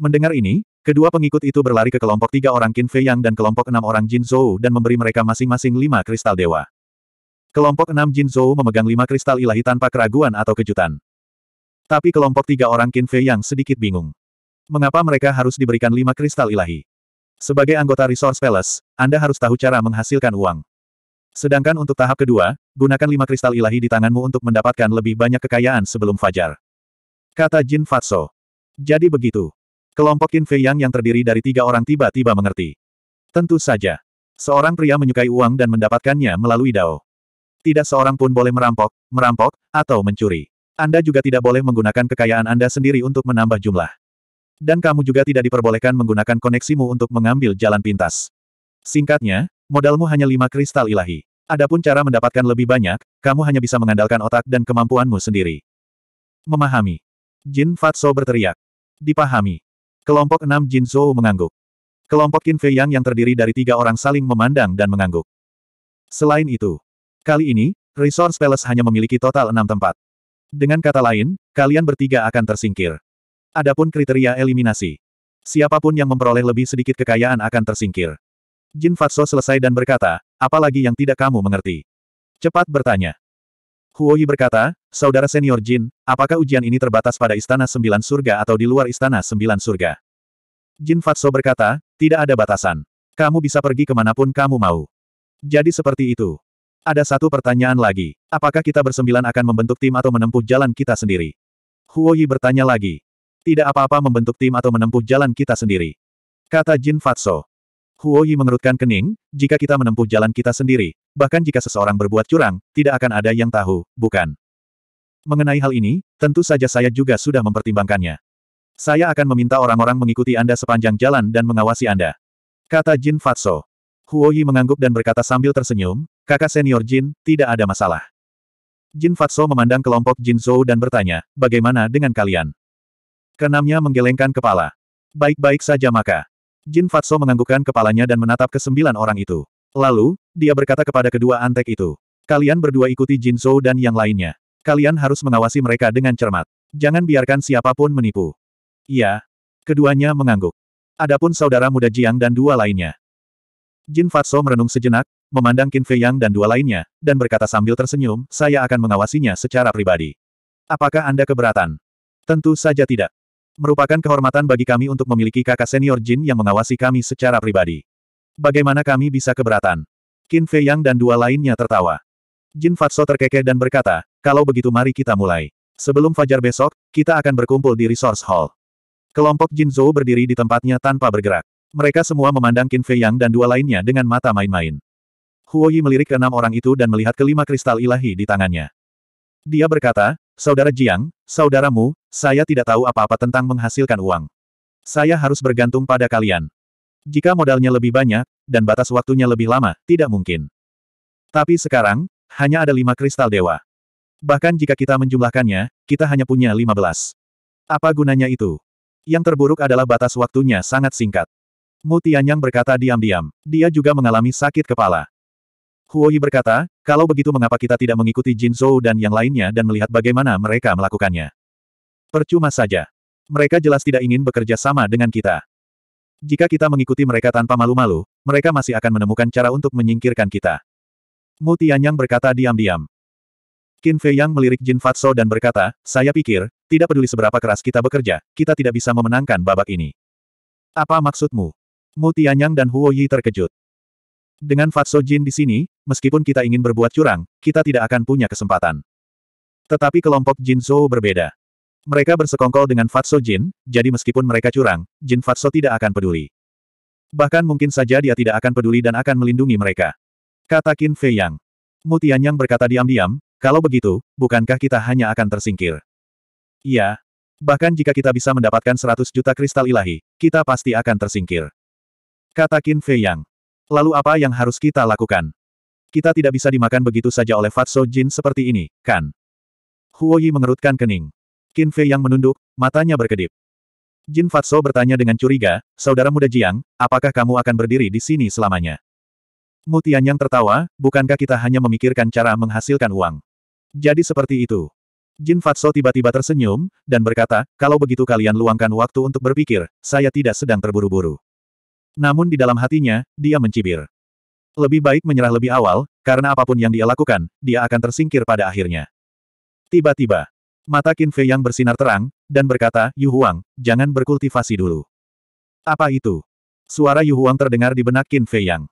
Mendengar ini, kedua pengikut itu berlari ke kelompok tiga orang Qin Fei Yang dan kelompok enam orang Jin Zhou dan memberi mereka masing-masing lima kristal dewa. Kelompok enam Jin Zhou memegang lima kristal ilahi tanpa keraguan atau kejutan. Tapi kelompok tiga orang Qin Fei Yang sedikit bingung. Mengapa mereka harus diberikan lima kristal ilahi? Sebagai anggota Resource Palace, Anda harus tahu cara menghasilkan uang. Sedangkan untuk tahap kedua, gunakan lima kristal ilahi di tanganmu untuk mendapatkan lebih banyak kekayaan sebelum fajar. Kata Jin Fatso. Jadi begitu. Kelompok Qin Fei Yang yang terdiri dari tiga orang tiba-tiba mengerti. Tentu saja. Seorang pria menyukai uang dan mendapatkannya melalui Dao. Tidak seorang pun boleh merampok, merampok, atau mencuri. Anda juga tidak boleh menggunakan kekayaan Anda sendiri untuk menambah jumlah. Dan kamu juga tidak diperbolehkan menggunakan koneksimu untuk mengambil jalan pintas. Singkatnya, modalmu hanya lima kristal ilahi. Adapun cara mendapatkan lebih banyak, kamu hanya bisa mengandalkan otak dan kemampuanmu sendiri. Memahami. Jin Fatso berteriak. Dipahami. Kelompok enam Jin Zhou mengangguk. Kelompok Qin Fei Yang yang terdiri dari tiga orang saling memandang dan mengangguk. Selain itu, kali ini, Resource Palace hanya memiliki total enam tempat. Dengan kata lain, kalian bertiga akan tersingkir. Adapun kriteria eliminasi. Siapa pun yang memperoleh lebih sedikit kekayaan akan tersingkir. Jin Fatso selesai dan berkata, apalagi yang tidak kamu mengerti. Cepat bertanya. Huo Yi berkata, Saudara senior Jin, apakah ujian ini terbatas pada Istana Sembilan Surga atau di luar Istana Sembilan Surga? Jin Fatso berkata, tidak ada batasan. Kamu bisa pergi ke mana pun kamu mau. Jadi seperti itu. Ada satu pertanyaan lagi. Apakah kita bersembilan akan membentuk tim atau menempuh jalan kita sendiri? Huo Yi bertanya lagi. Tidak apa-apa membentuk tim atau menempuh jalan kita sendiri. Kata Jin Fatso. Huo Yi mengerutkan kening, jika kita menempuh jalan kita sendiri, Bahkan jika seseorang berbuat curang, tidak akan ada yang tahu, bukan? Mengenai hal ini, tentu saja saya juga sudah mempertimbangkannya. Saya akan meminta orang-orang mengikuti Anda sepanjang jalan dan mengawasi Anda. Kata Jin Fatso. Huo Yi mengangguk dan berkata sambil tersenyum, kakak senior Jin, tidak ada masalah. Jin Fatso memandang kelompok Jin Zhou dan bertanya, bagaimana dengan kalian? Kenamnya menggelengkan kepala. Baik-baik saja maka. Jin Fatso menganggukkan kepalanya dan menatap ke sembilan orang itu. Lalu, dia berkata kepada kedua antek itu. Kalian berdua ikuti Jin Zhou dan yang lainnya. Kalian harus mengawasi mereka dengan cermat. Jangan biarkan siapa pun menipu. Iya. Keduanya mengangguk. Adapun saudara muda Jiang dan dua lainnya. Jin Fatso merenung sejenak, memandang Qin Fei Yang dan dua lainnya, dan berkata sambil tersenyum, saya akan mengawasinya secara pribadi. Apakah Anda keberatan? Tentu saja tidak. Merupakan kehormatan bagi kami untuk memiliki kakak senior Jin yang mengawasi kami secara pribadi. Bagaimana kami bisa keberatan? Qin Fei Yang dan dua lainnya tertawa. Jin Fatso terkekeh dan berkata, kalau begitu mari kita mulai. Sebelum fajar besok, kita akan berkumpul di Resource Hall. Kelompok Jin Zhou berdiri di tempatnya tanpa bergerak. Mereka semua memandang Qin Fei Yang dan dua lainnya dengan mata main-main. Huo Yi melirik ke enam orang itu dan melihat kelima kristal ilahi di tangannya. Dia berkata, Saudara Jiang, saudaramu, saya tidak tahu apa-apa tentang menghasilkan uang. Saya harus bergantung pada kalian. Jika modalnya lebih banyak, dan batas waktunya lebih lama, tidak mungkin. Tapi sekarang, hanya ada lima kristal dewa. Bahkan jika kita menjumlahkannya, kita hanya punya lima belas. Apa gunanya itu? Yang terburuk adalah batas waktunya sangat singkat. Mu Tianyang berkata diam-diam. Dia juga mengalami sakit kepala. Huo Yi berkata, kalau begitu mengapa kita tidak mengikuti Jin Zhou dan yang lainnya dan melihat bagaimana mereka melakukannya? Percuma saja. Mereka jelas tidak ingin bekerja sama dengan kita. Jika kita mengikuti mereka tanpa malu-malu, mereka masih akan menemukan cara untuk menyingkirkan kita. Mu Tianyang berkata diam-diam. Qin Fei Yang melirik Jin Fatso dan berkata, saya pikir, tidak peduli seberapa keras kita bekerja, kita tidak bisa memenangkan babak ini. Apa maksudmu? Mu Tianyang dan Huo Yi terkejut. Dengan Fatso Jin di sini, meskipun kita ingin berbuat curang, kita tidak akan punya kesempatan. Tetapi kelompok Jin Zhou berbeda. Mereka bersekongkol dengan Fatso Jin, jadi meskipun mereka curang, Jin Fatso tidak akan peduli. Bahkan mungkin saja dia tidak akan peduli dan akan melindungi mereka. Kata Qin Fei Yang. Mutianyang berkata diam-diam, kalau begitu, bukankah kita hanya akan tersingkir? Iya. Bahkan jika kita bisa mendapatkan 100 juta kristal ilahi, kita pasti akan tersingkir. Kata Qin Fei Yang. Lalu apa yang harus kita lakukan? Kita tidak bisa dimakan begitu saja oleh Fatso Jin seperti ini, kan? Huo Yi mengerutkan kening. Qin Fei yang menunduk, matanya berkedip. Jin Fatso bertanya dengan curiga, Saudara muda Jiang, apakah kamu akan berdiri di sini selamanya? Mu Tianyang tertawa, bukankah kita hanya memikirkan cara menghasilkan uang? Jadi seperti itu. Jin Fatso tiba-tiba tersenyum, dan berkata, kalau begitu kalian luangkan waktu untuk berpikir, saya tidak sedang terburu-buru. Namun di dalam hatinya, dia mencibir. Lebih baik menyerah lebih awal, karena apa pun yang dia lakukan, dia akan tersingkir pada akhirnya. Tiba-tiba, mata Qin Fei yang bersinar terang, dan berkata, Yu Huang, jangan berkultivasi dulu. Apa itu? Suara Yu Huang terdengar di benak Qin Fei Yang.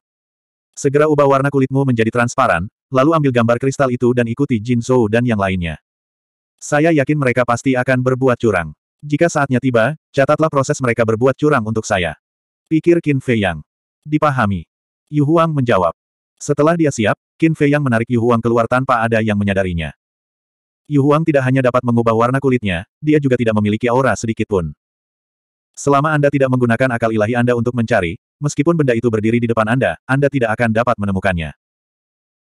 Segera ubah warna kulitmu menjadi transparan, lalu ambil gambar kristal itu dan ikuti Jin Zhou dan yang lainnya. Saya yakin mereka pasti akan berbuat curang. Jika saatnya tiba, catatlah proses mereka berbuat curang untuk saya. Pikir Qin Fei Yang. Dipahami. Yu Huang menjawab. Setelah dia siap, Qin Fei Yang menarik Yu Huang keluar tanpa ada yang menyadarinya. Yu Huang tidak hanya dapat mengubah warna kulitnya, dia juga tidak memiliki aura sedikit pun. Selama Anda tidak menggunakan akal ilahi Anda untuk mencari, meskipun benda itu berdiri di depan Anda, Anda tidak akan dapat menemukannya.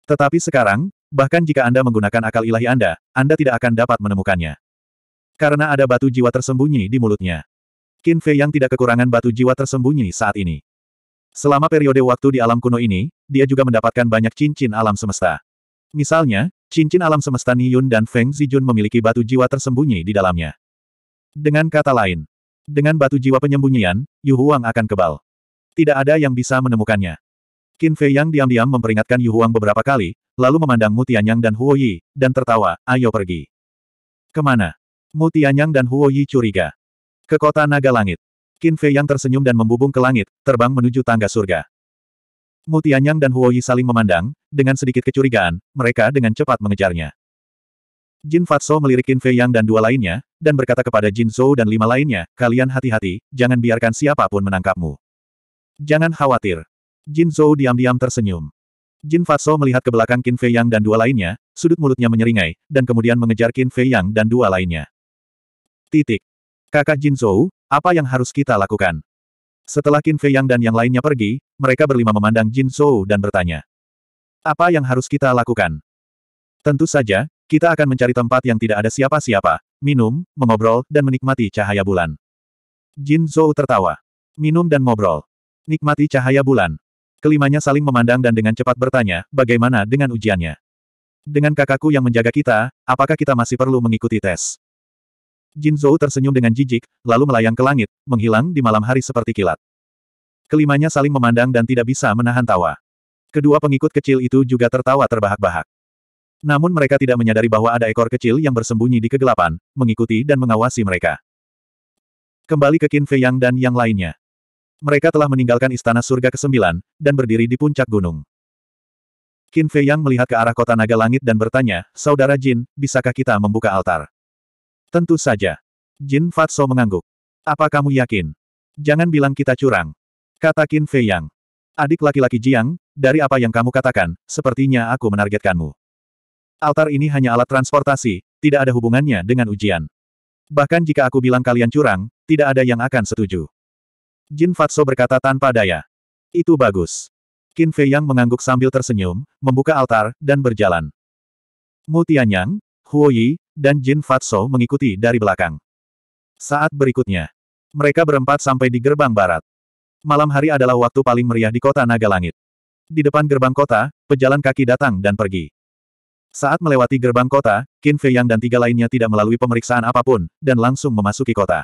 Tetapi sekarang, Bahkan jika Anda menggunakan akal ilahi Anda, Anda tidak akan dapat menemukannya. Karena ada batu jiwa tersembunyi di mulutnya. Qin Fei yang tidak kekurangan batu jiwa tersembunyi saat ini. Selama periode waktu di alam kuno ini, dia juga mendapatkan banyak cincin alam semesta. Misalnya, cincin alam semesta Niyun dan Feng Zijun memiliki batu jiwa tersembunyi di dalamnya. Dengan kata lain, dengan batu jiwa penyembunyian, Yu Huang akan kebal. Tidak ada yang bisa menemukannya. Qin Fei yang diam-diam memperingatkan Yu Huang beberapa kali, lalu memandang Mu Tianyang dan Huo Yi, dan tertawa, ayo pergi. Ke mana? Mu Tianyang dan Huo Yi curiga. Ke kota naga langit. Qin Fei yang tersenyum dan membubung ke langit, terbang menuju tangga surga. Mu Tianyang dan Huo Yi saling memandang, dengan sedikit kecurigaan, mereka dengan cepat mengejarnya. Jin Fatso melirik Qin Fei Yang dan dua lainnya, dan berkata kepada Jin Zhou dan lima lainnya, kalian hati-hati, jangan biarkan siapa pun menangkapmu. Jangan khawatir. Jin Zhou diam-diam tersenyum. Jin Fatso melihat ke belakang Qin Fei Yang dan dua lainnya, sudut mulutnya menyeringai, dan kemudian mengejar Qin Fei Yang dan dua lainnya. Titik. Kakak Jin Zhou, apa yang harus kita lakukan? Setelah Qin Fei Yang dan yang lainnya pergi, mereka berlima memandang Jin Zhou dan bertanya. Apa yang harus kita lakukan? Tentu saja, kita akan mencari tempat yang tidak ada siapa-siapa, minum, mengobrol, dan menikmati cahaya bulan. Jin Zhou tertawa. Minum dan ngobrol. Nikmati cahaya bulan. Kelimanya saling memandang dan dengan cepat bertanya, bagaimana dengan ujiannya? Dengan kakakku yang menjaga kita, apakah kita masih perlu mengikuti tes? Jin Zhou tersenyum dengan jijik, lalu melayang ke langit, menghilang di malam hari seperti kilat. Kelimanya saling memandang dan tidak bisa menahan tawa. Kedua pengikut kecil itu juga tertawa terbahak-bahak. Namun mereka tidak menyadari bahwa ada ekor kecil yang bersembunyi di kegelapan, mengikuti dan mengawasi mereka. Kembali ke Qin Fei Yang dan yang lainnya. Mereka telah meninggalkan istana surga ke-9, dan berdiri di puncak gunung. Qin Fei Yang melihat ke arah kota naga langit dan bertanya, Saudara Jin, bisakah kita membuka altar? Tentu saja. Jin Fatso mengangguk. Apa kamu yakin? Jangan bilang kita curang. Kata Qin Fei Yang. Adik laki-laki Jiang, dari apa yang kamu katakan, sepertinya aku menargetkanmu. Altar ini hanya alat transportasi, tidak ada hubungannya dengan ujian. Bahkan jika aku bilang kalian curang, tidak ada yang akan setuju. Jin Fatso berkata tanpa daya. Itu bagus. Qin Fei Yang mengangguk sambil tersenyum, membuka altar, dan berjalan. Mu Tianyang, Huo Yi, dan Jin Fatso mengikuti dari belakang. Saat berikutnya, mereka berempat sampai di gerbang barat. Malam hari adalah waktu paling meriah di kota Naga Langit. Di depan gerbang kota, pejalan kaki datang dan pergi. Saat melewati gerbang kota, Qin Fei Yang dan tiga lainnya tidak melalui pemeriksaan apa pun, dan langsung memasuki kota.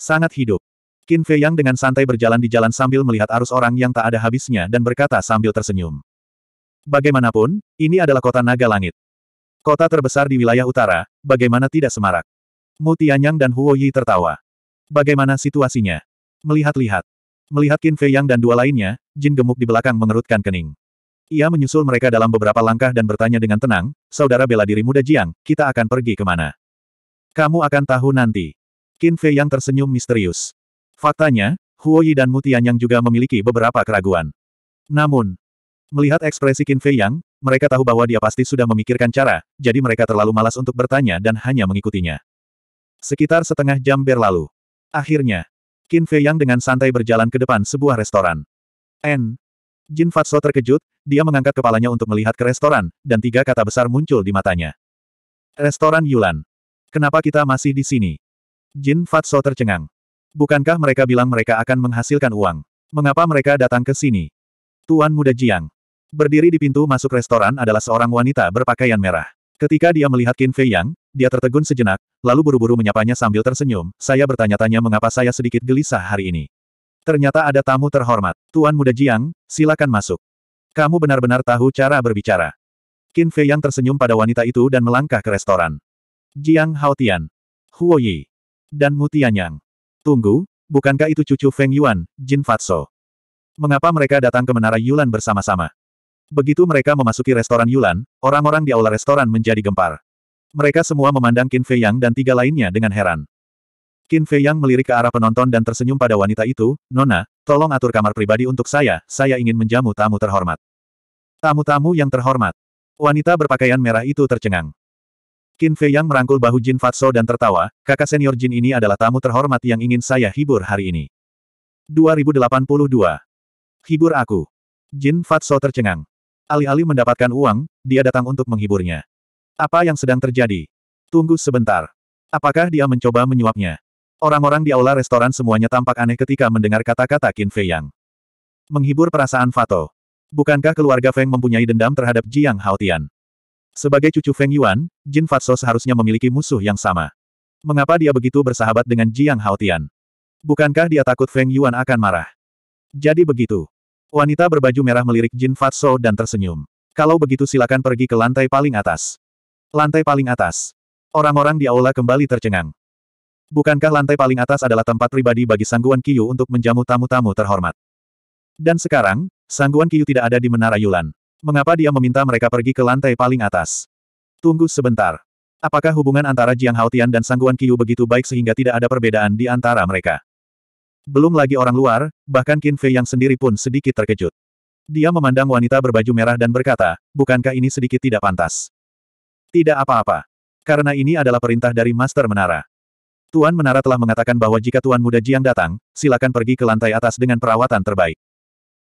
Sangat hidup. Qin Fei Yang dengan santai berjalan di jalan sambil melihat arus orang yang tak ada habisnya dan berkata sambil tersenyum. Bagaimanapun, ini adalah kota naga langit. Kota terbesar di wilayah utara, bagaimana tidak semarak. Mu Tianyang dan Huo Yi tertawa. Bagaimana situasinya? Melihat-lihat. Melihat Qin Fei Yang dan dua lainnya, Jin gemuk di belakang mengerutkan kening. Ia menyusul mereka dalam beberapa langkah dan bertanya dengan tenang, Saudara bela diri muda Jiang, kita akan pergi ke mana? Kamu akan tahu nanti. Qin Fei Yang tersenyum misterius. Faktanya, Huo Yi dan Mutianyang juga memiliki beberapa keraguan. Namun, melihat ekspresi Qin Fei Yang, mereka tahu bahwa dia pasti sudah memikirkan cara, jadi mereka terlalu malas untuk bertanya dan hanya mengikutinya. Sekitar setengah jam berlalu. Akhirnya, Qin Fei Yang dengan santai berjalan ke depan sebuah restoran. N. Jin Fatso terkejut, dia mengangkat kepalanya untuk melihat ke restoran, dan tiga kata besar muncul di matanya. Restoran Yulan. Kenapa kita masih di sini? Jin Fatso tercengang. Bukankah mereka bilang mereka akan menghasilkan uang? Mengapa mereka datang ke sini? Tuan Muda Jiang. Berdiri di pintu masuk restoran adalah seorang wanita berpakaian merah. Ketika dia melihat Qin Fei Yang, dia tertegun sejenak, lalu buru-buru menyapanya sambil tersenyum, saya bertanya-tanya mengapa saya sedikit gelisah hari ini. Ternyata ada tamu terhormat. Tuan Muda Jiang, silakan masuk. Kamu benar-benar tahu cara berbicara. Qin Fei Yang tersenyum pada wanita itu dan melangkah ke restoran. Jiang Haotian, Huo Yi, dan Mutianyang. Tunggu, bukankah itu cucu Feng Yuan, Jin Fatso? Mengapa mereka datang ke Menara Yulan bersama-sama? Begitu mereka memasuki restoran Yulan, orang-orang di aula restoran menjadi gempar. Mereka semua memandang Qin Fei Yang dan tiga lainnya dengan heran. Qin Fei Yang melirik ke arah penonton dan tersenyum pada wanita itu, Nona, tolong atur kamar pribadi untuk saya, saya ingin menjamu tamu terhormat. Tamu-tamu yang terhormat. Wanita berpakaian merah itu tercengang. Qin Fei Yang merangkul bahu Jin Fatso dan tertawa, kakak senior Jin ini adalah tamu terhormat yang ingin saya hibur hari ini. 2082 Hibur aku. Jin Fatso tercengang. Alih-alih mendapatkan uang, dia datang untuk menghiburnya. Apa yang sedang terjadi? Tunggu sebentar. Apakah dia mencoba menyuapnya? Orang-orang di aula restoran semuanya tampak aneh ketika mendengar kata-kata Qin Fei Yang. Menghibur perasaan Fato. Bukankah keluarga Feng mempunyai dendam terhadap Jiang Haotian? Sebagai cucu Feng Yuan, Jin Fatso seharusnya memiliki musuh yang sama. Mengapa dia begitu bersahabat dengan Jiang Haotian? Bukankah dia takut Feng Yuan akan marah? Jadi begitu. Wanita berbaju merah melirik Jin Fatso dan tersenyum. Kalau begitu silakan pergi ke lantai paling atas. Lantai paling atas. Orang-orang di aula kembali tercengang. Bukankah lantai paling atas adalah tempat pribadi bagi Sangguan Kiyu untuk menjamu tamu-tamu terhormat? Dan sekarang, Sangguan Kiyu tidak ada di Menara Yulan. Mengapa dia meminta mereka pergi ke lantai paling atas? Tunggu sebentar. Apakah hubungan antara Jiang Haotian dan Sangguan Kiyu begitu baik sehingga tidak ada perbedaan di antara mereka? Belum lagi orang luar, bahkan Qin Fei yang sendiri pun sedikit terkejut. Dia memandang wanita berbaju merah dan berkata, bukankah ini sedikit tidak pantas? Tidak apa-apa. Karena ini adalah perintah dari Master Menara. Tuan Menara telah mengatakan bahwa jika Tuan Muda Jiang datang, silakan pergi ke lantai atas dengan perawatan terbaik.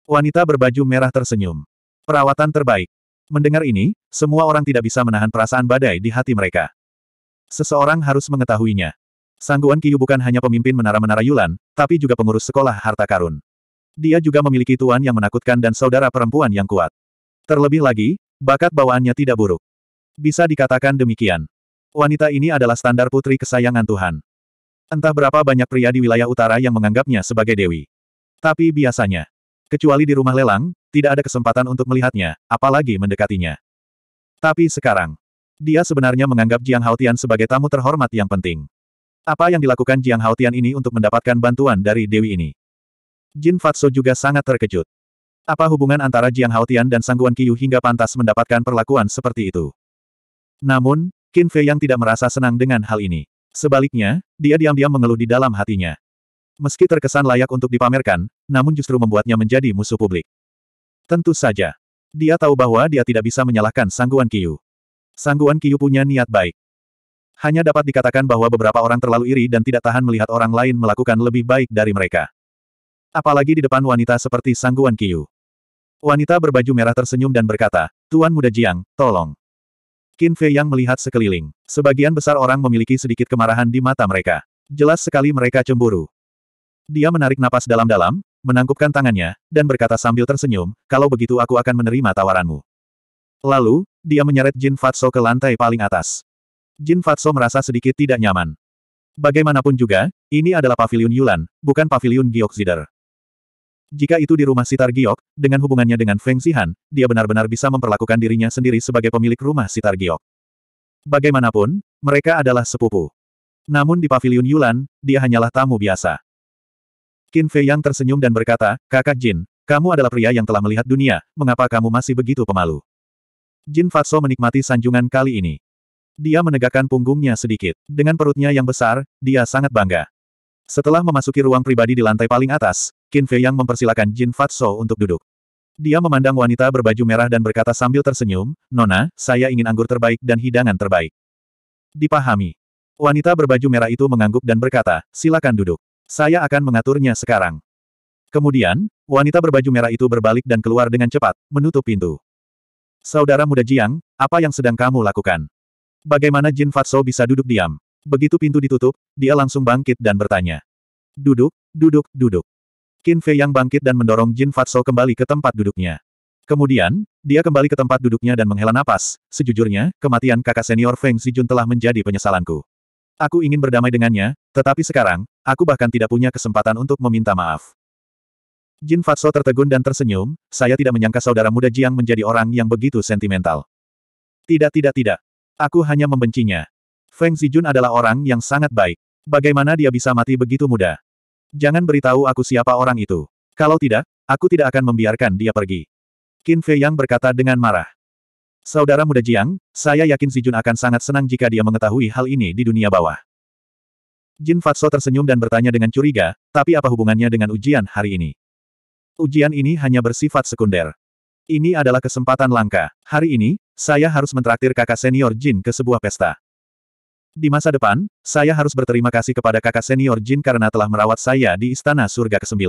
Wanita berbaju merah tersenyum. Perawatan terbaik. Mendengar ini, semua orang tidak bisa menahan perasaan badai di hati mereka. Seseorang harus mengetahuinya. Sangguan Kiyu bukan hanya pemimpin menara-menara Yulan, tapi juga pengurus sekolah harta karun. Dia juga memiliki tuan yang menakutkan dan saudara perempuan yang kuat. Terlebih lagi, bakat bawaannya tidak buruk. Bisa dikatakan demikian. Wanita ini adalah standar putri kesayangan Tuhan. Entah berapa banyak pria di wilayah utara yang menganggapnya sebagai dewi. Tapi biasanya, kecuali di rumah lelang, tidak ada kesempatan untuk melihatnya, apalagi mendekatinya. Tapi sekarang, dia sebenarnya menganggap Jiang Haotian sebagai tamu terhormat yang penting. Apa yang dilakukan Jiang Haotian ini untuk mendapatkan bantuan dari Dewi ini? Jin Fatso juga sangat terkejut. Apa hubungan antara Jiang Haotian dan Sangguan Qiyu hingga pantas mendapatkan perlakuan seperti itu? Namun, Qin Fei yang tidak merasa senang dengan hal ini. Sebaliknya, dia diam-diam mengeluh di dalam hatinya. Meski terkesan layak untuk dipamerkan, namun justru membuatnya menjadi musuh publik. Tentu saja. Dia tahu bahwa dia tidak bisa menyalahkan Sangguan Qiyu. Sangguan Qiyu punya niat baik. Hanya dapat dikatakan bahwa beberapa orang terlalu iri dan tidak tahan melihat orang lain melakukan lebih baik dari mereka. Apalagi di depan wanita seperti Sangguan Kiyu. Wanita berbaju merah tersenyum dan berkata, Tuan Muda Jiang, tolong. Qin Fei yang melihat sekeliling. Sebagian besar orang memiliki sedikit kemarahan di mata mereka. Jelas sekali mereka cemburu. Dia menarik napas dalam-dalam, menangkupkan tangannya, dan berkata sambil tersenyum, kalau begitu aku akan menerima tawaranmu. Lalu, dia menyeret Jin Fatso ke lantai paling atas. Jin Fatso merasa sedikit tidak nyaman. Bagaimanapun juga, ini adalah pavilion Yulan, bukan pavilion Giok. Jika itu di rumah Sitar Giok, dengan hubungannya dengan Feng Xihan, dia benar-benar bisa memperlakukan dirinya sendiri sebagai pemilik rumah Sitar Giok. Bagaimanapun, mereka adalah sepupu. Namun di pavilion Yulan, dia hanyalah tamu biasa. Qin Fei yang tersenyum dan berkata, Kakak Jin, kamu adalah pria yang telah melihat dunia, mengapa kamu masih begitu pemalu? Jin Fatso menikmati sanjungan kali ini. Dia menegakkan punggungnya sedikit. Dengan perutnya yang besar, dia sangat bangga. Setelah memasuki ruang pribadi di lantai paling atas, Qin Fei Yang mempersilakan Jin Fatso untuk duduk. Dia memandang wanita berbaju merah dan berkata sambil tersenyum, Nona, saya ingin anggur terbaik dan hidangan terbaik. Dipahami. Wanita berbaju merah itu mengangguk dan berkata, silakan duduk. Saya akan mengaturnya sekarang. Kemudian, wanita berbaju merah itu berbalik dan keluar dengan cepat, menutup pintu. Saudara muda Jiang, apa yang sedang kamu lakukan? Bagaimana Jin Fatso bisa duduk diam? Begitu pintu ditutup, dia langsung bangkit dan bertanya. Duduk, duduk, duduk. Qin Fei yang bangkit dan mendorong Jin Fatso kembali ke tempat duduknya. Kemudian, dia kembali ke tempat duduknya dan menghela napas. Sejujurnya, kematian kakak senior Feng Zijun telah menjadi penyesalanku. Aku ingin berdamai dengannya, tetapi sekarang, aku bahkan tidak punya kesempatan untuk meminta maaf. Jin Fatso tertegun dan tersenyum, saya tidak menyangka saudara muda Jiang menjadi orang yang begitu sentimental. Tidak tidak tidak. Aku hanya membencinya. Feng Zijun adalah orang yang sangat baik. Bagaimana dia bisa mati begitu mudah? Jangan beritahu aku siapa orang itu. Kalau tidak, aku tidak akan membiarkan dia pergi. Qin Fei Yang berkata dengan marah. Saudara muda Jiang, saya yakin Zijun akan sangat senang jika dia mengetahui hal ini di dunia bawah. Jin Fatso tersenyum dan bertanya dengan curiga, tapi apa hubungannya dengan ujian hari ini? Ujian ini hanya bersifat sekunder. Ini adalah kesempatan langka. Hari ini, saya harus mentraktir kakak senior Jin ke sebuah pesta. Di masa depan, saya harus berterima kasih kepada kakak senior Jin karena telah merawat saya di Istana Surga ke-9.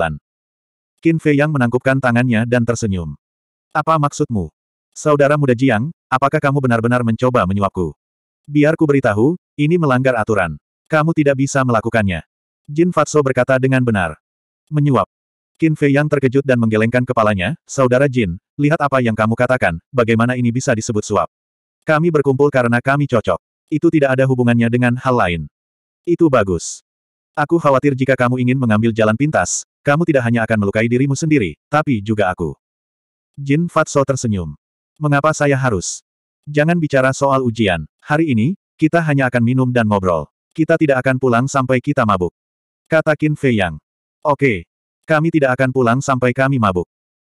Qin Fei Yang menangkupkan tangannya dan tersenyum. Apa maksudmu? Saudara muda Jiang, apakah kamu benar-benar mencoba menyuapku? Biar ku beritahu, ini melanggar aturan. Kamu tidak bisa melakukannya. Jin Fatso berkata dengan benar. Menyuap. Qin Fei yang terkejut dan menggelengkan kepalanya, Saudara Jin, lihat apa yang kamu katakan, bagaimana ini bisa disebut suap. Kami berkumpul karena kami cocok. Itu tidak ada hubungannya dengan hal lain. Itu bagus. Aku khawatir jika kamu ingin mengambil jalan pintas, kamu tidak hanya akan melukai dirimu sendiri, tapi juga aku. Jin Fatso tersenyum. Mengapa saya harus? Jangan bicara soal ujian. Hari ini, kita hanya akan minum dan ngobrol. Kita tidak akan pulang sampai kita mabuk. Kata Qin Fei Yang. Oke. Kami tidak akan pulang sampai kami mabuk.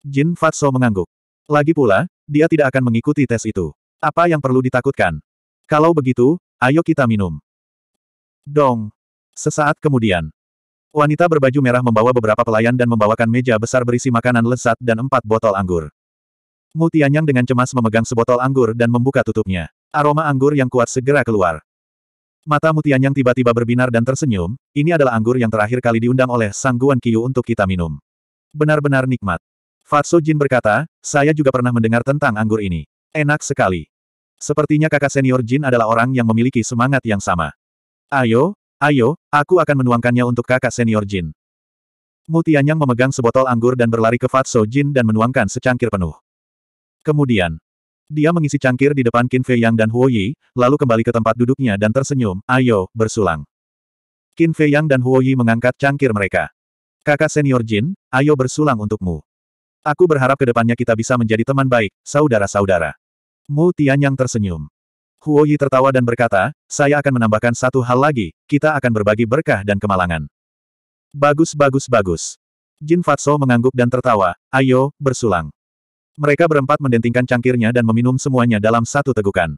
Jin Fatso mengangguk. Lagi pula, dia tidak akan mengikuti tes itu. Apa yang perlu ditakutkan? Kalau begitu, ayo kita minum. Dong. Sesaat kemudian, Wanita berbaju merah membawa beberapa pelayan dan membawakan meja besar berisi makanan lezat dan empat botol anggur. Mu Tianyang dengan cemas memegang sebotol anggur dan membuka tutupnya. Aroma anggur yang kuat segera keluar. Mata Mu Tianyang tiba-tiba berbinar dan tersenyum, ini adalah anggur yang terakhir kali diundang oleh Sang Guan untuk kita minum. Benar-benar nikmat. Fatso Jin berkata, saya juga pernah mendengar tentang anggur ini. Enak sekali. Sepertinya kakak senior Jin adalah orang yang memiliki semangat yang sama. Ayo, Ayo, aku akan menuangkannya untuk kakak senior Jin. Mu Tianyang memegang sebotol anggur dan berlari ke Fatso Jin dan menuangkan secangkir penuh. Kemudian, dia mengisi cangkir di depan Qin Fei Yang dan Huo Yi, lalu kembali ke tempat duduknya dan tersenyum, ayo, bersulang. Qin Fei Yang dan Huo Yi mengangkat cangkir mereka. Kakak senior Jin, ayo bersulang untukmu. Aku berharap ke depannya kita bisa menjadi teman baik, saudara-saudara. Mu Tianyang tersenyum. Huo Yi tertawa dan berkata, saya akan menambahkan satu hal lagi, kita akan berbagi berkah dan kemalangan. Bagus bagus bagus. Jin Fatso mengangguk dan tertawa, ayo, bersulang. Mereka berempat mendentingkan cangkirnya dan meminum semuanya dalam satu tegukan.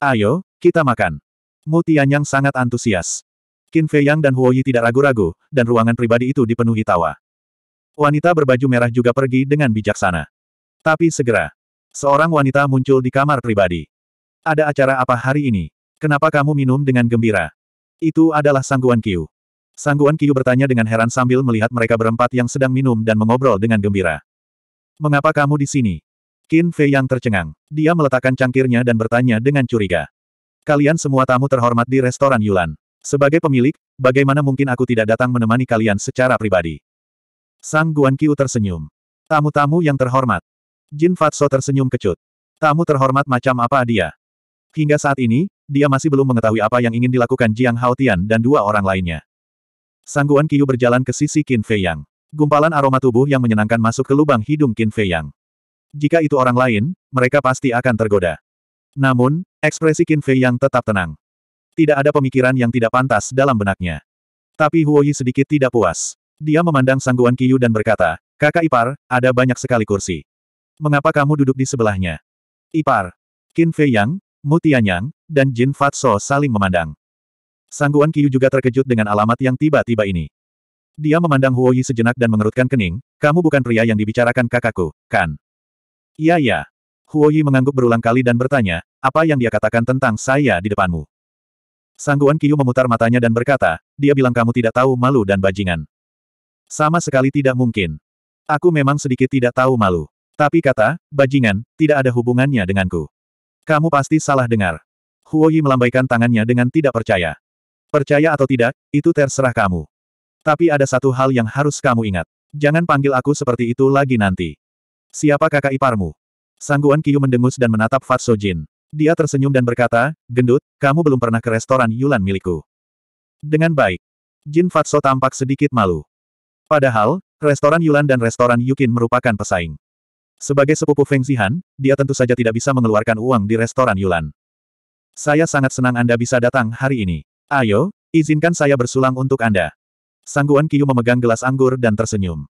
Ayo, kita makan. Mu Tianyang sangat antusias. Qin Fei Yang dan Huo Yi tidak ragu-ragu, dan ruangan pribadi itu dipenuhi tawa. Wanita berbaju merah juga pergi dengan bijaksana. Tapi segera, seorang wanita muncul di kamar pribadi. Ada acara apa hari ini? Kenapa kamu minum dengan gembira? Itu adalah Sangguan Kiu. Sangguan Kiu bertanya dengan heran sambil melihat mereka berempat yang sedang minum dan mengobrol dengan gembira. Mengapa kamu di sini? Qin Fei yang tercengang. Dia meletakkan cangkirnya dan bertanya dengan curiga. Kalian semua tamu terhormat di restoran Yulan. Sebagai pemilik, bagaimana mungkin aku tidak datang menemani kalian secara pribadi? Sang Guan Qiu tersenyum. Tamu-tamu yang terhormat. Jin Fatso tersenyum kecut. Tamu terhormat macam apa dia? Hingga saat ini, dia masih belum mengetahui apa yang ingin dilakukan Jiang Haotian dan dua orang lainnya. Sangguan Qiu berjalan ke sisi Qin Fei Yang. Gumpalan aroma tubuh yang menyenangkan masuk ke lubang hidung Qin Fei Yang. Jika itu orang lain, mereka pasti akan tergoda. Namun, ekspresi Qin Fei Yang tetap tenang. Tidak ada pemikiran yang tidak pantas dalam benaknya. Tapi Huo Yi sedikit tidak puas. Dia memandang Sangguan Qiu dan berkata, Kakak Ipar, ada banyak sekali kursi. Mengapa kamu duduk di sebelahnya? Ipar. Qin Fei Yang, Mu Tianyang, dan Jin Fatso saling memandang. Sangguan Qiu juga terkejut dengan alamat yang tiba-tiba ini. Dia memandang Huo Yi sejenak dan mengerutkan kening, kamu bukan pria yang dibicarakan kakakku, kan? Iya ya. Huo Yi mengangguk berulang kali dan bertanya, apa yang dia katakan tentang saya di depanmu? Sangguan Qiu memutar matanya dan berkata, dia bilang kamu tidak tahu malu dan bajingan. Sama sekali tidak mungkin. Aku memang sedikit tidak tahu malu. Tapi kata, bajingan, tidak ada hubungannya denganku. Kamu pasti salah dengar. Huo Yi melambaikan tangannya dengan tidak percaya. Percaya atau tidak, itu terserah kamu. Tapi ada satu hal yang harus kamu ingat. Jangan panggil aku seperti itu lagi nanti. Siapa kakak iparmu? Sangguan Kiyu mendengus dan menatap Fatso Jin. Dia tersenyum dan berkata, gendut, kamu belum pernah ke restoran Yulan milikku. Dengan baik. Jin Fatso tampak sedikit malu. Padahal, restoran Yulan dan restoran Yukin merupakan pesaing. Sebagai sepupu Feng Zihan, dia tentu saja tidak bisa mengeluarkan uang di restoran Yulan. Saya sangat senang Anda bisa datang hari ini. Ayo, izinkan saya bersulang untuk Anda. Sangguan Kiyu memegang gelas anggur dan tersenyum.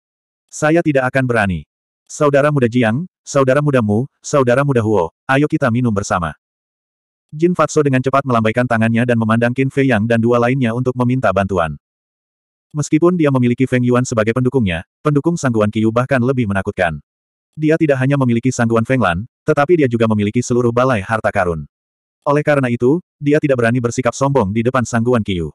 Saya tidak akan berani. Saudara muda Jiang, saudara muda Mu, saudara muda Huo, ayo kita minum bersama. Jin Fatso dengan cepat melambaikan tangannya dan memandang Qin Fei Yang dan dua lainnya untuk meminta bantuan. Meskipun dia memiliki Feng Yuan sebagai pendukungnya, pendukung Sangguan Qiu bahkan lebih menakutkan. Dia tidak hanya memiliki Sangguan Feng Lan, tetapi dia juga memiliki seluruh balai harta karun. Oleh karena itu, dia tidak berani bersikap sombong di depan Sangguan Qiu.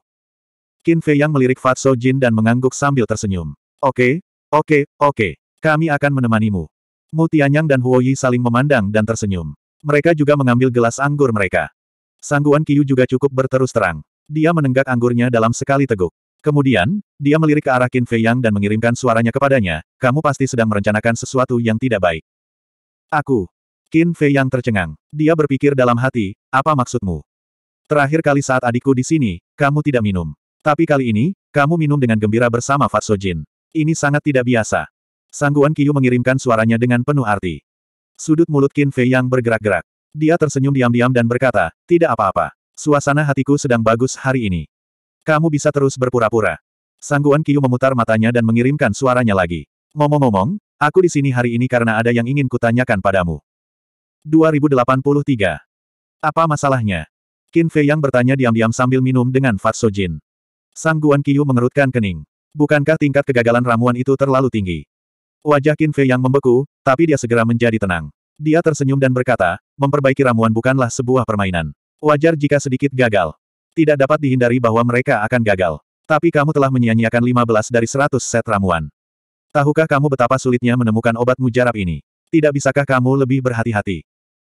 Qin Fei Yang melirik Fatso Jin dan mengangguk sambil tersenyum. Oke, oke, oke. Kami akan menemanimu. Mu Tianyang dan Huo Yi saling memandang dan tersenyum. Mereka juga mengambil gelas anggur mereka. Sangguan Qiu juga cukup berterus terang. Dia menenggak anggurnya dalam sekali teguk. Kemudian, dia melirik ke arah Qin Fei Yang dan mengirimkan suaranya kepadanya, kamu pasti sedang merencanakan sesuatu yang tidak baik. Aku. Qin Fei Yang tercengang. Dia berpikir dalam hati, apa maksudmu? Terakhir kali saat adikku di sini, kamu tidak minum. Tapi kali ini, kamu minum dengan gembira bersama Fatso Jin. Ini sangat tidak biasa. Sangguan Kiyu mengirimkan suaranya dengan penuh arti. Sudut mulut Qin Fei yang bergerak-gerak. Dia tersenyum diam-diam dan berkata, tidak apa-apa. Suasana hatiku sedang bagus hari ini. Kamu bisa terus berpura-pura. Sangguan Kiyu memutar matanya dan mengirimkan suaranya lagi. Ngomong-ngomong, aku di sini hari ini karena ada yang ingin kutanyakan padamu. 2083. Apa masalahnya? Qin Fei yang bertanya diam-diam sambil minum dengan Fatso Jin. Sangguan Kiyu mengerutkan kening. Bukankah tingkat kegagalan ramuan itu terlalu tinggi? Wajah Qin Fei yang membeku, tapi dia segera menjadi tenang. Dia tersenyum dan berkata, memperbaiki ramuan bukanlah sebuah permainan. Wajar jika sedikit gagal. Tidak dapat dihindari bahwa mereka akan gagal. Tapi kamu telah menyia-nyiakan 15 dari 100 set ramuan. Tahukah kamu betapa sulitnya menemukan obat mujarab ini? Tidak bisakah kamu lebih berhati-hati?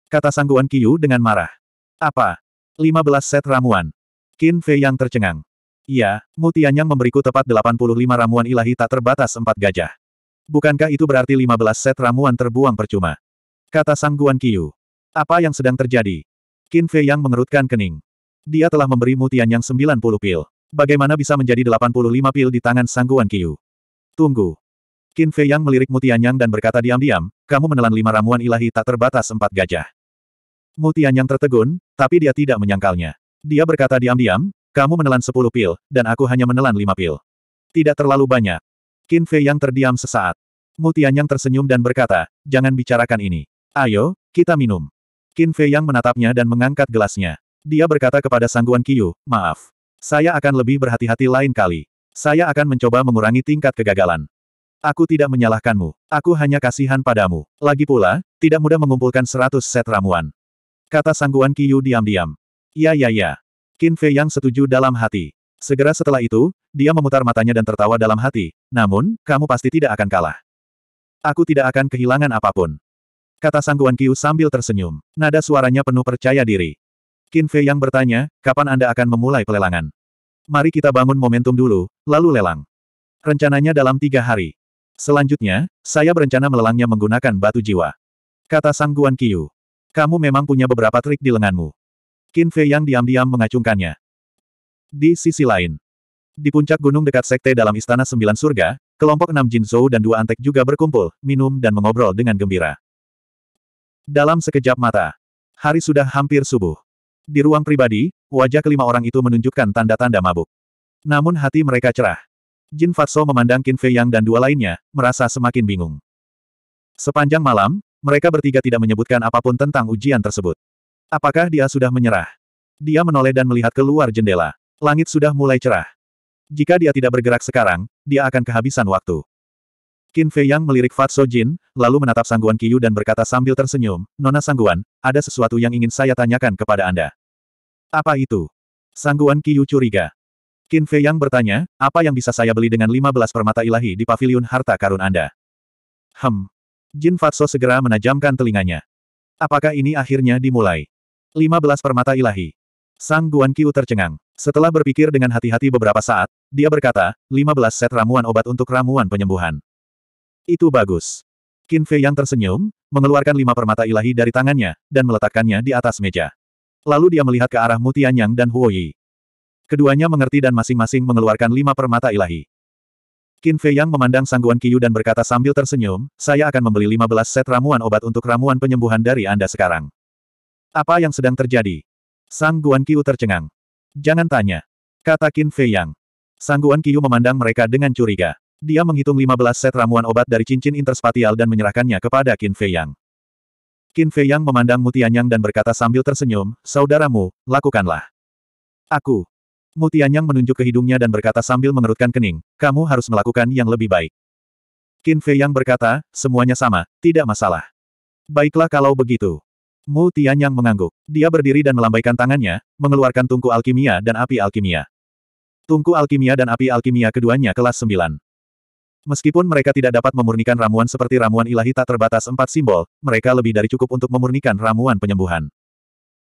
Kata Sangguan Qiu dengan marah. Apa? 15 set ramuan. Qin Fei yang tercengang. Iya, Mutianyang memberiku tepat 85 ramuan ilahi tak terbatas empat gajah. Bukankah itu berarti 15 set ramuan terbuang percuma? Kata Sang Guan Qiu. Apa yang sedang terjadi? Qin Fei yang mengerutkan kening. Dia telah memberi mutian yang 90 pil. Bagaimana bisa menjadi 85 pil di tangan Sang Guan Qiu? Tunggu. Qin Fei yang melirik Mutianyang dan berkata diam-diam, kamu menelan lima ramuan ilahi tak terbatas empat gajah. Mutianyang tertegun, tapi dia tidak menyangkalnya. Dia berkata diam-diam, kamu menelan sepuluh pil, dan aku hanya menelan lima pil. Tidak terlalu banyak. Qin Fei yang terdiam sesaat. Mu Tianyang tersenyum dan berkata, jangan bicarakan ini. Ayo, kita minum. Qin Fei yang menatapnya dan mengangkat gelasnya. Dia berkata kepada Sangguan Qiu, maaf. Saya akan lebih berhati-hati lain kali. Saya akan mencoba mengurangi tingkat kegagalan. Aku tidak menyalahkanmu. Aku hanya kasihan padamu. Lagi pula, tidak mudah mengumpulkan seratus set ramuan. Kata Sangguan Qiu diam-diam. Ya ya ya. Qin Fei yang setuju dalam hati. Segera setelah itu, dia memutar matanya dan tertawa dalam hati, namun, kamu pasti tidak akan kalah. Aku tidak akan kehilangan apa pun. Kata Sangguan Qiu sambil tersenyum. Nada suaranya penuh percaya diri. Qin Fei yang bertanya, kapan Anda akan memulai pelelangan? Mari kita bangun momentum dulu, lalu lelang. Rencananya dalam tiga hari. Selanjutnya, saya berencana melelangnya menggunakan batu jiwa. Kata Sangguan Qiu. Kamu memang punya beberapa trik di lenganmu. Qin Fei yang diam-diam mengacungkannya. Di sisi lain, di puncak gunung dekat sekte dalam Istana Sembilan Surga, kelompok enam Jin Zhou dan dua antek juga berkumpul, minum dan mengobrol dengan gembira. Dalam sekejap mata, hari sudah hampir subuh. Di ruang pribadi, wajah kelima orang itu menunjukkan tanda-tanda mabuk. Namun hati mereka cerah. Jin Fatso memandang Qin Fei Yang dan dua lainnya, merasa semakin bingung. Sepanjang malam, mereka bertiga tidak menyebutkan apa pun tentang ujian tersebut. Apakah dia sudah menyerah? Dia menoleh dan melihat keluar jendela. Langit sudah mulai cerah. Jika dia tidak bergerak sekarang, dia akan kehabisan waktu. Qin Fei Yang melirik Fatso Jin, lalu menatap Sangguan Qiu dan berkata sambil tersenyum, Nona Sangguan, ada sesuatu yang ingin saya tanyakan kepada Anda. Apa itu? Sangguan Qiu curiga. Qin Fei Yang bertanya, apa yang bisa saya beli dengan 15 permata ilahi di pavilion harta karun Anda? Hem. Jin Fatso segera menajamkan telinganya. Apakah ini akhirnya dimulai? 15 permata ilahi. Sang Guan Qiu tercengang. Setelah berpikir dengan hati-hati beberapa saat, dia berkata, 15 set ramuan obat untuk ramuan penyembuhan. Itu bagus. Qin Fei yang tersenyum, mengeluarkan lima permata ilahi dari tangannya, dan meletakkannya di atas meja. Lalu dia melihat ke arah Mu Tianyang dan Huo Yi. Keduanya mengerti dan masing-masing mengeluarkan lima permata ilahi. Qin Fei Yang memandang Sangguan Qiu dan berkata sambil tersenyum, saya akan membeli 15 set ramuan obat untuk ramuan penyembuhan dari Anda sekarang. Apa yang sedang terjadi? Sang Guan Qiu tercengang. Jangan tanya. Kata Qin Fei Yang. Sang Guan Qiu memandang mereka dengan curiga. Dia menghitung 15 set ramuan obat dari cincin interspatial dan menyerahkannya kepada Qin Fei Yang. Qin Fei Yang memandang Mutianyang dan berkata sambil tersenyum, saudaramu, lakukanlah. Aku. Mutianyang menunjuk ke hidungnya dan berkata sambil mengerutkan kening, kamu harus melakukan yang lebih baik. Qin Fei Yang berkata, semuanya sama, tidak masalah. Baiklah kalau begitu. Mu Tianyang mengangguk. Dia berdiri dan melambaikan tangannya, mengeluarkan tungku alkimia dan api alkimia. Tungku alkimia dan api alkimia keduanya kelas 9. Meskipun mereka tidak dapat memurnikan ramuan seperti ramuan ilahi tak terbatas empat simbol, mereka lebih dari cukup untuk memurnikan ramuan penyembuhan.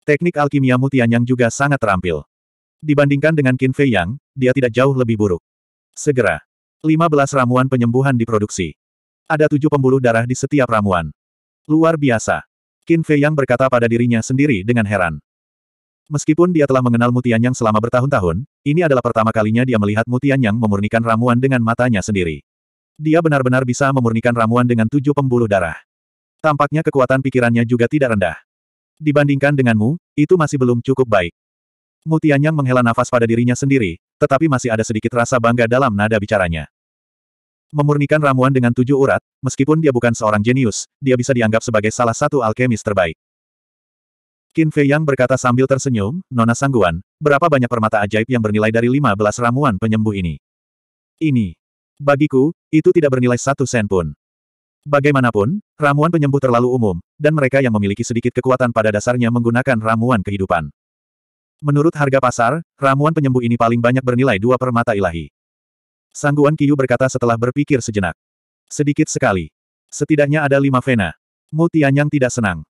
Teknik alkimia Mutianyang juga sangat terampil. Dibandingkan dengan Qin Fei Yang, dia tidak jauh lebih buruk. Segera. 15 ramuan penyembuhan diproduksi. Ada tujuh pembuluh darah di setiap ramuan. Luar biasa. Qin Fei Yang berkata pada dirinya sendiri dengan heran. Meskipun dia telah mengenal Mutianyang selama bertahun-tahun, ini adalah pertama kalinya dia melihat Mutianyang memurnikan ramuan dengan matanya sendiri. Dia benar-benar bisa memurnikan ramuan dengan tujuh pembuluh darah. Tampaknya kekuatan pikirannya juga tidak rendah. Dibandingkan denganmu, itu masih belum cukup baik. Mutianyang menghela nafas pada dirinya sendiri, tetapi masih ada sedikit rasa bangga dalam nada bicaranya. Memurnikan ramuan dengan tujuh urat, meskipun dia bukan seorang jenius, dia bisa dianggap sebagai salah satu alkemis terbaik. Qin Fei Yang berkata sambil tersenyum, Nona Sangguan, berapa banyak permata ajaib yang bernilai dari 15 ramuan penyembuh ini? Ini. Bagiku, itu tidak bernilai satu sen pun. Bagaimanapun, ramuan penyembuh terlalu umum, dan mereka yang memiliki sedikit kekuatan pada dasarnya menggunakan ramuan kehidupan. Menurut harga pasar, ramuan penyembuh ini paling banyak bernilai dua permata ilahi. Sangguan Kiyu berkata setelah berpikir sejenak. Sedikit sekali. Setidaknya ada lima vena. Mu Tianyang tidak senang.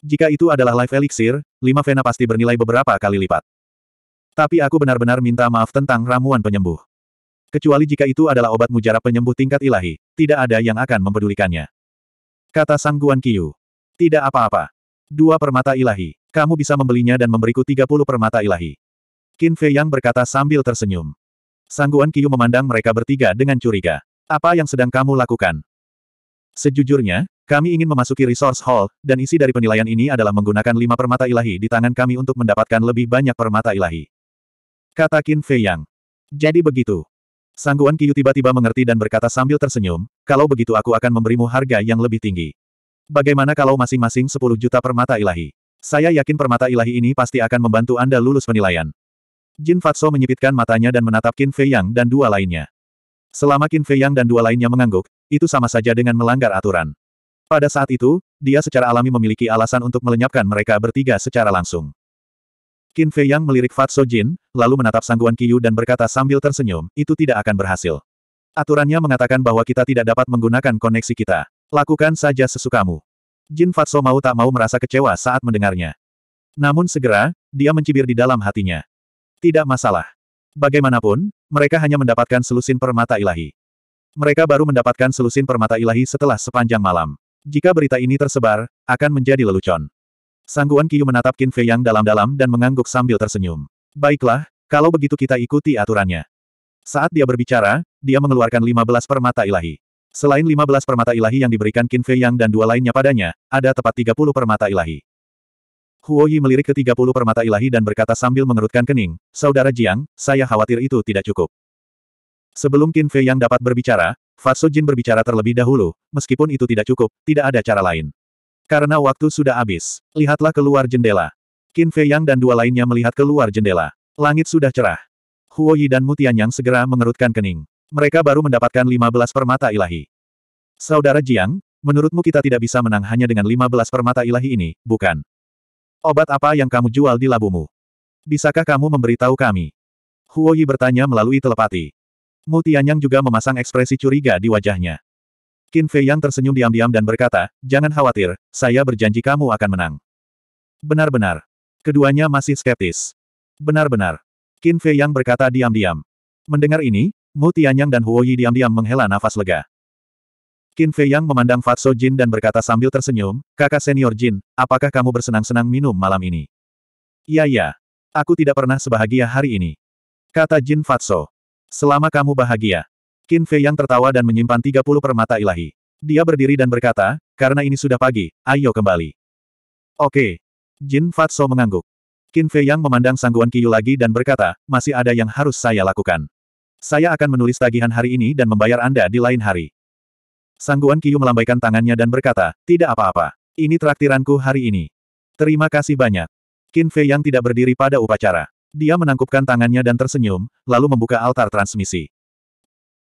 Jika itu adalah life elixir, lima vena pasti bernilai beberapa kali lipat. Tapi aku benar-benar minta maaf tentang ramuan penyembuh. Kecuali jika itu adalah obat mujarab penyembuh tingkat ilahi, tidak ada yang akan mempedulikannya. Kata Sang Guan Qiu. Tidak apa-apa. Dua permata ilahi. Kamu bisa membelinya dan memberiku 30 permata ilahi. Qin Fei Yang berkata sambil tersenyum. Sang Guan Qiu memandang mereka bertiga dengan curiga. Apa yang sedang kamu lakukan? Sejujurnya, kami ingin memasuki Resource Hall, dan isi dari penilaian ini adalah menggunakan lima permata ilahi di tangan kami untuk mendapatkan lebih banyak permata ilahi. Kata Qin Fei Yang. Jadi begitu. Sangguan Kiyu tiba-tiba mengerti dan berkata sambil tersenyum, kalau begitu aku akan memberimu harga yang lebih tinggi. Bagaimana kalau masing-masing 10 juta permata ilahi? Saya yakin permata ilahi ini pasti akan membantu Anda lulus penilaian. Jin Fatso menyipitkan matanya dan menatap Qin Fei Yang dan dua lainnya. Selama Qin Fei Yang dan dua lainnya mengangguk, itu sama saja dengan melanggar aturan. Pada saat itu, dia secara alami memiliki alasan untuk melenyapkan mereka bertiga secara langsung. Qin Fei Yang melirik Fat So Jin, lalu menatap Sangguan Qiu dan berkata sambil tersenyum, itu tidak akan berhasil. Aturannya mengatakan bahwa kita tidak dapat menggunakan koneksi kita. Lakukan saja sesukamu. Jin Fat So mau tak mau merasa kecewa saat mendengarnya. Namun segera, dia mencibir di dalam hatinya. Tidak masalah. Bagaimanapun, mereka hanya mendapatkan selusin permata ilahi. Mereka baru mendapatkan selusin permata ilahi setelah sepanjang malam. Jika berita ini tersebar, akan menjadi lelucon. Sangguan Qiu menatap Qin Fei Yang dalam-dalam dan mengangguk sambil tersenyum. Baiklah, kalau begitu kita ikuti aturannya. Saat dia berbicara, dia mengeluarkan 15 permata ilahi. Selain 15 permata ilahi yang diberikan Qin Fei Yang dan dua lainnya padanya, ada tepat 30 permata ilahi. Huo Yi melirik ke 30 permata ilahi dan berkata sambil mengerutkan kening, Saudara Jiang, saya khawatir itu tidak cukup. Sebelum Qin Fei Yang dapat berbicara, Fatso Jin berbicara terlebih dahulu, meskipun itu tidak cukup, tidak ada cara lain. Karena waktu sudah habis. Lihatlah keluar jendela. Qin Fei Yang dan dua lainnya melihat keluar jendela. Langit sudah cerah. Huo Yi dan Mutianyang segera mengerutkan kening. Mereka baru mendapatkan 15 permata ilahi. Saudara Jiang, menurutmu kita tidak bisa menang hanya dengan 15 permata ilahi ini, bukan? Obat apa yang kamu jual di labumu? Bisakah kamu memberitahu kami? Huo Yi bertanya melalui telepati. Mutianyang juga memasang ekspresi curiga di wajahnya. Qin Fei Yang tersenyum diam-diam dan berkata, jangan khawatir, saya berjanji kamu akan menang. Benar-benar. Keduanya masih skeptis. Benar-benar. Qin Fei Yang berkata diam-diam. Mendengar ini, Mu Tianyang dan Huo Yi diam-diam menghela nafas lega. Qin Fei Yang memandang Fatso Jin dan berkata sambil tersenyum, kakak senior Jin, apakah kamu bersenang-senang minum malam ini? Iya iya. Aku tidak pernah sebahagia hari ini. Kata Jin Fatso. Selama kamu bahagia. Qin Fei Yang tertawa dan menyimpan 30 permata ilahi. Dia berdiri dan berkata, karena ini sudah pagi, ayo kembali. Oke. Jin Fatso mengangguk. Qin Fei Yang memandang Sangguan Kiyu lagi dan berkata, masih ada yang harus saya lakukan. Saya akan menulis tagihan hari ini dan membayar Anda di lain hari. Sangguan Kiyu melambaikan tangannya dan berkata, tidak apa-apa. Ini traktiranku hari ini. Terima kasih banyak. Qin Fei Yang tidak berdiri pada upacara. Dia menangkupkan tangannya dan tersenyum, lalu membuka altar transmisi.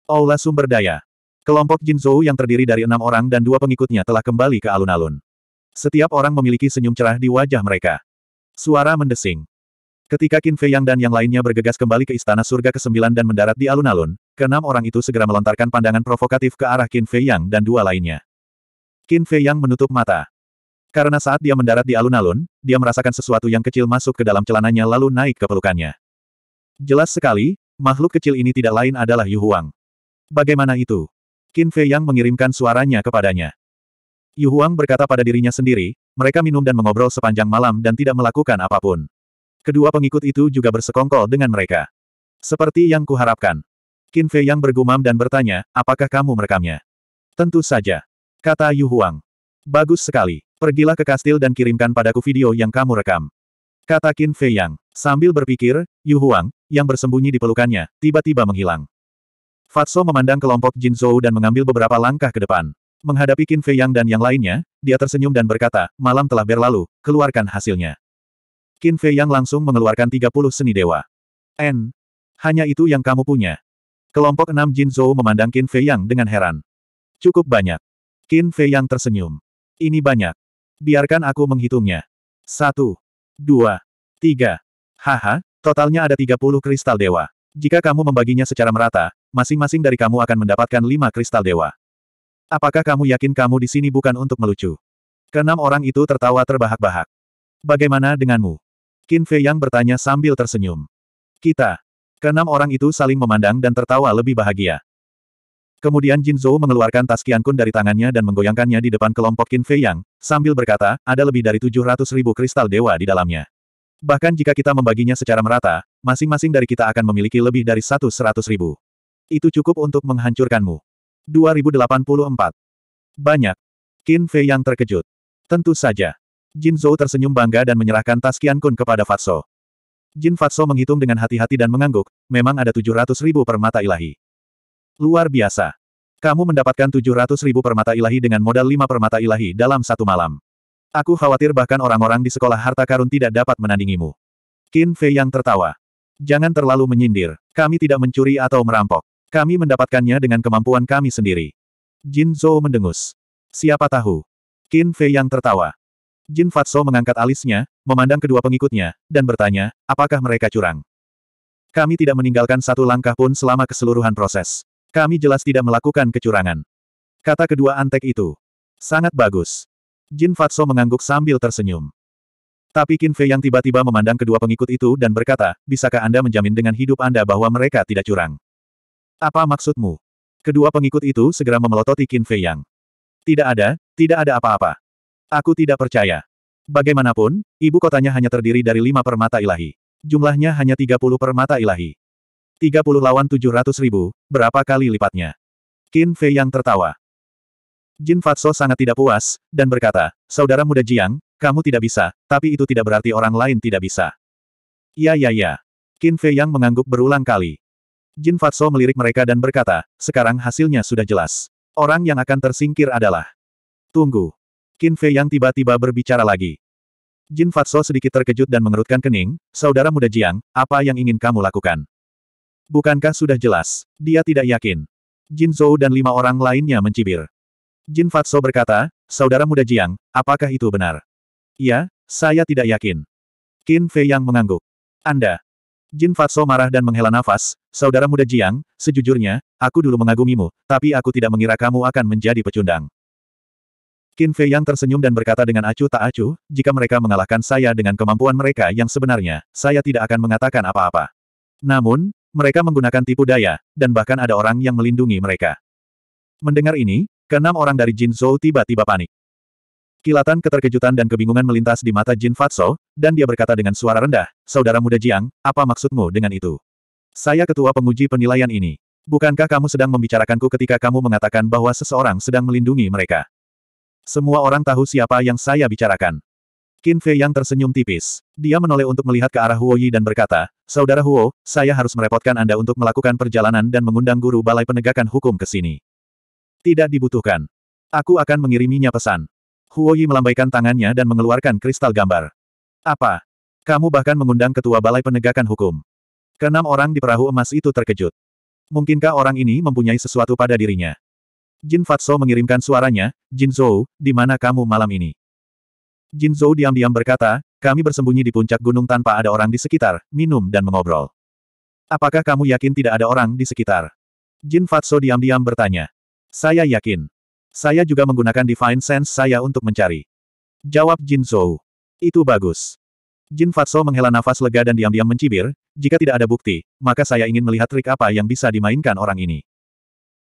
Aula sumber daya. Kelompok Jinzhou yang terdiri dari enam orang dan dua pengikutnya telah kembali ke alun-alun. Setiap orang memiliki senyum cerah di wajah mereka. Suara mendesing. Ketika Qin Fei Yang dan yang lainnya bergegas kembali ke Istana Surga ke-9 dan mendarat di alun-alun, keenam orang itu segera melontarkan pandangan provokatif ke arah Qin Fei Yang dan dua lainnya. Qin Fei Yang menutup mata. Karena saat dia mendarat di alun-alun, dia merasakan sesuatu yang kecil masuk ke dalam celananya lalu naik ke pelukannya. Jelas sekali, makhluk kecil ini tidak lain adalah Yu Huang. Bagaimana itu? Qin Fei Yang mengirimkan suaranya kepadanya. Yu Huang berkata pada dirinya sendiri, mereka minum dan mengobrol sepanjang malam dan tidak melakukan apa pun. Kedua pengikut itu juga bersekongkol dengan mereka. Seperti yang kuharapkan. Qin Fei yang bergumam dan bertanya, apakah kamu merekamnya? Tentu saja. Kata Yu Huang. Bagus sekali. Pergilah ke kastil dan kirimkan padaku video yang kamu rekam. Kata Qin Fei Yang. Sambil berpikir, Yu Huang, yang bersembunyi di pelukannya, tiba-tiba menghilang. Fatso memandang kelompok Jin Zhou dan mengambil beberapa langkah ke depan. Menghadapi Qin Fei Yang dan yang lainnya, dia tersenyum dan berkata, malam telah berlalu, keluarkan hasilnya. Qin Fei Yang langsung mengeluarkan 30 seni dewa. N. Hanya itu yang kamu punya. Kelompok enam Jin Zhou memandang Qin Fei Yang dengan heran. Cukup banyak. Qin Fei Yang tersenyum. Ini banyak. Biarkan aku menghitungnya. Satu. Dua. Tiga. Haha, totalnya ada 30 kristal dewa. Jika kamu membaginya secara merata, masing-masing dari kamu akan mendapatkan lima kristal dewa. Apakah kamu yakin kamu di sini bukan untuk melucu? Keenam orang itu tertawa terbahak-bahak. Bagaimana denganmu? Qin Fei Yang bertanya sambil tersenyum. Kita. Keenam orang itu saling memandang dan tertawa lebih bahagia. Kemudian Jin Zhou mengeluarkan tas Qian Kun dari tangannya dan menggoyangkannya di depan kelompok Qin Fei Yang, sambil berkata, ada lebih dari 700 ribu kristal dewa di dalamnya. Bahkan jika kita membaginya secara merata, masing-masing dari kita akan memiliki lebih dari satu seratus ribu. Itu cukup untuk menghancurkanmu. 2084. Banyak. Qin Fei Yang terkejut. Tentu saja. Jin Zhou tersenyum bangga dan menyerahkan tas Qian Kun kepada Fatso. Jin Fatso menghitung dengan hati-hati dan mengangguk, memang ada 700 ribu permata ilahi. Luar biasa. Kamu mendapatkan 700 ribu permata ilahi dengan modal 5 permata ilahi dalam satu malam. Aku khawatir bahkan orang-orang di sekolah harta karun tidak dapat menandingimu. Qin Fei yang tertawa. Jangan terlalu menyindir. Kami tidak mencuri atau merampok. Kami mendapatkannya dengan kemampuan kami sendiri. Jin Zhou mendengus. Siapa tahu? Qin Fei yang tertawa. Jin Fatso mengangkat alisnya, memandang kedua pengikutnya, dan bertanya, apakah mereka curang? Kami tidak meninggalkan satu langkah pun selama keseluruhan proses. Kami jelas tidak melakukan kecurangan. Kata kedua antek itu. Sangat bagus. Jin Fatso mengangguk sambil tersenyum. Tapi Qin Fei yang tiba-tiba memandang kedua pengikut itu dan berkata, bisakah Anda menjamin dengan hidup Anda bahwa mereka tidak curang? Apa maksudmu? Kedua pengikut itu segera memelototi Qin Fei Yang. Tidak ada, tidak ada apa-apa. Aku tidak percaya. Bagaimanapun, ibu kotanya hanya terdiri dari lima permata ilahi. Jumlahnya hanya 30 permata ilahi. 30 lawan 700 ribu, berapa kali lipatnya? Qin Fei yang tertawa. Jin Fatso sangat tidak puas, dan berkata, Saudara muda Jiang, kamu tidak bisa, tapi itu tidak berarti orang lain tidak bisa. Ya ya ya. Qin Fei yang mengangguk berulang kali. Jin Fatso melirik mereka dan berkata, sekarang hasilnya sudah jelas. Orang yang akan tersingkir adalah... Tunggu. Qin Fei yang tiba-tiba berbicara lagi. Jin Fatso sedikit terkejut dan mengerutkan kening, saudara muda Jiang, apa yang ingin kamu lakukan? Bukankah sudah jelas? Dia tidak yakin. Jin Zhou dan lima orang lainnya mencibir. Jin Fatso berkata, saudara muda Jiang, apakah itu benar? Ya, saya tidak yakin. Qin Fei yang mengangguk. Anda. Jin Fatso marah dan menghela nafas, saudara muda Jiang, sejujurnya, aku dulu mengagumimu, tapi aku tidak mengira kamu akan menjadi pecundang. Qin Fei yang tersenyum dan berkata dengan acuh tak acuh, jika mereka mengalahkan saya dengan kemampuan mereka yang sebenarnya, saya tidak akan mengatakan apa-apa. Namun, mereka menggunakan tipu daya, dan bahkan ada orang yang melindungi mereka. Mendengar ini, Keenam orang dari Jin Zhou tiba-tiba panik. Kilatan keterkejutan dan kebingungan melintas di mata Jin Fatso, dan dia berkata dengan suara rendah, Saudara muda Jiang, apa maksudmu dengan itu? Saya ketua penguji penilaian ini. Bukankah kamu sedang membicarakanku ketika kamu mengatakan bahwa seseorang sedang melindungi mereka? Semua orang tahu siapa yang saya bicarakan. Qin Fei yang tersenyum tipis. Dia menoleh untuk melihat ke arah Huo Yi dan berkata, Saudara Huo, saya harus merepotkan Anda untuk melakukan perjalanan dan mengundang guru balai penegakan hukum ke sini. Tidak dibutuhkan. Aku akan mengiriminya pesan. Huo Yi melambaikan tangannya dan mengeluarkan kristal gambar. Apa? Kamu bahkan mengundang ketua balai penegakan hukum. Kenam orang di perahu emas itu terkejut. Mungkinkah orang ini mempunyai sesuatu pada dirinya? Jin Fatso mengirimkan suaranya, Jin Zhou, di mana kamu malam ini? Jin Zhou diam-diam berkata, kami bersembunyi di puncak gunung tanpa ada orang di sekitar, minum dan mengobrol. Apakah kamu yakin tidak ada orang di sekitar? Jin Fatso diam-diam bertanya. Saya yakin. Saya juga menggunakan Divine Sense saya untuk mencari. Jawab Jin Zhou. Itu bagus. Jin Fatso menghela nafas lega dan diam-diam mencibir, jika tidak ada bukti, maka saya ingin melihat trik apa yang bisa dimainkan orang ini.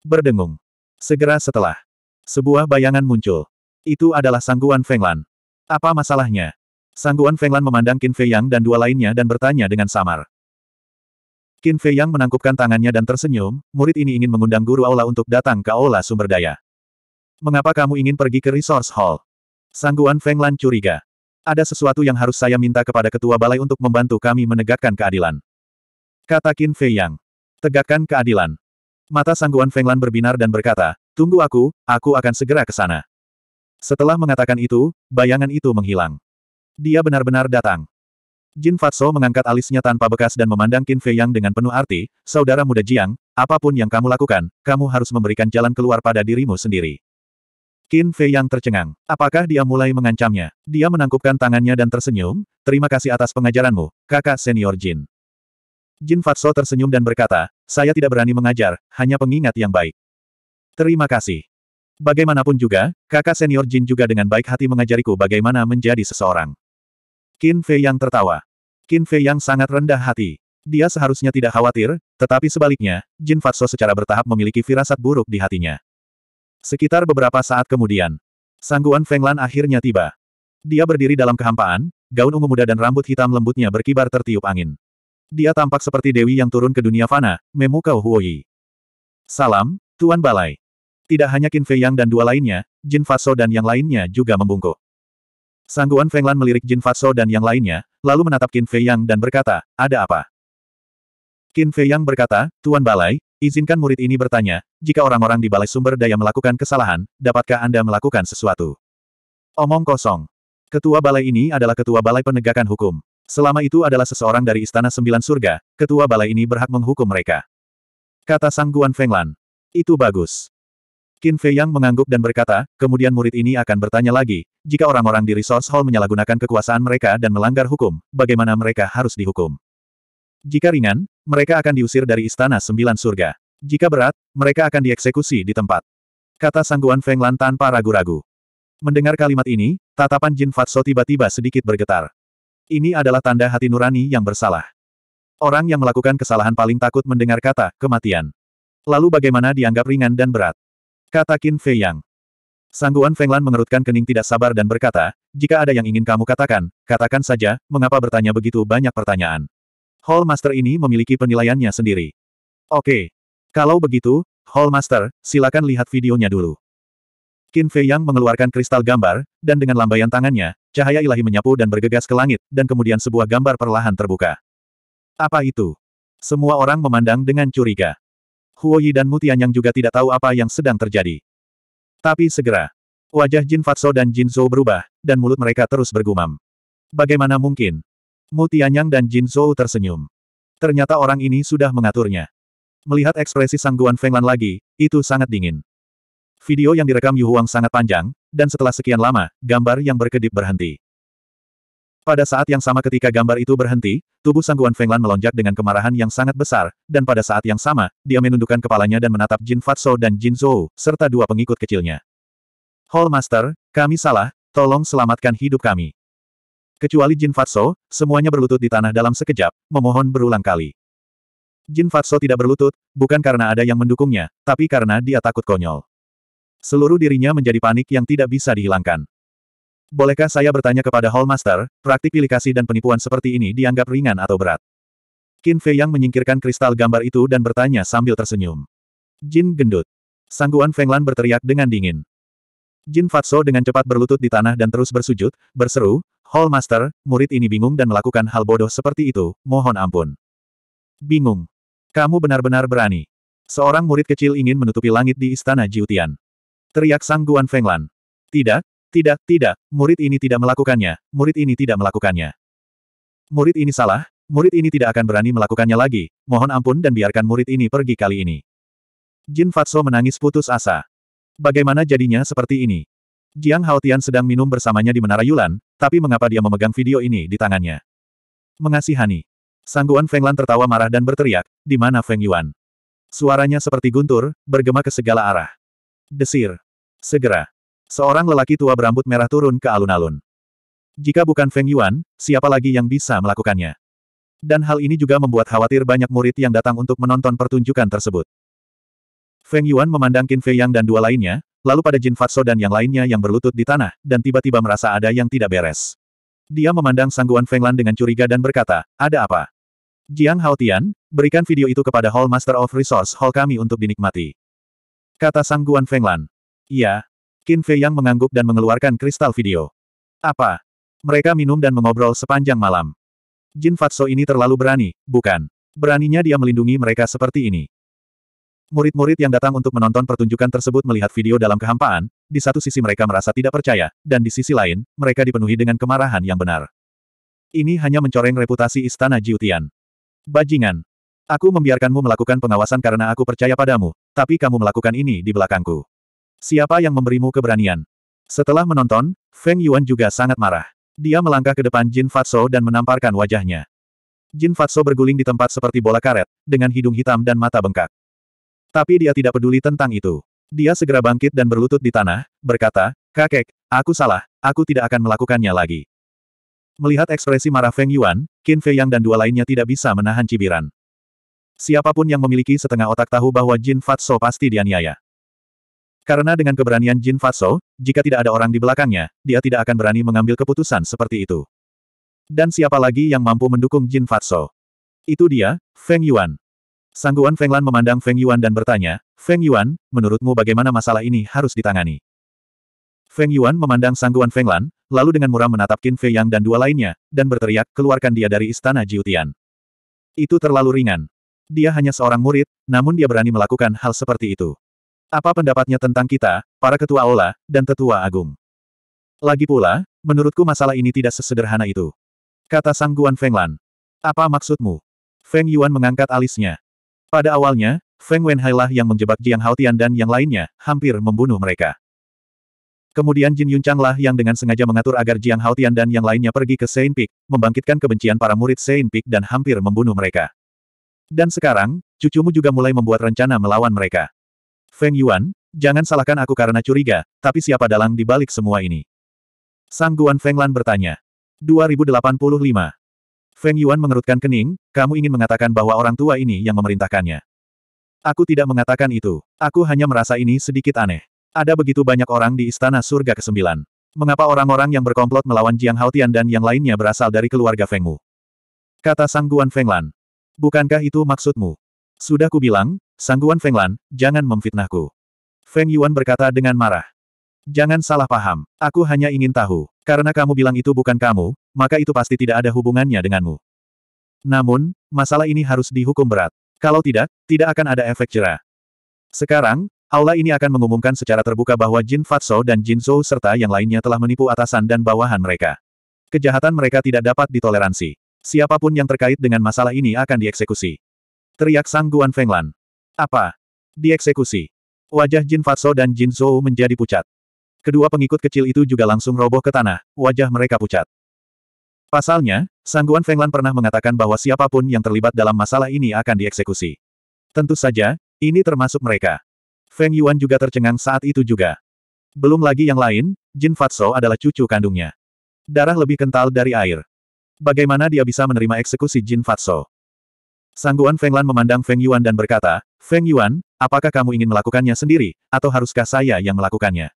Berdengung. Segera setelah. Sebuah bayangan muncul. Itu adalah Sangguan Fenglan. Apa masalahnya? Sangguan Fenglan memandang Qin Fei Yang dan dua lainnya dan bertanya dengan samar. Qin Fei Yang menangkupkan tangannya dan tersenyum, murid ini ingin mengundang guru aula untuk datang ke aula sumber daya. Mengapa kamu ingin pergi ke Resource Hall? Sangguan Feng Lan curiga. Ada sesuatu yang harus saya minta kepada ketua balai untuk membantu kami menegakkan keadilan. Kata Qin Fei Yang. Tegakkan keadilan. Mata Sangguan Feng Lan berbinar dan berkata, tunggu aku, aku akan segera ke sana. Setelah mengatakan itu, bayangan itu menghilang. Dia benar-benar datang. Jin Fatso mengangkat alisnya tanpa bekas dan memandang Qin Fei Yang dengan penuh arti, Saudara muda Jiang, apa pun yang kamu lakukan, kamu harus memberikan jalan keluar pada dirimu sendiri. Qin Fei yang tercengang. Apakah dia mulai mengancamnya? Dia menangkupkan tangannya dan tersenyum, terima kasih atas pengajaranmu, kakak senior Jin. Jin Fatso tersenyum dan berkata, saya tidak berani mengajar, hanya pengingat yang baik. Terima kasih. Bagaimanapun juga, kakak senior Jin juga dengan baik hati mengajariku bagaimana menjadi seseorang. Qin Fei yang tertawa. Qin Fei yang sangat rendah hati. Dia seharusnya tidak khawatir, tetapi sebaliknya, Jin Fatso secara bertahap memiliki firasat buruk di hatinya. Sekitar beberapa saat kemudian, Sangguan Fenglan akhirnya tiba. Dia berdiri dalam kehampaan, gaun ungu muda dan rambut hitam lembutnya berkibar tertiup angin. Dia tampak seperti dewi yang turun ke dunia fana, memukau Huoyi. Salam, Tuan Balai. Tidak hanya Qin Fei Yang dan dua lainnya, Jin Fatso dan yang lainnya juga membungkuk. Sangguan Fenglan melirik Jin Fatso dan yang lainnya, lalu menatap Qin Fei Yang dan berkata, ada apa? Qin Fei Yang berkata, Tuan Balai, Izinkan murid ini bertanya, jika orang-orang di balai sumber daya melakukan kesalahan, dapatkah Anda melakukan sesuatu? Omong kosong. Ketua balai ini adalah ketua balai penegakan hukum. Selama itu adalah seseorang dari Istana Sembilan Surga, ketua balai ini berhak menghukum mereka. Kata Sang Guan Fenglan. Itu bagus. Qin Fei Yang mengangguk dan berkata, kemudian murid ini akan bertanya lagi, jika orang-orang di Resource Hall menyalahgunakan kekuasaan mereka dan melanggar hukum, bagaimana mereka harus dihukum? Jika ringan, mereka akan diusir dari Istana Sembilan Surga. Jika berat, mereka akan dieksekusi di tempat. Kata Sangguan Feng Lan tanpa ragu-ragu. Mendengar kalimat ini, tatapan Jin Fatso tiba-tiba sedikit bergetar. Ini adalah tanda hati nurani yang bersalah. Orang yang melakukan kesalahan paling takut mendengar kata, kematian. Lalu bagaimana dianggap ringan dan berat? Kata Qin Fei Yang. Sangguan Feng Lan mengerutkan kening tidak sabar dan berkata, jika ada yang ingin kamu katakan, katakan saja, mengapa bertanya begitu banyak pertanyaan. Hall Master ini memiliki penilaiannya sendiri. Oke. Kalau begitu, Hall Master, silakan lihat videonya dulu. Qin Fei Yang mengeluarkan kristal gambar, dan dengan lambaian tangannya, cahaya ilahi menyapu dan bergegas ke langit, dan kemudian sebuah gambar perlahan terbuka. Apa itu? Semua orang memandang dengan curiga. Huo Yi dan Mutianyang juga tidak tahu apa yang sedang terjadi. Tapi segera, wajah Jin Fatso dan Jin Zhou berubah, dan mulut mereka terus bergumam. Bagaimana mungkin? Mu Tianyang dan Jin Zhou tersenyum. Ternyata orang ini sudah mengaturnya. Melihat ekspresi Sangguan Fenglan lagi, itu sangat dingin. Video yang direkam Yu Huang sangat panjang, dan setelah sekian lama, gambar yang berkedip berhenti. Pada saat yang sama ketika gambar itu berhenti, tubuh Sangguan Fenglan melonjak dengan kemarahan yang sangat besar, dan pada saat yang sama, dia menundukkan kepalanya dan menatap Jin Fatso dan Jin Zhou, serta dua pengikut kecilnya. Hall Master, kami salah, tolong selamatkan hidup kami. Kecuali Jin Fatso, semuanya berlutut di tanah dalam sekejap, memohon berulang kali. Jin Fatso tidak berlutut, bukan karena ada yang mendukungnya, tapi karena dia takut konyol. Seluruh dirinya menjadi panik yang tidak bisa dihilangkan. Bolehkah saya bertanya kepada Hall Master, praktik pilikasi dan penipuan seperti ini dianggap ringan atau berat? Qin Fei yang menyingkirkan kristal gambar itu dan bertanya sambil tersenyum. Jin gendut. Sangguan Fenglan berteriak dengan dingin. Jin Fatso dengan cepat berlutut di tanah dan terus bersujud, berseru, Hall Master, murid ini bingung dan melakukan hal bodoh seperti itu, mohon ampun. Bingung. Kamu benar-benar berani. Seorang murid kecil ingin menutupi langit di istana Jiutian. Teriak Sang Guan Fenglan. Tidak, tidak, tidak, murid ini tidak melakukannya, murid ini tidak melakukannya. Murid ini salah, murid ini tidak akan berani melakukannya lagi, mohon ampun dan biarkan murid ini pergi kali ini. Jin Fatso menangis putus asa. Bagaimana jadinya seperti ini? Jiang Haotian sedang minum bersamanya di Menara Yulan, tapi mengapa dia memegang video ini di tangannya? Mengasihani. Sangguan Fenglan tertawa marah dan berteriak, di mana Feng Yuan? Suaranya seperti guntur, bergema ke segala arah. Desir. Segera. Seorang lelaki tua berambut merah turun ke alun-alun. Jika bukan Feng Yuan, siapa lagi yang bisa melakukannya? Dan hal ini juga membuat khawatir banyak murid yang datang untuk menonton pertunjukan tersebut. Feng Yuan memandang Qin Fei Yang dan dua lainnya, lalu pada Jin Fatso dan yang lainnya yang berlutut di tanah, dan tiba-tiba merasa ada yang tidak beres. Dia memandang Sangguan Feng Lan dengan curiga dan berkata, ada apa? Jiang Haotian, berikan video itu kepada Hall Master of Resource Hall kami untuk dinikmati. Kata Sangguan Feng Lan. Iya. Qin Fei Yang mengangguk dan mengeluarkan kristal video. Apa? Mereka minum dan mengobrol sepanjang malam. Jin Fatso ini terlalu berani, bukan? Beraninya dia melindungi mereka seperti ini. Murid-murid yang datang untuk menonton pertunjukan tersebut melihat video dalam kehampaan, di satu sisi mereka merasa tidak percaya, dan di sisi lain, mereka dipenuhi dengan kemarahan yang benar. Ini hanya mencoreng reputasi Istana Jiutian. Bajingan. Aku membiarkanmu melakukan pengawasan karena aku percaya padamu, tapi kamu melakukan ini di belakangku. Siapa yang memberimu keberanian? Setelah menonton, Feng Yuan juga sangat marah. Dia melangkah ke depan Jin Fatso dan menamparkan wajahnya. Jin Fatso berguling di tempat seperti bola karet, dengan hidung hitam dan mata bengkak. Tapi dia tidak peduli tentang itu. Dia segera bangkit dan berlutut di tanah, berkata, Kakek, aku salah, aku tidak akan melakukannya lagi. Melihat ekspresi marah Feng Yuan, Qin Fei Yang dan dua lainnya tidak bisa menahan cibiran. Siapa pun yang memiliki setengah otak tahu bahwa Jin Fatso pasti dianiaya. Karena dengan keberanian Jin Fatso, jika tidak ada orang di belakangnya, dia tidak akan berani mengambil keputusan seperti itu. Dan siapa lagi yang mampu mendukung Jin Fatso? Itu dia, Feng Yuan. Sangguan Feng Lan memandang Feng Yuan dan bertanya, Feng Yuan, menurutmu bagaimana masalah ini harus ditangani? Feng Yuan memandang Sangguan Feng Lan, lalu dengan muram menatap Qin Fei Yang dan dua lainnya, dan berteriak, keluarkan dia dari istana Jiutian. Itu terlalu ringan. Dia hanya seorang murid, namun dia berani melakukan hal seperti itu. Apa pendapatnya tentang kita, para ketua Ola, dan tetua agung? Lagi pula, menurutku masalah ini tidak sesederhana itu. Kata Sang Guan Fenglan. Apa maksudmu? Feng Yuan mengangkat alisnya. Pada awalnya, Feng Wenhai lah yang menjebak Jiang Haotian dan yang lainnya, hampir membunuh mereka. Kemudian Jin Yunchang lah yang dengan sengaja mengatur agar Jiang Haotian dan yang lainnya pergi ke Sein Peak, membangkitkan kebencian para murid Sein Peak dan hampir membunuh mereka. Dan sekarang, cucumu juga mulai membuat rencana melawan mereka. Feng Yuan, jangan salahkan aku karena curiga, tapi siapa dalang di balik semua ini? Sang Guan Fenglan bertanya. 2085. Feng Yuan mengerutkan kening, kamu ingin mengatakan bahwa orang tua ini yang memerintahkannya. Aku tidak mengatakan itu. Aku hanya merasa ini sedikit aneh. Ada begitu banyak orang di Istana Surga ke-9. Mengapa orang-orang yang berkomplot melawan Jiang Haotian dan yang lainnya berasal dari keluarga Fengmu? Kata Sang Guan Fenglan. Bukankah itu maksudmu? Sudah kubilang, Sangguan Feng Lan, jangan memfitnahku. Feng Yuan berkata dengan marah. Jangan salah paham, aku hanya ingin tahu, karena kamu bilang itu bukan kamu, maka itu pasti tidak ada hubungannya denganmu. Namun, masalah ini harus dihukum berat. Kalau tidak, tidak akan ada efek jerah. Sekarang, aula ini akan mengumumkan secara terbuka bahwa Jin Fatso dan Jin Zhou serta yang lainnya telah menipu atasan dan bawahan mereka. Kejahatan mereka tidak dapat ditoleransi. Siapa pun yang terkait dengan masalah ini akan dieksekusi. Teriak Sang Guan Fenglan. Apa? Dieksekusi. Wajah Jin Fatso dan Jin Zhou menjadi pucat. Kedua pengikut kecil itu juga langsung roboh ke tanah, wajah mereka pucat. Pasalnya, Sangguan Fenglan pernah mengatakan bahwa siapa pun yang terlibat dalam masalah ini akan dieksekusi. Tentu saja, ini termasuk mereka. Feng Yuan juga tercengang saat itu juga. Belum lagi yang lain, Jin Fatso adalah cucu kandungnya. Darah lebih kental dari air. Bagaimana dia bisa menerima eksekusi Jin Fatso? Sangguan Feng Lan memandang Feng Yuan dan berkata, Feng Yuan, apakah kamu ingin melakukannya sendiri, atau haruskah saya yang melakukannya?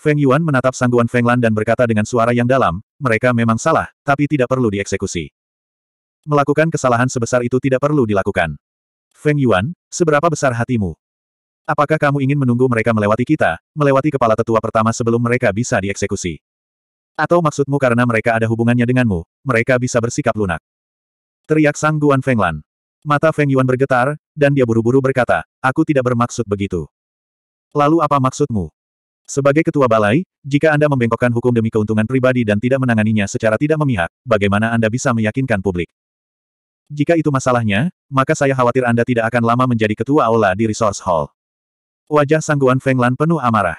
Feng Yuan menatap sangguan Feng Lan dan berkata dengan suara yang dalam, mereka memang salah, tapi tidak perlu dieksekusi. Melakukan kesalahan sebesar itu tidak perlu dilakukan. Feng Yuan, seberapa besar hatimu? Apakah kamu ingin menunggu mereka melewati kita, melewati kepala tetua pertama sebelum mereka bisa dieksekusi? Atau maksudmu karena mereka ada hubungannya denganmu, mereka bisa bersikap lunak? Teriak Sang Guan Feng Lan. Mata Feng Yuan bergetar, dan dia buru-buru berkata, aku tidak bermaksud begitu. Lalu apa maksudmu? Sebagai ketua balai, jika Anda membengkokkan hukum demi keuntungan pribadi dan tidak menanganinya secara tidak memihak, bagaimana Anda bisa meyakinkan publik? Jika itu masalahnya, maka saya khawatir Anda tidak akan lama menjadi ketua aula di Resource Hall. Wajah Sangguan Feng Lan penuh amarah.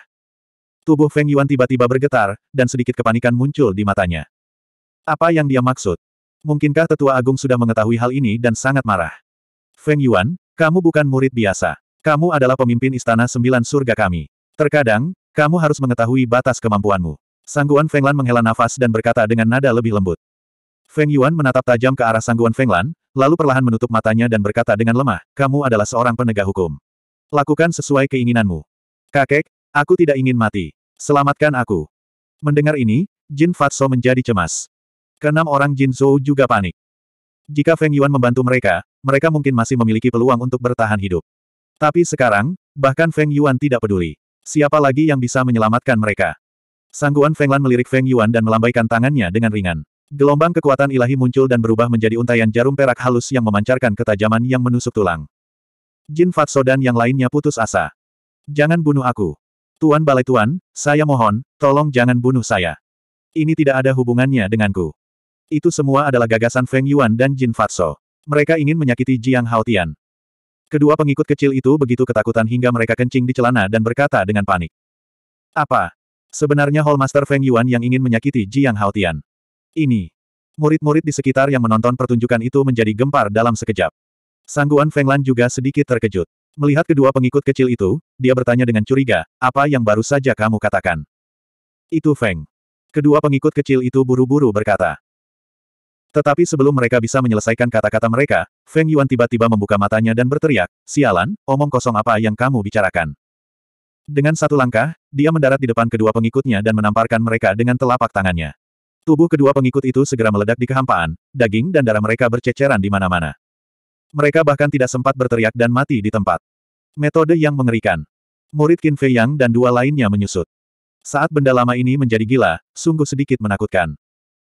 Tubuh Feng Yuan tiba-tiba bergetar, dan sedikit kepanikan muncul di matanya. Apa yang dia maksud? Mungkinkah tetua agung sudah mengetahui hal ini dan sangat marah? Feng Yuan, kamu bukan murid biasa. Kamu adalah pemimpin istana sembilan surga kami. Terkadang, kamu harus mengetahui batas kemampuanmu. Sangguan Feng Lan menghela nafas dan berkata dengan nada lebih lembut. Feng Yuan menatap tajam ke arah Sangguan Feng Lan, lalu perlahan menutup matanya dan berkata dengan lemah, kamu adalah seorang penegak hukum. Lakukan sesuai keinginanmu. Kakek, aku tidak ingin mati. Selamatkan aku. Mendengar ini, Jin Fatso menjadi cemas. Keenam orang Jin Zhou juga panik. Jika Feng Yuan membantu mereka, mereka mungkin masih memiliki peluang untuk bertahan hidup. Tapi sekarang, bahkan Feng Yuan tidak peduli. Siapa lagi yang bisa menyelamatkan mereka? Sangguan Feng Lan melirik Feng Yuan dan melambaikan tangannya dengan ringan. Gelombang kekuatan ilahi muncul dan berubah menjadi untayan jarum perak halus yang memancarkan ketajaman yang menusuk tulang. Jin Fatso dan yang lainnya putus asa. Jangan bunuh aku. Tuan Balai Tuan, saya mohon, tolong jangan bunuh saya. Ini tidak ada hubungannya denganku. Itu semua adalah gagasan Feng Yuan dan Jin Fatso. Mereka ingin menyakiti Jiang Haotian. Kedua pengikut kecil itu begitu ketakutan hingga mereka kencing di celana dan berkata dengan panik. Apa? Sebenarnya Hallmaster Feng Yuan yang ingin menyakiti Jiang Haotian. Ini. Murid-murid di sekitar yang menonton pertunjukan itu menjadi gempar dalam sekejap. Sangguan Feng Lan juga sedikit terkejut. Melihat kedua pengikut kecil itu, dia bertanya dengan curiga, apa yang baru saja kamu katakan? Itu Feng. Kedua pengikut kecil itu buru-buru berkata. Tetapi sebelum mereka bisa menyelesaikan kata-kata mereka, Feng Yuan tiba-tiba membuka matanya dan berteriak, Sialan, omong kosong apa yang kamu bicarakan. Dengan satu langkah, dia mendarat di depan kedua pengikutnya dan menamparkan mereka dengan telapak tangannya. Tubuh kedua pengikut itu segera meledak di kehampaan, daging dan darah mereka berceceran di mana-mana. Mereka bahkan tidak sempat berteriak dan mati di tempat. Metode yang mengerikan. Murid Qin Fei Yang dan dua lainnya menyusut. Saat benda lama ini menjadi gila, sungguh sedikit menakutkan.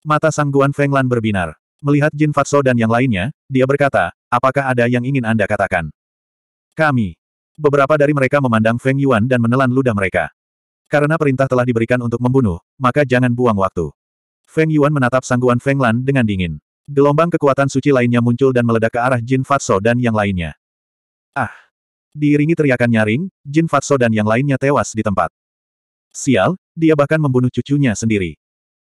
Mata Sang Guan Feng Lan berbinar. Melihat Jin Fatso dan yang lainnya, dia berkata, apakah ada yang ingin Anda katakan? Kami. Beberapa dari mereka memandang Feng Yuan dan menelan ludah mereka. Karena perintah telah diberikan untuk membunuh, maka jangan buang waktu. Feng Yuan menatap Sang Guan Feng Lan dengan dingin. Gelombang kekuatan suci lainnya muncul dan meledak ke arah Jin Fatso dan yang lainnya. Ah! Diiringi teriakan nyaring, Jin Fatso dan yang lainnya tewas di tempat. Sial, dia bahkan membunuh cucunya sendiri.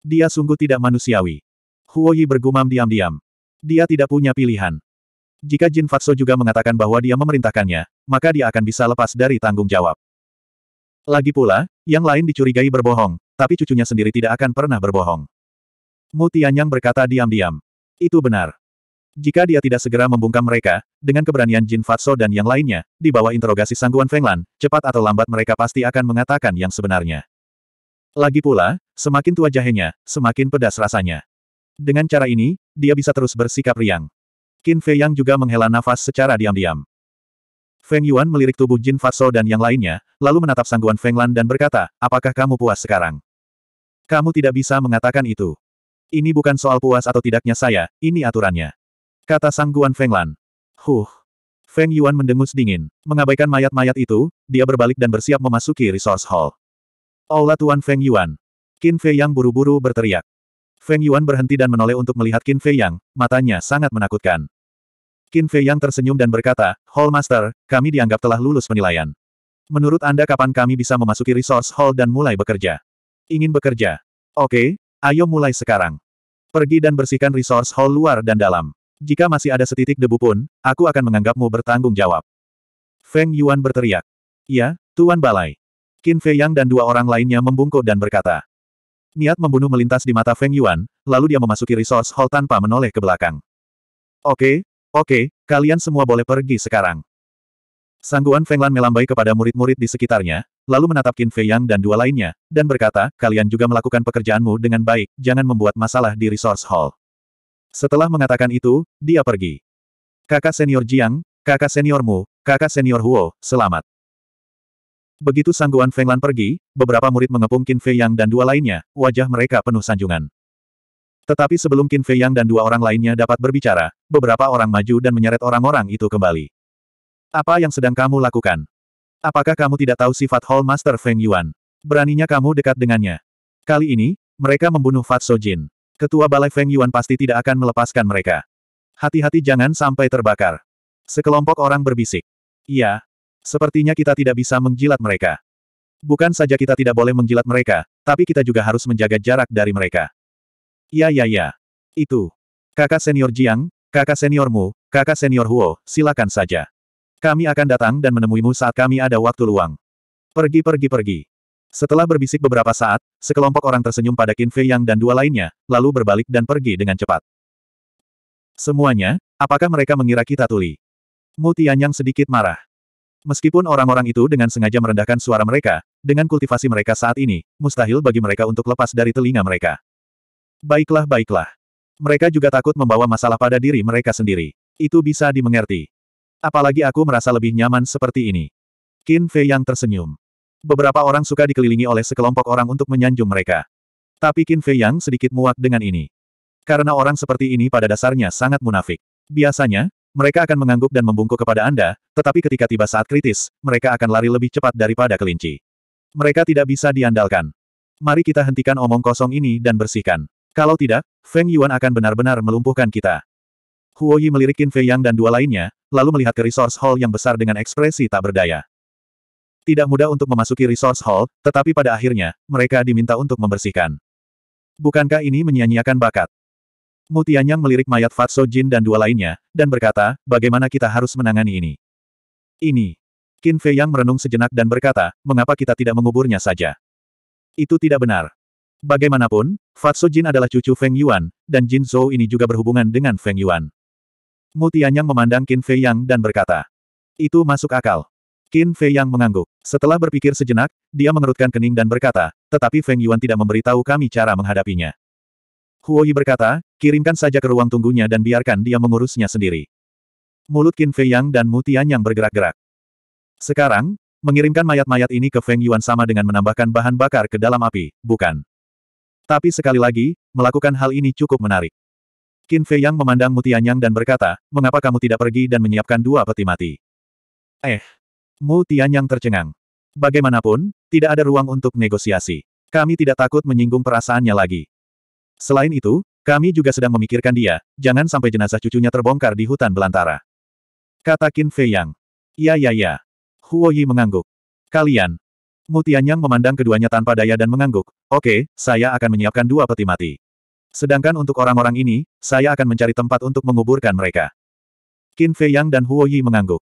Dia sungguh tidak manusiawi. Huo Yi bergumam diam-diam. Dia tidak punya pilihan. Jika Jin Fatso juga mengatakan bahwa dia memerintahkannya, maka dia akan bisa lepas dari tanggung jawab. Lagi pula, yang lain dicurigai berbohong, tapi cucunya sendiri tidak akan pernah berbohong. Mu Tianyang berkata diam-diam. Itu benar. Jika dia tidak segera membungkam mereka, dengan keberanian Jin Fatso dan yang lainnya, di bawah interogasi Sangguan Fenglan, cepat atau lambat mereka pasti akan mengatakan yang sebenarnya. Lagi pula, semakin tua jahenya, semakin pedas rasanya. Dengan cara ini, dia bisa terus bersikap riang. Qin Fei Yang juga menghela nafas secara diam-diam. Feng Yuan melirik tubuh Jin Fatso dan yang lainnya, lalu menatap Sangguan Feng Lan dan berkata, apakah kamu puas sekarang? Kamu tidak bisa mengatakan itu. Ini bukan soal puas atau tidaknya saya, ini aturannya. Kata Sangguan Feng Lan. Huh. Feng Yuan mendengus dingin. Mengabaikan mayat-mayat itu, dia berbalik dan bersiap memasuki resource hall. Aula Tuan Feng Yuan. Qin Fei Yang buru-buru berteriak. Feng Yuan berhenti dan menoleh untuk melihat Qin Fei Yang, matanya sangat menakutkan. Qin Fei Yang tersenyum dan berkata, Hall Master, kami dianggap telah lulus penilaian. Menurut Anda kapan kami bisa memasuki resource hall dan mulai bekerja? Ingin bekerja? Oke, ayo mulai sekarang. Pergi dan bersihkan resource hall luar dan dalam. Jika masih ada setitik debu pun, aku akan menganggapmu bertanggung jawab. Feng Yuan berteriak. Ya, Tuan Balai. Qin Fei Yang dan dua orang lainnya membungkuk dan berkata. Niat membunuh melintas di mata Feng Yuan, lalu dia memasuki resource hall tanpa menoleh ke belakang. Oke, oke, kalian semua boleh pergi sekarang. Sangguan Fenglan melambai kepada murid-murid di sekitarnya, lalu menatap Qin Fei Yang dan dua lainnya, dan berkata, kalian juga melakukan pekerjaanmu dengan baik, jangan membuat masalah di Resource Hall. Setelah mengatakan itu, dia pergi. Kakak senior Jiang, kakak seniormu, kakak senior Huo, selamat. Begitu Sangguan Fenglan pergi, beberapa murid mengepung Qin Fei Yang dan dua lainnya, wajah mereka penuh sanjungan. Tetapi sebelum Qin Fei Yang dan dua orang lainnya dapat berbicara, beberapa orang maju dan menyeret orang-orang itu kembali. Apa yang sedang kamu lakukan? Apakah kamu tidak tahu sifat Hall Master Feng Yuan? Beraninya kamu dekat dengannya. Kali ini, mereka membunuh Fat Sojin. Ketua Balai Feng Yuan pasti tidak akan melepaskan mereka. Hati-hati jangan sampai terbakar. Sekelompok orang berbisik. Iya. Sepertinya kita tidak bisa menjilat mereka. Bukan saja kita tidak boleh menjilat mereka, tapi kita juga harus menjaga jarak dari mereka. Ya ya ya. Itu. Kakak senior Jiang, kakak seniormu, kakak senior Huo, silakan saja. Kami akan datang dan menemuimu saat kami ada waktu luang. Pergi pergi pergi. Setelah berbisik beberapa saat, sekelompok orang tersenyum pada Qin Fei Yang dan dua lainnya, lalu berbalik dan pergi dengan cepat. Semuanya, apakah mereka mengira kita tuli? Mu Tianyang sedikit marah. Meskipun orang-orang itu dengan sengaja merendahkan suara mereka, dengan kultivasi mereka saat ini, mustahil bagi mereka untuk lepas dari telinga mereka. Baiklah baiklah. Mereka juga takut membawa masalah pada diri mereka sendiri. Itu bisa dimengerti. Apalagi aku merasa lebih nyaman seperti ini. Qin Fei yang tersenyum. Beberapa orang suka dikelilingi oleh sekelompok orang untuk menyanjung mereka. Tapi Qin Fei yang sedikit muak dengan ini. Karena orang seperti ini pada dasarnya sangat munafik. Biasanya, mereka akan mengangguk dan membungkuk kepada Anda, tetapi ketika tiba saat kritis, mereka akan lari lebih cepat daripada kelinci. Mereka tidak bisa diandalkan. Mari kita hentikan omong kosong ini dan bersihkan. Kalau tidak, Feng Yuan akan benar-benar melumpuhkan kita. Huo Yi melirik Qin Fei Yang dan dua lainnya, lalu melihat ke resource hall yang besar dengan ekspresi tak berdaya. Tidak mudah untuk memasuki resource hall, tetapi pada akhirnya, mereka diminta untuk membersihkan. Bukankah ini menyia-nyiakan bakat? Mutianyang melirik mayat Fatso Jin dan dua lainnya, dan berkata, bagaimana kita harus menangani ini? Ini. Qin Fei Yang merenung sejenak dan berkata, mengapa kita tidak menguburnya saja? Itu tidak benar. Bagaimanapun, Fatso Jin adalah cucu Feng Yuan, dan Jin Zhou ini juga berhubungan dengan Feng Yuan. Mutianyang memandang Qin Fei Yang dan berkata. Itu masuk akal. Qin Fei Yang mengangguk. Setelah berpikir sejenak, dia mengerutkan kening dan berkata, tetapi Feng Yuan tidak memberitahu kami cara menghadapinya. Huo Yi berkata, kirimkan saja ke ruang tunggunya dan biarkan dia mengurusnya sendiri. Mulut Qin Fei Yang dan Mutianyang bergerak-gerak. Sekarang, mengirimkan mayat-mayat ini ke Feng Yuan sama dengan menambahkan bahan bakar ke dalam api, bukan? Tapi sekali lagi, melakukan hal ini cukup menarik. Qin Fei Yang memandang Mutianyang dan berkata, mengapa kamu tidak pergi dan menyiapkan dua peti mati? Eh. Mu Tianyang tercengang. Bagaimanapun, tidak ada ruang untuk negosiasi. Kami tidak takut menyinggung perasaannya lagi. Selain itu, kami juga sedang memikirkan dia, jangan sampai jenazah cucunya terbongkar di hutan belantara. Kata Qin Fei Yang. Ya ya ya. Huo Yi mengangguk. Kalian. Mutianyang memandang keduanya tanpa daya dan mengangguk. Oke, saya akan menyiapkan dua peti mati. Sedangkan untuk orang-orang ini, saya akan mencari tempat untuk menguburkan mereka. Qin Fei Yang dan Huo Yi mengangguk.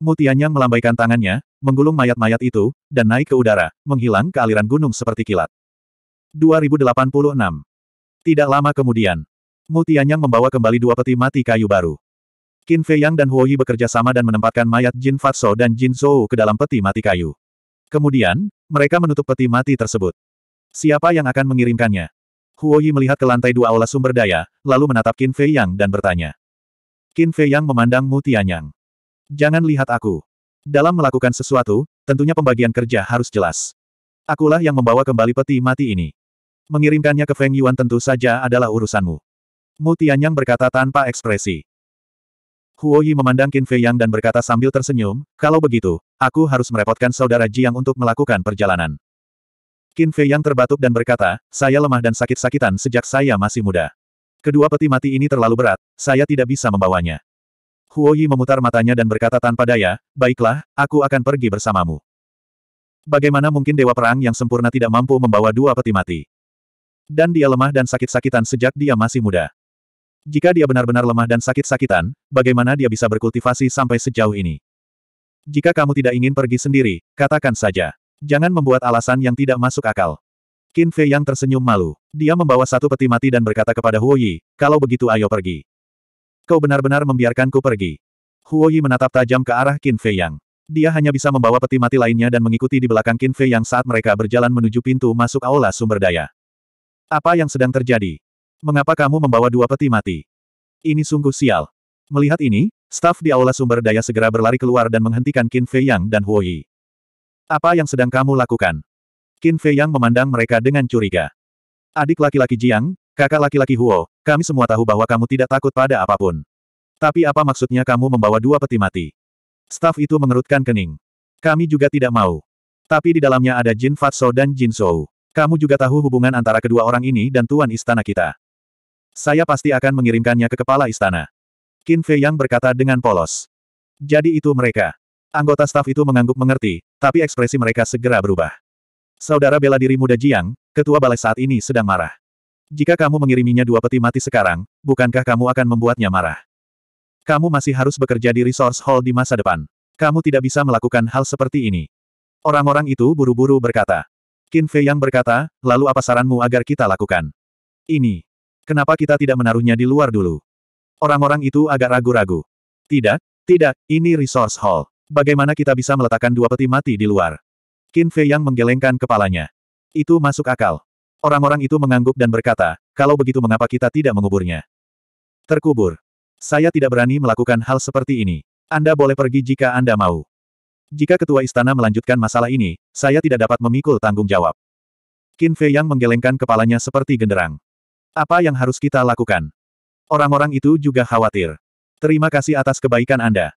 Mutianyang melambaikan tangannya, menggulung mayat-mayat itu, dan naik ke udara, menghilang ke aliran gunung seperti kilat. 2086. Tidak lama kemudian, Mutianyang membawa kembali dua peti mati kayu baru. Qin Fei Yang dan Huo Yi bekerja sama dan menempatkan mayat Jin Fatso dan Jin Zhou ke dalam peti mati kayu. Kemudian, mereka menutup peti mati tersebut. Siapa yang akan mengirimkannya? Huo Yi melihat ke lantai dua aula sumber daya, lalu menatap Qin Fei Yang dan bertanya. Qin Fei Yang memandang Mu Tianyang. Jangan lihat aku. Dalam melakukan sesuatu, tentunya pembagian kerja harus jelas. Akulah yang membawa kembali peti mati ini. Mengirimkannya ke Feng Yuan tentu saja adalah urusanmu. Mu Tianyang berkata tanpa ekspresi. Huo Yi memandang Qin Fei Yang dan berkata sambil tersenyum, kalau begitu, aku harus merepotkan saudara Jiang untuk melakukan perjalanan. Qin Fei yang terbatuk dan berkata, saya lemah dan sakit-sakitan sejak saya masih muda. Kedua peti mati ini terlalu berat, saya tidak bisa membawanya. Huo Yi memutar matanya dan berkata tanpa daya, baiklah, aku akan pergi bersamamu. Bagaimana mungkin Dewa Perang yang sempurna tidak mampu membawa dua peti mati? Dan dia lemah dan sakit-sakitan sejak dia masih muda. Jika dia benar-benar lemah dan sakit-sakitan, bagaimana dia bisa berkultivasi sampai sejauh ini? Jika kamu tidak ingin pergi sendiri, katakan saja. Jangan membuat alasan yang tidak masuk akal. Qin Fei yang tersenyum malu. Dia membawa satu peti mati dan berkata kepada Huo Yi, kalau begitu ayo pergi. Kau benar-benar membiarkanku pergi. Huo Yi menatap tajam ke arah Qin Fei Yang. Dia hanya bisa membawa peti mati lainnya dan mengikuti di belakang Qin Fei yang saat mereka berjalan menuju pintu masuk aula sumber daya. Apa yang sedang terjadi? Mengapa kamu membawa dua peti mati? Ini sungguh sial. Melihat ini, staf di aula sumber daya segera berlari keluar dan menghentikan Qin Fei Yang dan Huo Yi. Apa yang sedang kamu lakukan? Qin Fei Yang memandang mereka dengan curiga. Adik laki-laki Jiang, kakak laki-laki Huo, kami semua tahu bahwa kamu tidak takut pada apa pun. Tapi apa maksudnya kamu membawa dua peti mati? Staf itu mengerutkan kening. Kami juga tidak mau. Tapi di dalamnya ada Jin Fatso dan Jin Zhou. Kamu juga tahu hubungan antara kedua orang ini dan tuan istana kita. Saya pasti akan mengirimkannya ke kepala istana. Qin Fei Yang berkata dengan polos. Jadi itu mereka. Anggota staf itu mengangguk mengerti, tapi ekspresi mereka segera berubah. Saudara bela diri muda Jiang, ketua balai saat ini sedang marah. Jika kamu mengiriminya dua peti mati sekarang, bukankah kamu akan membuatnya marah? Kamu masih harus bekerja di Resource Hall di masa depan. Kamu tidak bisa melakukan hal seperti ini. Orang-orang itu buru-buru berkata. Qin Fei yang berkata, lalu apa saranmu agar kita lakukan? Ini. Kenapa kita tidak menaruhnya di luar dulu? Orang-orang itu agak ragu-ragu. Tidak, tidak, ini Resource Hall. Bagaimana kita bisa meletakkan dua peti mati di luar? Qin Fei yang menggelengkan kepalanya. Itu masuk akal. Orang-orang itu mengangguk dan berkata, kalau begitu mengapa kita tidak menguburnya? Terkubur. Saya tidak berani melakukan hal seperti ini. Anda boleh pergi jika Anda mau. Jika ketua istana melanjutkan masalah ini, saya tidak dapat memikul tanggung jawab. Qin Fei yang menggelengkan kepalanya seperti genderang. Apa yang harus kita lakukan? Orang-orang itu juga khawatir. Terima kasih atas kebaikan Anda.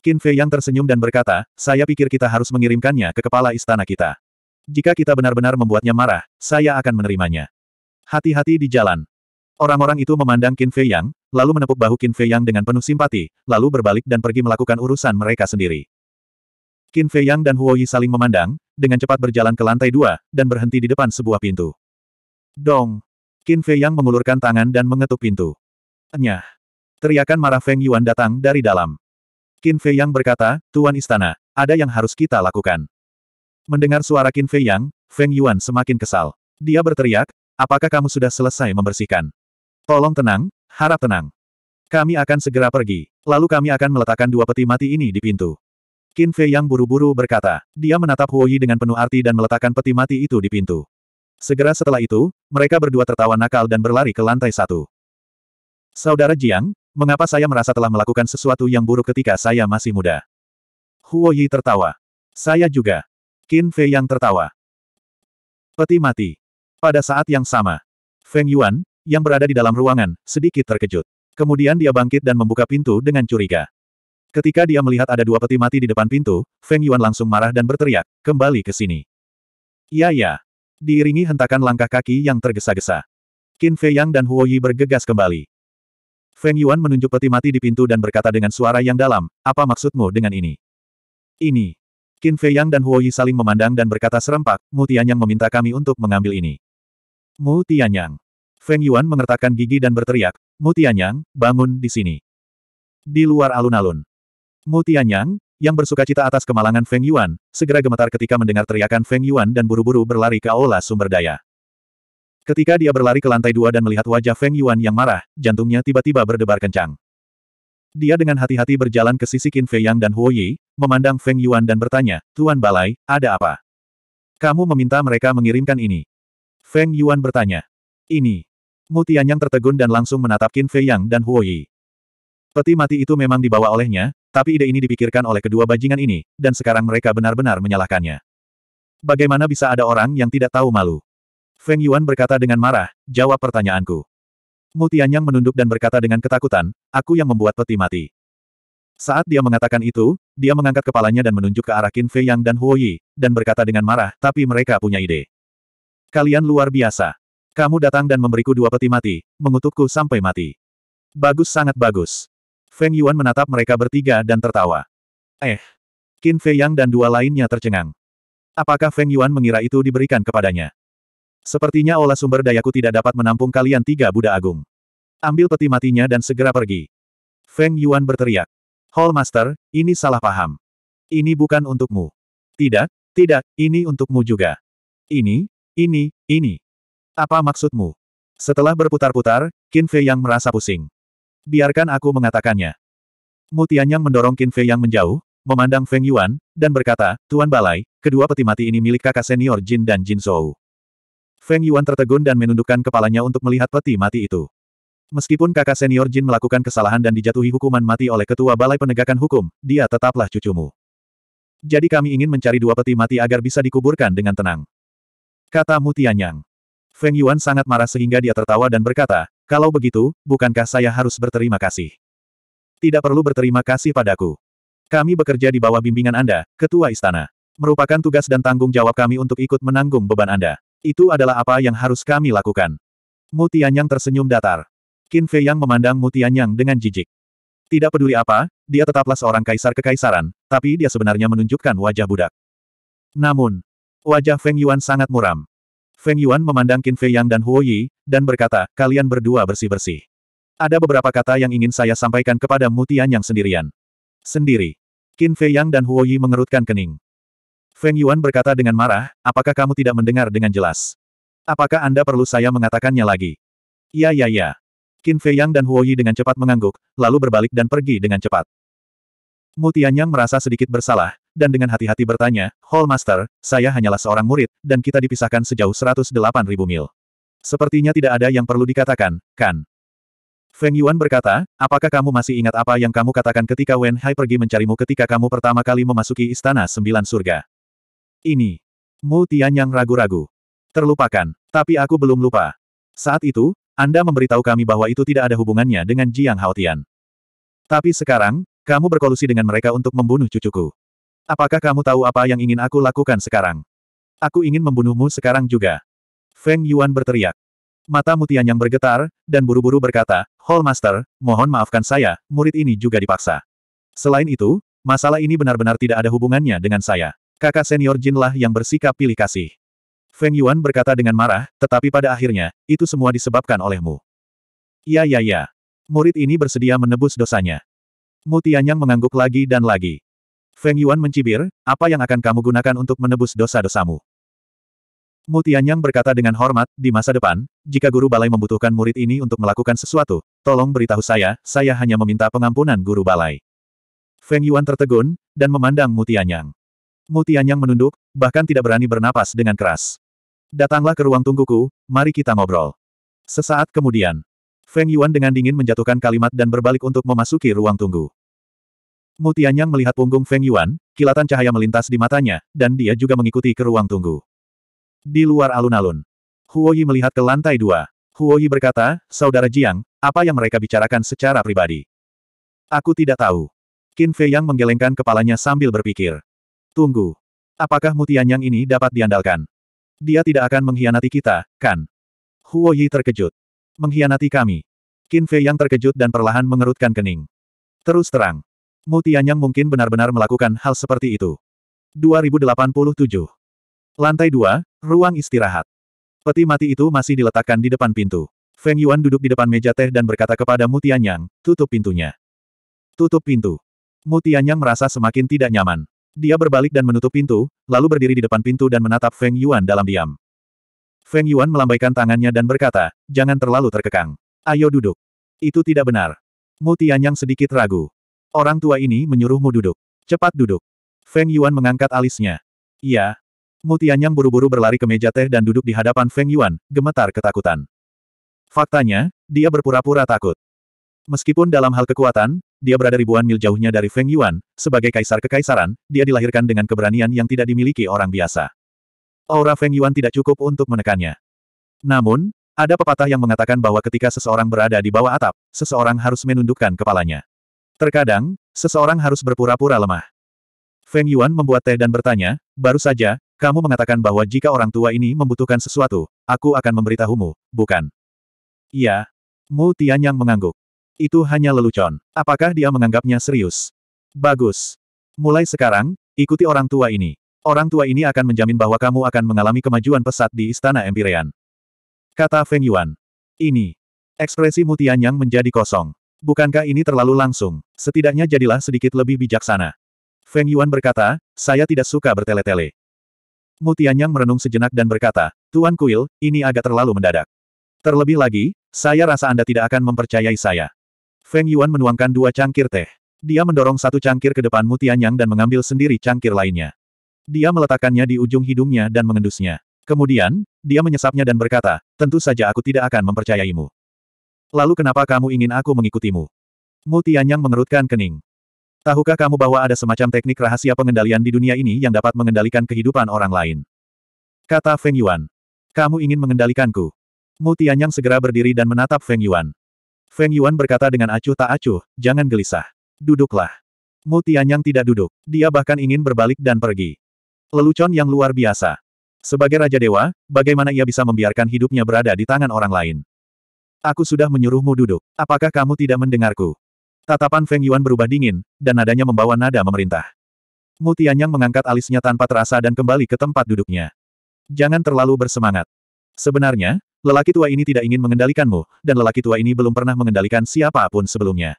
Qin Fei yang tersenyum dan berkata, saya pikir kita harus mengirimkannya ke kepala istana kita. Jika kita benar-benar membuatnya marah, saya akan menerimanya. Hati-hati di jalan. Orang-orang itu memandang Qin Fei Yang, lalu menepuk bahu Qin Fei Yang dengan penuh simpati, lalu berbalik dan pergi melakukan urusan mereka sendiri. Qin Fei Yang dan Huo Yi saling memandang, dengan cepat berjalan ke lantai dua, dan berhenti di depan sebuah pintu. Dong! Qin Fei Yang mengulurkan tangan dan mengetuk pintu. Enyah! Teriakan marah Feng Yuan datang dari dalam. Qin Fei Yang berkata, Tuan Istana, ada yang harus kita lakukan. Mendengar suara Qin Fei Yang, Feng Yuan semakin kesal. Dia berteriak, apakah kamu sudah selesai membersihkan? Tolong tenang, harap tenang. Kami akan segera pergi. Lalu kami akan meletakkan dua peti mati ini di pintu. Qin Fei yang buru-buru berkata. Dia menatap Huo Yi dengan penuh arti dan meletakkan peti mati itu di pintu. Segera setelah itu, mereka berdua tertawa nakal dan berlari ke lantai satu. Saudara Jiang, mengapa saya merasa telah melakukan sesuatu yang buruk ketika saya masih muda? Huo Yi tertawa. Saya juga. Qin Fei yang tertawa. Peti mati. Pada saat yang sama, Feng Yuan, yang berada di dalam ruangan, sedikit terkejut. Kemudian dia bangkit dan membuka pintu dengan curiga. Ketika dia melihat ada dua peti mati di depan pintu, Feng Yuan langsung marah dan berteriak, kembali ke sini. Ya ya. Diiringi hentakan langkah kaki yang tergesa-gesa. Qin Fei Yang dan Huo Yi bergegas kembali. Feng Yuan menunjuk peti mati di pintu dan berkata dengan suara yang dalam, apa maksudmu dengan ini? Ini. Qin Fei Yang dan Huo Yi saling memandang dan berkata serempak, Mu Tianyang meminta kami untuk mengambil ini. Mu Tianyang. Feng Yuan mengertakkan gigi dan berteriak, Mutianyang, bangun di sini. Di luar alun-alun. Mutianyang, yang bersuka cita atas kemalangan Feng Yuan, segera gemetar ketika mendengar teriakan Feng Yuan dan buru-buru berlari ke aula sumber daya. Ketika dia berlari ke lantai dua dan melihat wajah Feng Yuan yang marah, jantungnya tiba-tiba berdebar kencang. Dia dengan hati-hati berjalan ke sisi Qin Fei Yang dan Huo Yi, memandang Feng Yuan dan bertanya, Tuan Balai, ada apa? Kamu meminta mereka mengirimkan ini. Feng Yuan bertanya. Ini. Mu Tianyang tertegun dan langsung menatap Qin Fei Yang dan Huo Yi. Peti mati itu memang dibawa olehnya, tapi ide ini dipikirkan oleh kedua bajingan ini, dan sekarang mereka benar-benar menyalahkannya. Bagaimana bisa ada orang yang tidak tahu malu? Feng Yuan berkata dengan marah, jawab pertanyaanku. Mu Tianyang menunduk dan berkata dengan ketakutan, aku yang membuat peti mati. Saat dia mengatakan itu, dia mengangkat kepalanya dan menunjuk ke arah Qin Fei Yang dan Huo Yi, dan berkata dengan marah, tapi mereka punya ide. Kalian luar biasa. Kamu datang dan memberiku dua peti mati, mengutukku sampai mati. Bagus sangat bagus. Feng Yuan menatap mereka bertiga dan tertawa. Eh. Qin Fei Yang dan dua lainnya tercengang. Apakah Feng Yuan mengira itu diberikan kepadanya? Sepertinya olah sumber dayaku tidak dapat menampung kalian tiga Buddha Agung. Ambil peti matinya dan segera pergi. Feng Yuan berteriak. Hall Master, ini salah paham. Ini bukan untukmu. Tidak, tidak, ini untukmu juga. Ini, ini, ini. Apa maksudmu? Setelah berputar-putar, Qin Fei yang merasa pusing. Biarkan aku mengatakannya. Mutianyang mendorong Qin Fei yang menjauh, memandang Feng Yuan, dan berkata, Tuan Balai, kedua peti mati ini milik kakak senior Jin dan Jin Zhou. Feng Yuan tertegun dan menundukkan kepalanya untuk melihat peti mati itu. Meskipun kakak senior Jin melakukan kesalahan dan dijatuhi hukuman mati oleh ketua Balai Penegakan Hukum, dia tetaplah cucumu. Jadi kami ingin mencari dua peti mati agar bisa dikuburkan dengan tenang. Kata Mutianyang. Feng Yuan sangat marah sehingga dia tertawa dan berkata, kalau begitu, bukankah saya harus berterima kasih? Tidak perlu berterima kasih padaku. Kami bekerja di bawah bimbingan Anda, Ketua Istana. Merupakan tugas dan tanggung jawab kami untuk ikut menanggung beban Anda. Itu adalah apa yang harus kami lakukan. Mu Tianyang tersenyum datar. Qin Fei Yang memandang Mu Tianyang dengan jijik. Tidak peduli apa, dia tetaplah seorang kaisar kekaisaran, tapi dia sebenarnya menunjukkan wajah budak. Namun, wajah Feng Yuan sangat muram. Feng Yuan memandang Qin Fei Yang dan Huo Yi, dan berkata, kalian berdua bersih-bersih. Ada beberapa kata yang ingin saya sampaikan kepada Mu Tianyang sendirian. Sendiri. Qin Fei Yang dan Huo Yi mengerutkan kening. Feng Yuan berkata dengan marah, apakah kamu tidak mendengar dengan jelas? Apakah Anda perlu saya mengatakannya lagi? Ya ya ya. Qin Fei Yang dan Huo Yi dengan cepat mengangguk, lalu berbalik dan pergi dengan cepat. Mu Tianyang merasa sedikit bersalah, dan dengan hati-hati bertanya, Hall Master, saya hanyalah seorang murid, dan kita dipisahkan sejauh 108.000 mil. Sepertinya tidak ada yang perlu dikatakan, kan? Feng Yuan berkata, apakah kamu masih ingat apa yang kamu katakan ketika Wen Hai pergi mencarimu ketika kamu pertama kali memasuki Istana Sembilan Surga? Ini. Mu Tianyang ragu-ragu. Terlupakan. Tapi aku belum lupa. Saat itu, Anda memberitahu kami bahwa itu tidak ada hubungannya dengan Jiang Haotian. Tapi sekarang, kamu berkolusi dengan mereka untuk membunuh cucuku. Apakah kamu tahu apa yang ingin aku lakukan sekarang? Aku ingin membunuhmu sekarang juga. Feng Yuan berteriak. Mata Mutianyang bergetar, dan buru-buru berkata, Hall Master, mohon maafkan saya, murid ini juga dipaksa. Selain itu, masalah ini benar-benar tidak ada hubungannya dengan saya. Kakak senior Jin lah yang bersikap pilih kasih. Feng Yuan berkata dengan marah, tetapi pada akhirnya, itu semua disebabkan olehmu. Ya ya ya. Murid ini bersedia menebus dosanya. Mu Tianyang mengangguk lagi dan lagi. Feng Yuan mencibir, apa yang akan kamu gunakan untuk menebus dosa-dosamu? Mu Tianyang berkata dengan hormat, di masa depan, jika guru balai membutuhkan murid ini untuk melakukan sesuatu, tolong beritahu saya, saya hanya meminta pengampunan guru balai. Feng Yuan tertegun, dan memandang Mu Tianyang. Mu Tianyang menunduk, bahkan tidak berani bernapas dengan keras. Datanglah ke ruang tungguku, mari kita ngobrol. Sesaat kemudian, Feng Yuan dengan dingin menjatuhkan kalimat dan berbalik untuk memasuki ruang tunggu. Mu Tianyang melihat punggung Feng Yuan, kilatan cahaya melintas di matanya, dan dia juga mengikuti ke ruang tunggu. Di luar alun-alun, Huo Yi melihat ke lantai dua. Huo Yi berkata, Saudara Jiang, apa yang mereka bicarakan secara pribadi? Aku tidak tahu. Qin Fei Yang menggelengkan kepalanya sambil berpikir. Tunggu. Apakah Mutianyang ini dapat diandalkan? Dia tidak akan mengkhianati kita, kan? Huo Yi terkejut. Mengkhianati kami. Qin Fei yang terkejut dan perlahan mengerutkan kening. Terus terang. Mutianyang mungkin benar-benar melakukan hal seperti itu. 2087. Lantai 2, ruang istirahat. Peti mati itu masih diletakkan di depan pintu. Feng Yuan duduk di depan meja teh dan berkata kepada Mutianyang, tutup pintunya. Tutup pintu. Mutianyang merasa semakin tidak nyaman. Dia berbalik dan menutup pintu, lalu berdiri di depan pintu dan menatap Feng Yuan dalam diam. Feng Yuan melambaikan tangannya dan berkata, jangan terlalu terkekang. Ayo duduk. Itu tidak benar. Mu Tianyang sedikit ragu. Orang tua ini menyuruhmu duduk. Cepat duduk. Feng Yuan mengangkat alisnya. Iya. Mu Tianyang buru-buru berlari ke meja teh dan duduk di hadapan Feng Yuan, gemetar ketakutan. Faktanya, dia berpura-pura takut. Meskipun dalam hal kekuatan, dia berada ribuan mil jauhnya dari Feng Yuan, sebagai kaisar kekaisaran, dia dilahirkan dengan keberanian yang tidak dimiliki orang biasa. Aura Feng Yuan tidak cukup untuk menekannya. Namun, ada pepatah yang mengatakan bahwa ketika seseorang berada di bawah atap, seseorang harus menundukkan kepalanya. Terkadang, seseorang harus berpura-pura lemah. Feng Yuan membuat teh dan bertanya, baru saja, kamu mengatakan bahwa jika orang tua ini membutuhkan sesuatu, aku akan memberitahumu, bukan? Iya. Mu Tianyang mengangguk. Itu hanya lelucon. Apakah dia menganggapnya serius? Bagus. Mulai sekarang, ikuti orang tua ini. Orang tua ini akan menjamin bahwa kamu akan mengalami kemajuan pesat di Istana Empirean. Kata Feng Yuan. Ini. Ekspresi Mutianyang menjadi kosong. Bukankah ini terlalu langsung? Setidaknya jadilah sedikit lebih bijaksana. Feng Yuan berkata, saya tidak suka bertele-tele. Mutianyang merenung sejenak dan berkata, Tuan Kuil, ini agak terlalu mendadak. Terlebih lagi, saya rasa Anda tidak akan mempercayai saya. Feng Yuan menuangkan dua cangkir teh. Dia mendorong satu cangkir ke depan Mu Tianyang dan mengambil sendiri cangkir lainnya. Dia meletakkannya di ujung hidungnya dan mengendusnya. Kemudian, dia menyesapnya dan berkata, tentu saja aku tidak akan mempercayaimu. Lalu kenapa kamu ingin aku mengikutimu? Mu Tianyang mengerutkan kening. Tahukah kamu bahwa ada semacam teknik rahasia pengendalian di dunia ini yang dapat mengendalikan kehidupan orang lain? Kata Feng Yuan. Kamu ingin mengendalikanku. Mu Tianyang segera berdiri dan menatap Feng Yuan. Feng Yuan berkata dengan acuh tak acuh, jangan gelisah. Duduklah. Mu Tianyang tidak duduk. Dia bahkan ingin berbalik dan pergi. Lelucon yang luar biasa. Sebagai Raja Dewa, bagaimana ia bisa membiarkan hidupnya berada di tangan orang lain? Aku sudah menyuruhmu duduk. Apakah kamu tidak mendengarku? Tatapan Feng Yuan berubah dingin, dan nadanya membawa nada memerintah. Mu Tianyang mengangkat alisnya tanpa terasa dan kembali ke tempat duduknya. Jangan terlalu bersemangat. Sebenarnya, Lelaki tua ini tidak ingin mengendalikanmu, dan lelaki tua ini belum pernah mengendalikan siapa pun sebelumnya.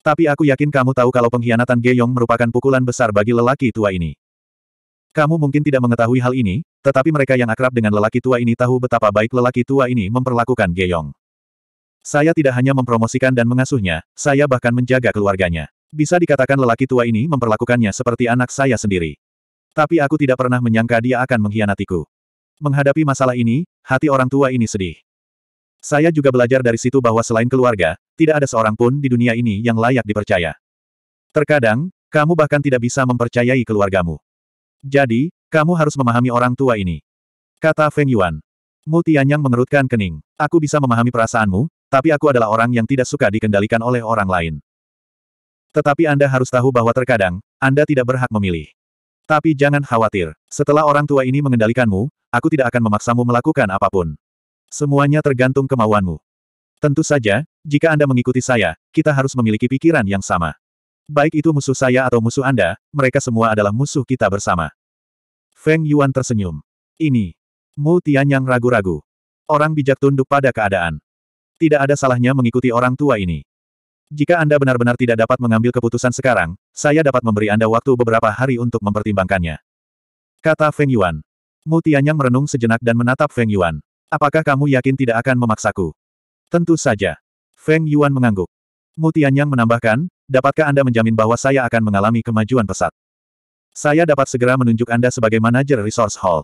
Tapi aku yakin kamu tahu kalau pengkhianatan Geyong merupakan pukulan besar bagi lelaki tua ini. Kamu mungkin tidak mengetahui hal ini, tetapi mereka yang akrab dengan lelaki tua ini tahu betapa baik lelaki tua ini memperlakukan Geyong. Saya tidak hanya mempromosikan dan mengasuhnya, saya bahkan menjaga keluarganya. Bisa dikatakan lelaki tua ini memperlakukannya seperti anak saya sendiri. Tapi aku tidak pernah menyangka dia akan mengkhianatiku. Menghadapi masalah ini, hati orang tua ini sedih. Saya juga belajar dari situ bahwa selain keluarga, tidak ada seorang pun di dunia ini yang layak dipercaya. Terkadang, kamu bahkan tidak bisa mempercayai keluargamu. Jadi, kamu harus memahami orang tua ini. Kata Feng Yuan. Mu Tianyang mengerutkan kening. Aku bisa memahami perasaanmu, tapi aku adalah orang yang tidak suka dikendalikan oleh orang lain. Tetapi Anda harus tahu bahwa terkadang, Anda tidak berhak memilih. Tapi jangan khawatir. Setelah orang tua ini mengendalikanmu, aku tidak akan memaksamu melakukan apa pun. Semuanya tergantung kemauanmu. Tentu saja, jika Anda mengikuti saya, kita harus memiliki pikiran yang sama. Baik itu musuh saya atau musuh Anda, mereka semua adalah musuh kita bersama. Feng Yuan tersenyum. Ini. Mu Tian yang ragu-ragu. Orang bijak tunduk pada keadaan. Tidak ada salahnya mengikuti orang tua ini. Jika Anda benar-benar tidak dapat mengambil keputusan sekarang, saya dapat memberi Anda waktu beberapa hari untuk mempertimbangkannya. Kata Feng Yuan. Mu Tianyang merenung sejenak dan menatap Feng Yuan. Apakah kamu yakin tidak akan memaksaku? Tentu saja. Feng Yuan mengangguk. Mu Tianyang menambahkan, dapatkah Anda menjamin bahwa saya akan mengalami kemajuan pesat? Saya dapat segera menunjuk Anda sebagai manajer Resource Hall.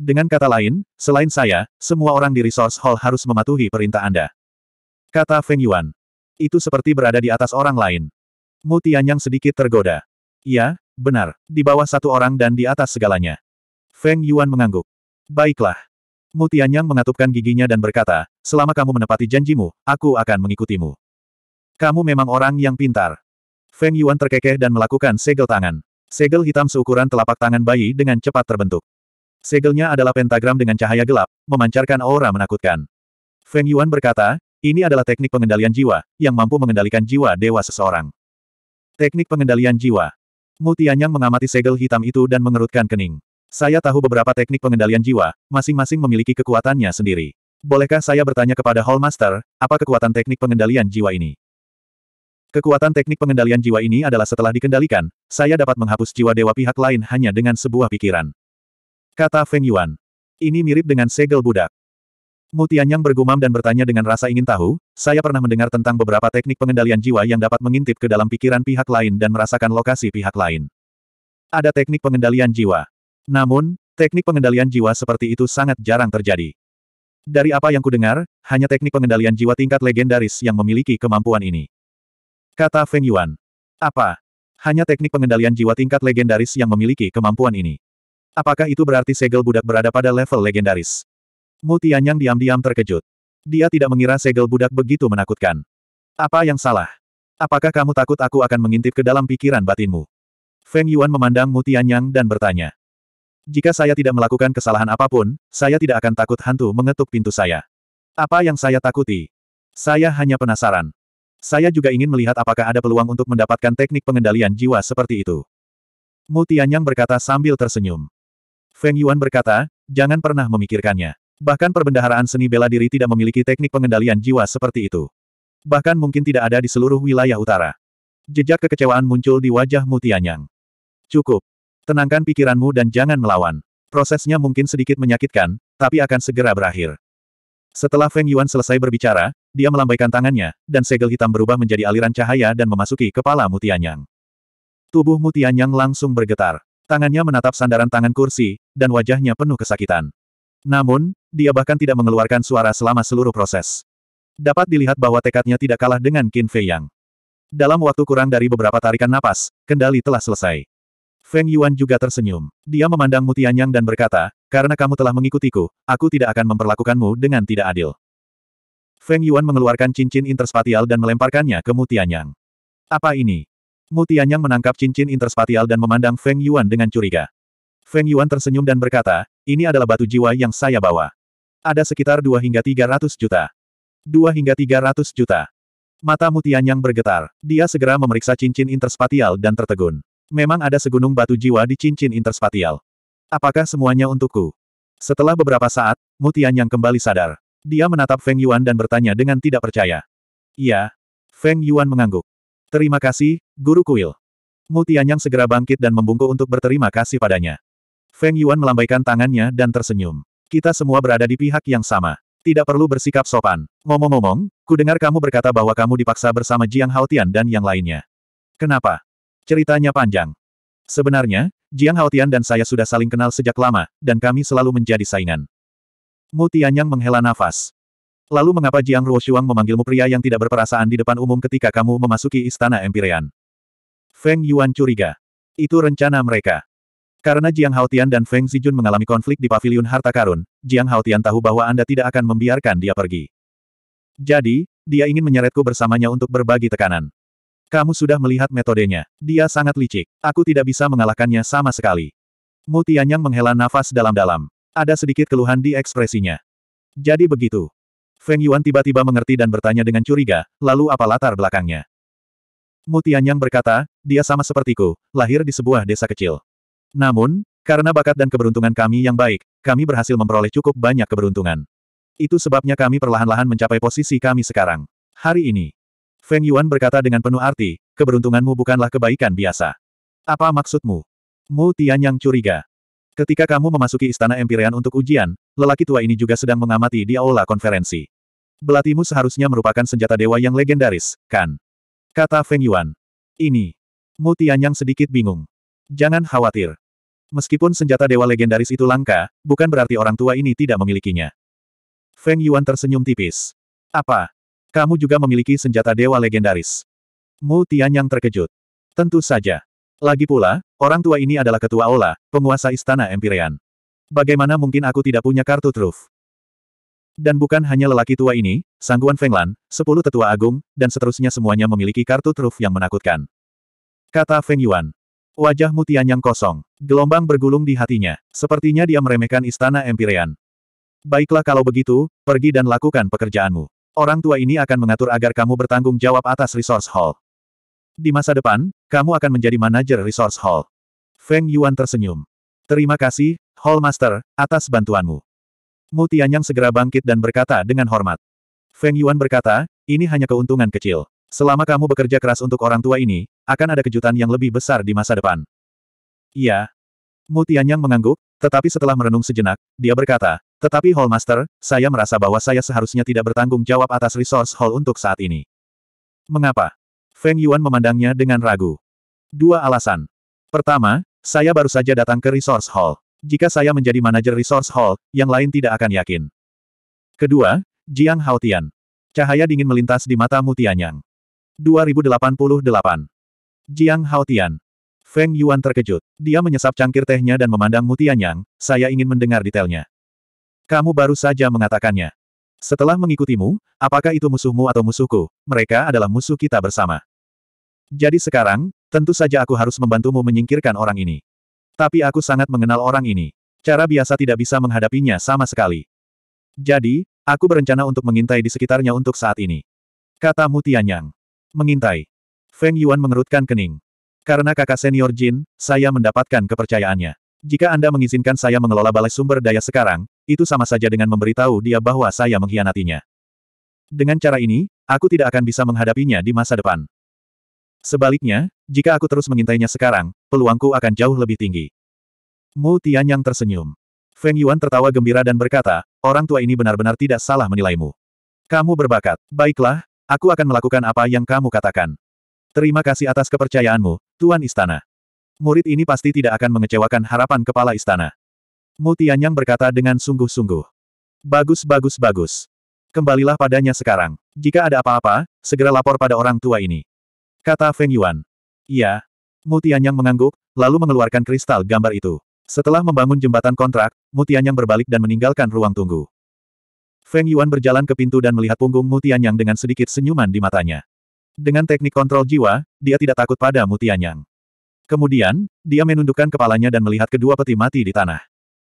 Dengan kata lain, selain saya, semua orang di Resource Hall harus mematuhi perintah Anda. Kata Feng Yuan. Itu seperti berada di atas orang lain. Mu Tianyang sedikit tergoda. Ya, benar, di bawah satu orang dan di atas segalanya. Feng Yuan mengangguk. Baiklah. Mu Tianyang mengatupkan giginya dan berkata, selama kamu menepati janjimu, aku akan mengikutimu. Kamu memang orang yang pintar. Feng Yuan terkekeh dan melakukan segel tangan. Segel hitam seukuran telapak tangan bayi dengan cepat terbentuk. Segelnya adalah pentagram dengan cahaya gelap, memancarkan aura menakutkan. Feng Yuan berkata, ini adalah teknik pengendalian jiwa, yang mampu mengendalikan jiwa dewa seseorang. Teknik pengendalian jiwa. Mu Tianyang mengamati segel hitam itu dan mengerutkan kening. Saya tahu beberapa teknik pengendalian jiwa, masing-masing memiliki kekuatannya sendiri. Bolehkah saya bertanya kepada Hall Master, apa kekuatan teknik pengendalian jiwa ini? Kekuatan teknik pengendalian jiwa ini adalah setelah dikendalikan, saya dapat menghapus jiwa dewa pihak lain hanya dengan sebuah pikiran. Kata Feng Yuan. Ini mirip dengan segel budak. Mutianyang bergumam dan bertanya dengan rasa ingin tahu, saya pernah mendengar tentang beberapa teknik pengendalian jiwa yang dapat mengintip ke dalam pikiran pihak lain dan merasakan lokasi pihak lain. Ada teknik pengendalian jiwa. Namun, teknik pengendalian jiwa seperti itu sangat jarang terjadi. Dari apa yang kudengar, hanya teknik pengendalian jiwa tingkat legendaris yang memiliki kemampuan ini. Kata Feng Yuan. Apa? Hanya teknik pengendalian jiwa tingkat legendaris yang memiliki kemampuan ini. Apakah itu berarti segel budak berada pada level legendaris? Mu Tianyang diam-diam terkejut. Dia tidak mengira segel budak begitu menakutkan. Apa yang salah? Apakah kamu takut aku akan mengintip ke dalam pikiran batinmu? Feng Yuan memandang Mu Tianyang dan bertanya. Jika saya tidak melakukan kesalahan apa pun, saya tidak akan takut hantu mengetuk pintu saya. Apa yang saya takuti? Saya hanya penasaran. Saya juga ingin melihat apakah ada peluang untuk mendapatkan teknik pengendalian jiwa seperti itu. Mu Tianyang berkata sambil tersenyum. Feng Yuan berkata, jangan pernah memikirkannya. Bahkan perbendaharaan seni bela diri tidak memiliki teknik pengendalian jiwa seperti itu. Bahkan mungkin tidak ada di seluruh wilayah utara. Jejak kekecewaan muncul di wajah Mutianyang. Cukup. Tenangkan pikiranmu dan jangan melawan. Prosesnya mungkin sedikit menyakitkan, tapi akan segera berakhir. Setelah Feng Yuan selesai berbicara, dia melambaikan tangannya, dan segel hitam berubah menjadi aliran cahaya dan memasuki kepala Mutianyang. Tubuh Mutianyang langsung bergetar. Tangannya menatap sandaran tangan kursi, dan wajahnya penuh kesakitan. Namun, dia bahkan tidak mengeluarkan suara selama seluruh proses. Dapat dilihat bahwa tekadnya tidak kalah dengan Qin Fei Yang. Dalam waktu kurang dari beberapa tarikan napas, kendali telah selesai. Feng Yuan juga tersenyum. Dia memandang Mutianyang dan berkata, karena kamu telah mengikutiku, aku tidak akan memperlakukanmu dengan tidak adil. Feng Yuan mengeluarkan cincin interspatial dan melemparkannya ke Mutianyang. Apa ini? Mutianyang menangkap cincin interspatial dan memandang Feng Yuan dengan curiga. Feng Yuan tersenyum dan berkata, ini adalah batu jiwa yang saya bawa. Ada sekitar 2 hingga 300 juta. 2 hingga 300 juta. Mata Mutianyang bergetar. Dia segera memeriksa cincin interspatial dan tertegun. Memang ada segunung batu jiwa di cincin interspatial. Apakah semuanya untukku? Setelah beberapa saat, Mutianyang kembali sadar. Dia menatap Feng Yuan dan bertanya dengan tidak percaya. Iya. Feng Yuan mengangguk. Terima kasih, Guru Kuil. Mu Tianyang segera bangkit dan membungkuk untuk berterima kasih padanya. Feng Yuan melambaikan tangannya dan tersenyum. Kita semua berada di pihak yang sama. Tidak perlu bersikap sopan. Ngomong-ngomong, ku dengar kamu berkata bahwa kamu dipaksa bersama Jiang Haotian dan yang lainnya. Kenapa? Ceritanya panjang. Sebenarnya, Jiang Haotian dan saya sudah saling kenal sejak lama, dan kami selalu menjadi saingan. Mu Tianyang menghela nafas. Lalu mengapa Jiang Ruoshuang memanggilmu pria yang tidak berperasaan di depan umum ketika kamu memasuki istana Empyrean? Feng Yuan curiga. Itu rencana mereka. Karena Jiang Haotian dan Feng Zijun mengalami konflik di pavilion harta karun, Jiang Haotian tahu bahwa Anda tidak akan membiarkan dia pergi. Jadi, dia ingin menyeretku bersamanya untuk berbagi tekanan. Kamu sudah melihat metodenya. Dia sangat licik. Aku tidak bisa mengalahkannya sama sekali. Mu Tianyang menghela nafas dalam-dalam. Ada sedikit keluhan di ekspresinya. Jadi begitu. Feng Yuan tiba-tiba mengerti dan bertanya dengan curiga, lalu apa latar belakangnya? Mu Tianyang berkata, dia sama sepertiku, lahir di sebuah desa kecil. Namun, karena bakat dan keberuntungan kami yang baik, kami berhasil memperoleh cukup banyak keberuntungan. Itu sebabnya kami perlahan-lahan mencapai posisi kami sekarang. Hari ini, Feng Yuan berkata dengan penuh arti, keberuntunganmu bukanlah kebaikan biasa. Apa maksudmu? Mu Tianyang curiga. Ketika kamu memasuki istana Empyrean untuk ujian, lelaki tua ini juga sedang mengamati di aula konferensi. Belatimu seharusnya merupakan senjata dewa yang legendaris, kan? Kata Feng Yuan. Ini. Mu Tianyang sedikit bingung. Jangan khawatir. Meskipun senjata dewa legendaris itu langka, bukan berarti orang tua ini tidak memilikinya. Feng Yuan tersenyum tipis. Apa? Kamu juga memiliki senjata dewa legendaris. Mu Tianyang terkejut. Tentu saja. Lagi pula, orang tua ini adalah ketua Ola, penguasa istana Empyrean. Bagaimana mungkin aku tidak punya kartu truf? Dan bukan hanya lelaki tua ini, Sangguan Fenglan, sepuluh tetua agung, dan seterusnya semuanya memiliki kartu truf yang menakutkan. Kata Feng Yuan. Wajah Mutian yang kosong. Gelombang bergulung di hatinya. Sepertinya dia meremehkan istana Empyrean. Baiklah kalau begitu, pergi dan lakukan pekerjaanmu. Orang tua ini akan mengatur agar kamu bertanggung jawab atas Resource Hall. Di masa depan, kamu akan menjadi manajer Resource Hall. Feng Yuan tersenyum. Terima kasih, Hall Master, atas bantuanmu. Mu Tianyang segera bangkit dan berkata dengan hormat. Feng Yuan berkata, ini hanya keuntungan kecil. Selama kamu bekerja keras untuk orang tua ini, akan ada kejutan yang lebih besar di masa depan. Iya. Mu Tianyang mengangguk, tetapi setelah merenung sejenak, dia berkata, tetapi Hall Master, saya merasa bahwa saya seharusnya tidak bertanggung jawab atas Resource Hall untuk saat ini. Mengapa? Feng Yuan memandangnya dengan ragu. Dua alasan. Pertama, saya baru saja datang ke Resource Hall. Jika saya menjadi manajer Resource Hall, yang lain tidak akan yakin. Kedua, Jiang Haotian. Cahaya dingin melintas di mata Mutianyang. 2088. Jiang Haotian. Feng Yuan terkejut. Dia menyesap cangkir tehnya dan memandang Mutianyang, saya ingin mendengar detailnya. Kamu baru saja mengatakannya. Setelah mengikutimu, apakah itu musuhmu atau musuhku, mereka adalah musuh kita bersama. Jadi sekarang, tentu saja aku harus membantumu menyingkirkan orang ini. Tapi aku sangat mengenal orang ini. Cara biasa tidak bisa menghadapinya sama sekali. Jadi, aku berencana untuk mengintai di sekitarnya untuk saat ini. Kata Mutianyang. Mengintai. Feng Yuan mengerutkan kening. Karena kakak senior Jin, saya mendapatkan kepercayaannya. Jika Anda mengizinkan saya mengelola balai sumber daya sekarang, itu sama saja dengan memberitahu dia bahwa saya mengkhianatinya. Dengan cara ini, aku tidak akan bisa menghadapinya di masa depan. Sebaliknya, jika aku terus mengintainya sekarang, peluangku akan jauh lebih tinggi. Mu Tianyang tersenyum. Feng Yuan tertawa gembira dan berkata, orang tua ini benar-benar tidak salah menilaimu. Kamu berbakat. Baiklah, aku akan melakukan apa yang kamu katakan. Terima kasih atas kepercayaanmu, Tuan Istana. Murid ini pasti tidak akan mengecewakan harapan kepala istana. Mu Tianyang berkata dengan sungguh-sungguh. Bagus bagus bagus. Kembalilah padanya sekarang. Jika ada apa-apa, segera lapor pada orang tua ini. Kata Feng Yuan. Iya. Mu Tianyang mengangguk, lalu mengeluarkan kristal gambar itu. Setelah membangun jembatan kontrak, Mu Tianyang berbalik dan meninggalkan ruang tunggu. Feng Yuan berjalan ke pintu dan melihat punggung Mu Tianyang dengan sedikit senyuman di matanya. Dengan teknik kontrol jiwa, dia tidak takut pada Mu Tianyang. Kemudian, dia menundukkan kepalanya dan melihat kedua peti mati di tanah.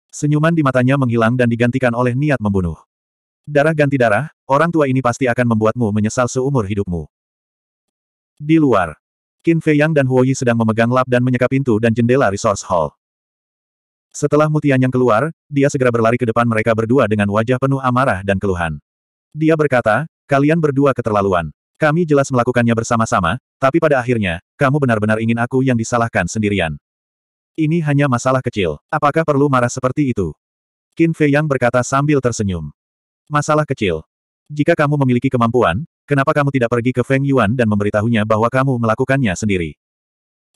Senyuman di matanya menghilang dan digantikan oleh niat membunuh. Darah ganti darah, orang tua ini pasti akan membuatmu menyesal seumur hidupmu. Di luar, Qin Fei Yang dan Huo Yi sedang memegang lap dan menyeka pintu dan jendela Resource Hall. Setelah Mutian yang keluar, dia segera berlari ke depan mereka berdua dengan wajah penuh amarah dan keluhan. Dia berkata, kalian berdua keterlaluan. Kami jelas melakukannya bersama-sama, tapi pada akhirnya, kamu benar-benar ingin aku yang disalahkan sendirian. Ini hanya masalah kecil. Apakah perlu marah seperti itu? Qin Fei Yang berkata sambil tersenyum. Masalah kecil. Jika kamu memiliki kemampuan, kenapa kamu tidak pergi ke Feng Yuan dan memberitahunya bahwa kamu melakukannya sendiri?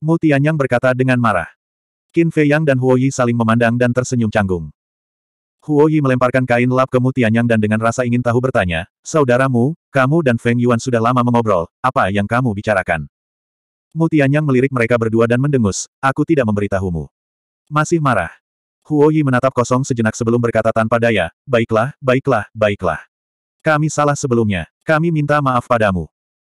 Mu Tianyang berkata dengan marah. Qin Fei Yang dan Huo Yi saling memandang dan tersenyum canggung. Huo Yi melemparkan kain lap ke Mu Tianyang dan dengan rasa ingin tahu bertanya, Saudaramu, kamu dan Feng Yuan sudah lama mengobrol, apa yang kamu bicarakan? Mu Tianyang melirik mereka berdua dan mendengus, aku tidak memberitahumu. Masih marah. Huo Yi menatap kosong sejenak sebelum berkata tanpa daya, baiklah, baiklah, baiklah. Kami salah sebelumnya. Kami minta maaf padamu.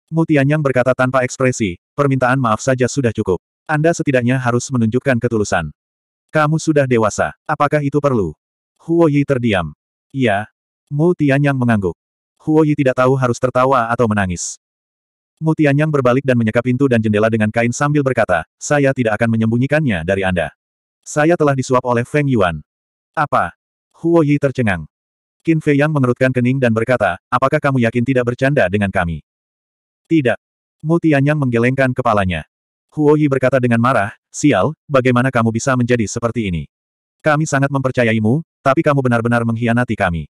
Mutianyang berkata tanpa ekspresi, permintaan maaf saja sudah cukup. Anda setidaknya harus menunjukkan ketulusan. Kamu sudah dewasa. Apakah itu perlu? Huo Yi terdiam. Iya. Mu Tianyang mengangguk. Huo Yi tidak tahu harus tertawa atau menangis. Mu Tianyang berbalik dan menyeka pintu dan jendela dengan kain sambil berkata, saya tidak akan menyembunyikannya dari Anda. Saya telah disuap oleh Feng Yuan. Apa? Huo Yi tercengang. Qin Fei Yang mengerutkan kening dan berkata, apakah kamu yakin tidak bercanda dengan kami? Tidak. Mu Tianyang menggelengkan kepalanya. Huo Yi berkata dengan marah, sial, bagaimana kamu bisa menjadi seperti ini? Kami sangat mempercayaimu, tapi kamu benar-benar mengkhianati kami.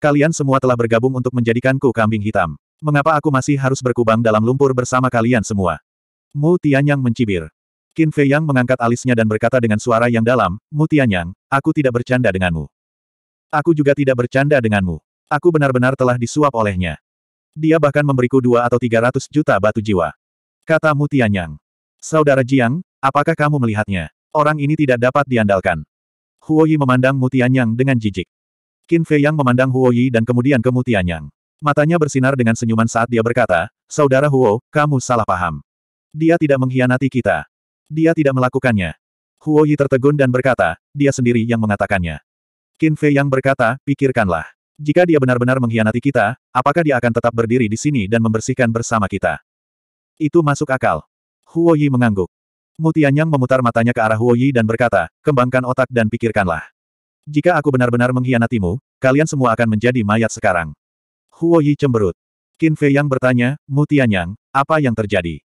Kalian semua telah bergabung untuk menjadikanku kambing hitam. Mengapa aku masih harus berkubang dalam lumpur bersama kalian semua? Mu Tianyang mencibir. Qin Fei Yang mengangkat alisnya dan berkata dengan suara yang dalam, Mu Tianyang, aku tidak bercanda denganmu. Aku juga tidak bercanda denganmu. Aku benar-benar telah disuap olehnya. Dia bahkan memberiku dua atau tiga ratus juta batu jiwa. Kata Mu Tianyang. Saudara Jiang, apakah kamu melihatnya? Orang ini tidak dapat diandalkan. Huo Yi memandang Mu Tianyang dengan jijik. Qin Fei Yang memandang Huo Yi dan kemudian ke Mu Tianyang. Matanya bersinar dengan senyuman saat dia berkata, Saudara Huo, kamu salah paham. Dia tidak mengkhianati kita. Dia tidak melakukannya. Huo Yi tertegun dan berkata, dia sendiri yang mengatakannya. Qin Fei yang berkata, pikirkanlah. Jika dia benar-benar mengkhianati kita, apakah dia akan tetap berdiri di sini dan membersihkan bersama kita? Itu masuk akal. Huo Yi mengangguk. Mutianyang memutar matanya ke arah Huo Yi dan berkata, kembangkan otak dan pikirkanlah. Jika aku benar-benar mengkhianatimu, kalian semua akan menjadi mayat sekarang. Huo Yi cemberut. Qin Fei yang bertanya, Mutianyang, apa yang terjadi?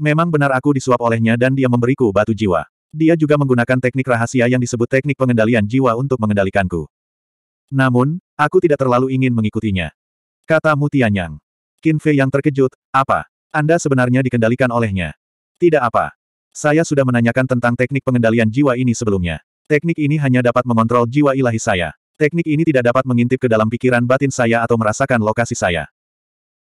Memang benar aku disuap olehnya dan dia memberiku batu jiwa. Dia juga menggunakan teknik rahasia yang disebut teknik pengendalian jiwa untuk mengendalikanku. Namun, aku tidak terlalu ingin mengikutinya. Kata Mutianyang. Qin Fei yang terkejut, apa? Anda sebenarnya dikendalikan olehnya? Tidak apa. Saya sudah menanyakan tentang teknik pengendalian jiwa ini sebelumnya. Teknik ini hanya dapat mengontrol jiwa ilahi saya. Teknik ini tidak dapat mengintip ke dalam pikiran batin saya atau merasakan lokasi saya.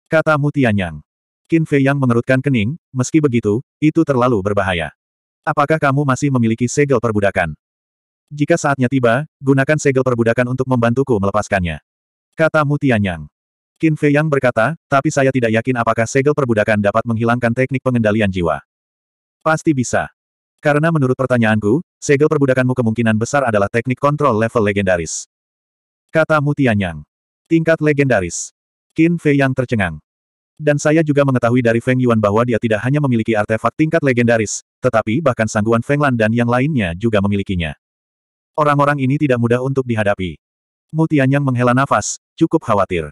Kata Mutianyang. Qin yang mengerutkan kening, meski begitu, itu terlalu berbahaya. Apakah kamu masih memiliki segel perbudakan? Jika saatnya tiba, gunakan segel perbudakan untuk membantuku melepaskannya. Kata Mutianyang. Qin Fei yang berkata, tapi saya tidak yakin apakah segel perbudakan dapat menghilangkan teknik pengendalian jiwa. Pasti bisa. Karena menurut pertanyaanku, segel perbudakanmu kemungkinan besar adalah teknik kontrol level legendaris. Kata Mutianyang. Tingkat legendaris. Qin Fei yang tercengang. Dan saya juga mengetahui dari Feng Yuan bahwa dia tidak hanya memiliki artefak tingkat legendaris, tetapi bahkan sangguan Feng Lan dan yang lainnya juga memilikinya. Orang-orang ini tidak mudah untuk dihadapi. Mu Tianyang menghela nafas, cukup khawatir.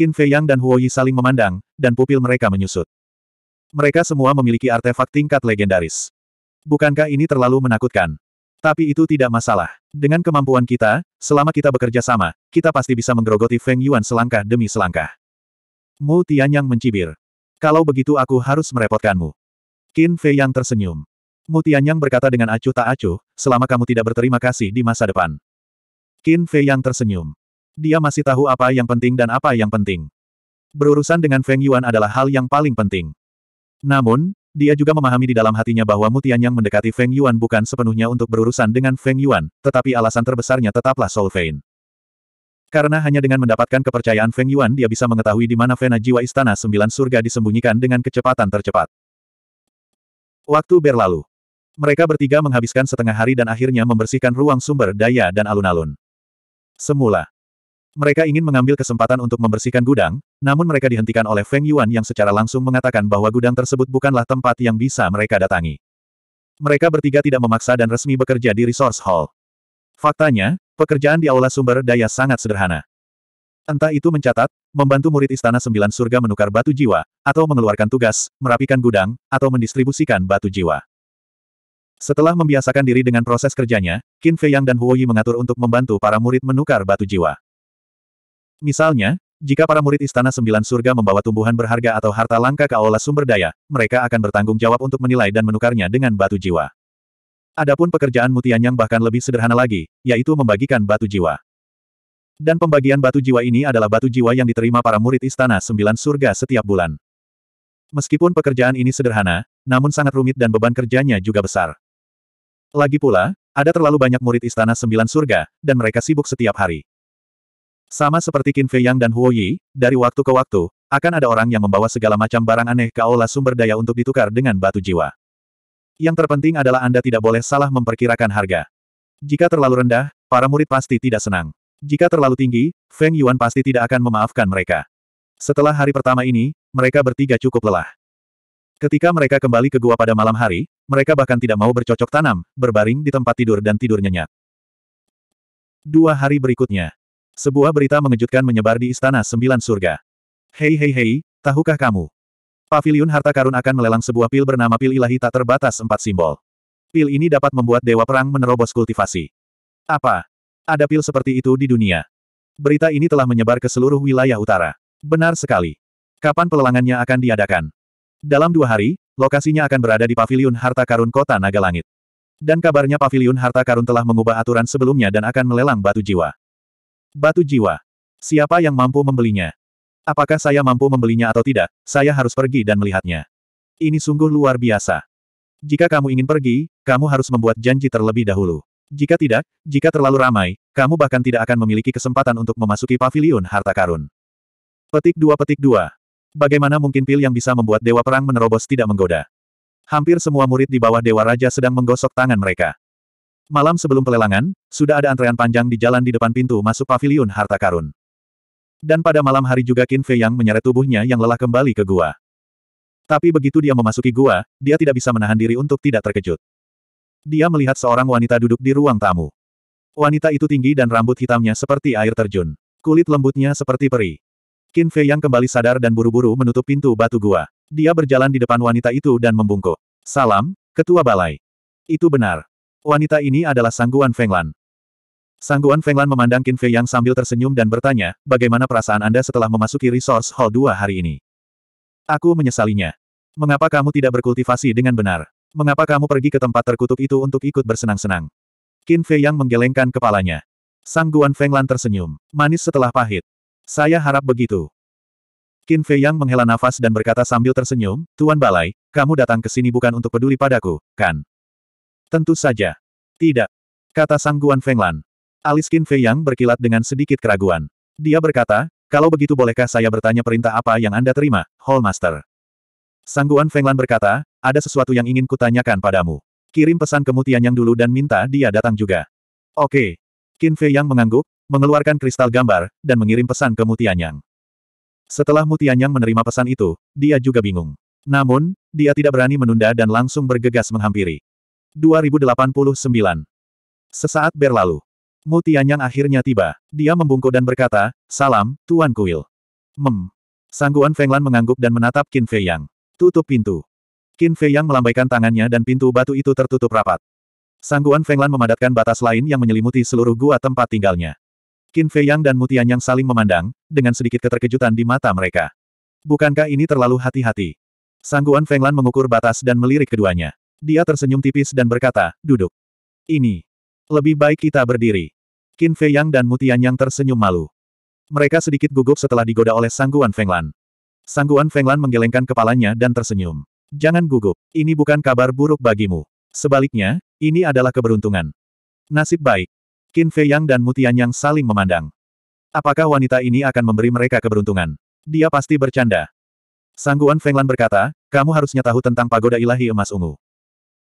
Qin Fei Yang dan Huo Yi saling memandang, dan pupil mereka menyusut. Mereka semua memiliki artefak tingkat legendaris. Bukankah ini terlalu menakutkan? Tapi itu tidak masalah. Dengan kemampuan kita, selama kita bekerja sama, kita pasti bisa menggerogoti Feng Yuan selangkah demi selangkah. Mu Tianyang mencibir. Kalau begitu aku harus merepotkanmu. Qin Fei yang tersenyum. Mu Tianyang berkata dengan acuh tak acuh, selama kamu tidak berterima kasih di masa depan. Qin Fei yang tersenyum. Dia masih tahu apa yang penting dan apa yang penting. Berurusan dengan Feng Yuan adalah hal yang paling penting. Namun, dia juga memahami di dalam hatinya bahwa Mu Tianyang mendekati Feng Yuan bukan sepenuhnya untuk berurusan dengan Feng Yuan, tetapi alasan terbesarnya tetaplah Soul Fein. Karena hanya dengan mendapatkan kepercayaan Feng Yuan dia bisa mengetahui di mana vena jiwa istana sembilan surga disembunyikan dengan kecepatan tercepat. Waktu berlalu. Mereka bertiga menghabiskan setengah hari dan akhirnya membersihkan ruang sumber daya dan alun-alun. Semula, mereka ingin mengambil kesempatan untuk membersihkan gudang, namun mereka dihentikan oleh Feng Yuan yang secara langsung mengatakan bahwa gudang tersebut bukanlah tempat yang bisa mereka datangi. Mereka bertiga tidak memaksa dan resmi bekerja di Resource Hall. Faktanya, pekerjaan di Aula Sumber Daya sangat sederhana. Entah itu mencatat, membantu murid Istana Sembilan Surga menukar batu jiwa, atau mengeluarkan tugas, merapikan gudang, atau mendistribusikan batu jiwa. Setelah membiasakan diri dengan proses kerjanya, Qin Fei Yang dan Huo Yi mengatur untuk membantu para murid menukar batu jiwa. Misalnya, jika para murid Istana Sembilan Surga membawa tumbuhan berharga atau harta langka ke aula sumber daya, mereka akan bertanggung jawab untuk menilai dan menukarnya dengan batu jiwa. Adapun pekerjaan Mutianyang bahkan lebih sederhana lagi, yaitu membagikan batu jiwa. Dan pembagian batu jiwa ini adalah batu jiwa yang diterima para murid Istana Sembilan Surga setiap bulan. Meskipun pekerjaan ini sederhana, namun sangat rumit dan beban kerjanya juga besar. Lagi pula, ada terlalu banyak murid Istana Sembilan Surga, dan mereka sibuk setiap hari. Sama seperti Qin Fei Yang dan Huo Yi, dari waktu ke waktu, akan ada orang yang membawa segala macam barang aneh ke aula sumber daya untuk ditukar dengan batu jiwa. Yang terpenting adalah Anda tidak boleh salah memperkirakan harga. Jika terlalu rendah, para murid pasti tidak senang. Jika terlalu tinggi, Feng Yuan pasti tidak akan memaafkan mereka. Setelah hari pertama ini, mereka bertiga cukup lelah. Ketika mereka kembali ke gua pada malam hari, mereka bahkan tidak mau bercocok tanam, berbaring di tempat tidur dan tidur nyenyak. Dua hari berikutnya, sebuah berita mengejutkan menyebar di Istana Sembilan Surga. Hei hei hei, tahukah kamu? Paviliun Harta Karun akan melelang sebuah pil bernama pil ilahi tak terbatas empat simbol. Pil ini dapat membuat Dewa Perang menerobos kultivasi. Apa? Ada pil seperti itu di dunia. Berita ini telah menyebar ke seluruh wilayah utara. Benar sekali. Kapan pelelangannya akan diadakan? Dalam dua hari, lokasinya akan berada di Paviliun Harta Karun Kota Naga Langit. Dan kabarnya Paviliun Harta Karun telah mengubah aturan sebelumnya dan akan melelang batu jiwa. Batu jiwa. Siapa yang mampu membelinya? Apakah saya mampu membelinya atau tidak, saya harus pergi dan melihatnya. Ini sungguh luar biasa. Jika kamu ingin pergi, kamu harus membuat janji terlebih dahulu. Jika tidak, jika terlalu ramai, kamu bahkan tidak akan memiliki kesempatan untuk memasuki pavilion harta karun. Petik 2 Petik 2. Bagaimana mungkin pil yang bisa membuat Dewa Perang menerobos tidak menggoda? Hampir semua murid di bawah Dewa Raja sedang menggosok tangan mereka. Malam sebelum pelelangan, sudah ada antrean panjang di jalan di depan pintu masuk pavilion harta karun. Dan pada malam hari juga Qin Fei Yang menyeret tubuhnya yang lelah kembali ke gua. Tapi begitu dia memasuki gua, dia tidak bisa menahan diri untuk tidak terkejut. Dia melihat seorang wanita duduk di ruang tamu. Wanita itu tinggi dan rambut hitamnya seperti air terjun. Kulit lembutnya seperti peri. Qin Fei Yang kembali sadar dan buru-buru menutup pintu batu gua. Dia berjalan di depan wanita itu dan membungkuk. Salam, Ketua Balai. Itu benar. Wanita ini adalah Sangguan Fenglan. Sangguan Fenglan memandang Qin Fei Yang sambil tersenyum dan bertanya, bagaimana perasaan Anda setelah memasuki Resource Hall 2 hari ini? Aku menyesalinya. Mengapa kamu tidak berkultivasi dengan benar? Mengapa kamu pergi ke tempat terkutuk itu untuk ikut bersenang-senang? Qin Fei Yang menggelengkan kepalanya. Sangguan Fenglan tersenyum. Manis setelah pahit. Saya harap begitu. Qin Fei Yang menghela nafas dan berkata sambil tersenyum, Tuan Balai, kamu datang ke sini bukan untuk peduli padaku, kan? Tentu saja. Tidak. Kata Sang Guan Fenglan. Alis Qin Fei Yang berkilat dengan sedikit keraguan. Dia berkata, kalau begitu bolehkah saya bertanya perintah apa yang Anda terima, Hall Master? Sang Guan Fenglan berkata, ada sesuatu yang ingin kutanyakan padamu. Kirim pesan ke Mutianyang dulu dan minta dia datang juga. Oke. Qin Fei Yang mengangguk, mengeluarkan kristal gambar, dan mengirim pesan ke Mutianyang. Setelah Mutianyang menerima pesan itu, dia juga bingung. Namun, dia tidak berani menunda dan langsung bergegas menghampiri. 2089. Sesaat berlalu. Mu Tianyang akhirnya tiba. Dia membungkuk dan berkata, Salam, Tuan Kuil. Mem. Sangguan Fenglan mengangguk dan menatap Qin Fei Yang. Tutup pintu. Qin Fei Yang melambaikan tangannya dan pintu batu itu tertutup rapat. Sangguan Fenglan memadatkan batas lain yang menyelimuti seluruh gua tempat tinggalnya. Qin Fei Yang dan Mutian yang saling memandang, dengan sedikit keterkejutan di mata mereka. Bukankah ini terlalu hati-hati? Sangguan Fenglan mengukur batas dan melirik keduanya. Dia tersenyum tipis dan berkata, duduk. Ini. Lebih baik kita berdiri. Qin Fei Yang dan Mutian Yang tersenyum malu. Mereka sedikit gugup setelah digoda oleh Sangguan Fenglan. Sangguan Fenglan menggelengkan kepalanya dan tersenyum. Jangan gugup, ini bukan kabar buruk bagimu. Sebaliknya, ini adalah keberuntungan. Nasib baik. Qin Fei Yang dan Mutian Yang saling memandang. Apakah wanita ini akan memberi mereka keberuntungan? Dia pasti bercanda. Sangguan Fenglan berkata, kamu harusnya tahu tentang pagoda ilahi emas ungu.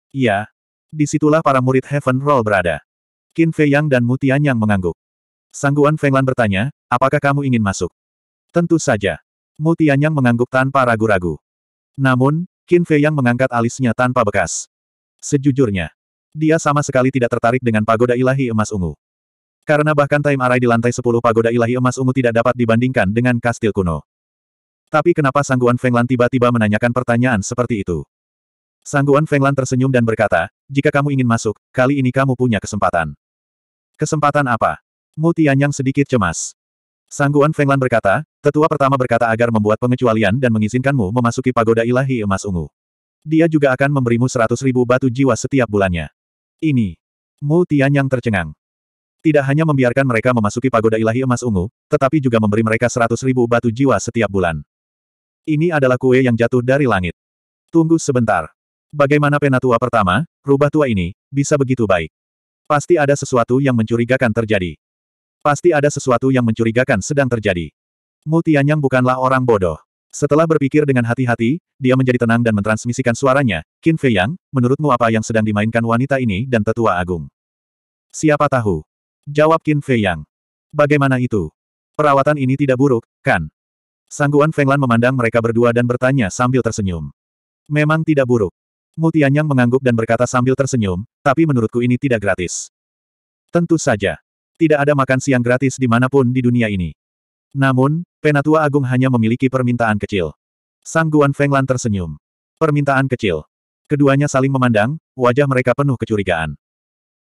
Iya. Di situlah para murid Heaven Roll berada. Qin Fei Yang dan Mutian Yang mengangguk. Sangguan Fenglan bertanya, apakah kamu ingin masuk? Tentu saja. Mutian Yang mengangguk tanpa ragu-ragu. Namun, Qin Fei Yang mengangkat alisnya tanpa bekas. Sejujurnya, dia sama sekali tidak tertarik dengan pagoda ilahi emas ungu. Karena bahkan time array di lantai 10 pagoda ilahi emas ungu tidak dapat dibandingkan dengan kastil kuno. Tapi kenapa Sangguan Fenglan tiba-tiba menanyakan pertanyaan seperti itu? Sangguan Fenglan tersenyum dan berkata, jika kamu ingin masuk, kali ini kamu punya kesempatan. Kesempatan apa? Mu Tianyang sedikit cemas. Sangguan Fenglan berkata, tetua pertama berkata agar membuat pengecualian dan mengizinkanmu memasuki pagoda ilahi emas ungu. Dia juga akan memberimu seratus ribu batu jiwa setiap bulannya. Ini. Mu Tianyang tercengang. Tidak hanya membiarkan mereka memasuki pagoda ilahi emas ungu, tetapi juga memberi mereka seratus ribu batu jiwa setiap bulan. Ini adalah kue yang jatuh dari langit. Tunggu sebentar. Bagaimana penatua pertama, rubah tua ini, bisa begitu baik? Pasti ada sesuatu yang mencurigakan terjadi. Pasti ada sesuatu yang mencurigakan sedang terjadi. Mu Tianyang bukanlah orang bodoh. Setelah berpikir dengan hati-hati, dia menjadi tenang dan mentransmisikan suaranya, Qin Fei Yang, menurutmu apa yang sedang dimainkan wanita ini dan tetua agung? Siapa tahu? Jawab Qin Fei Yang. Bagaimana itu? Perawatan ini tidak buruk, kan? Sangguan Fenglan memandang mereka berdua dan bertanya sambil tersenyum. Memang tidak buruk. Mu Tianyang mengangguk dan berkata sambil tersenyum, tapi menurutku ini tidak gratis. Tentu saja. Tidak ada makan siang gratis di mana pun di dunia ini. Namun, Penatua Agung hanya memiliki permintaan kecil. Sang Guan Fenglan tersenyum. Permintaan kecil. Keduanya saling memandang, wajah mereka penuh kecurigaan.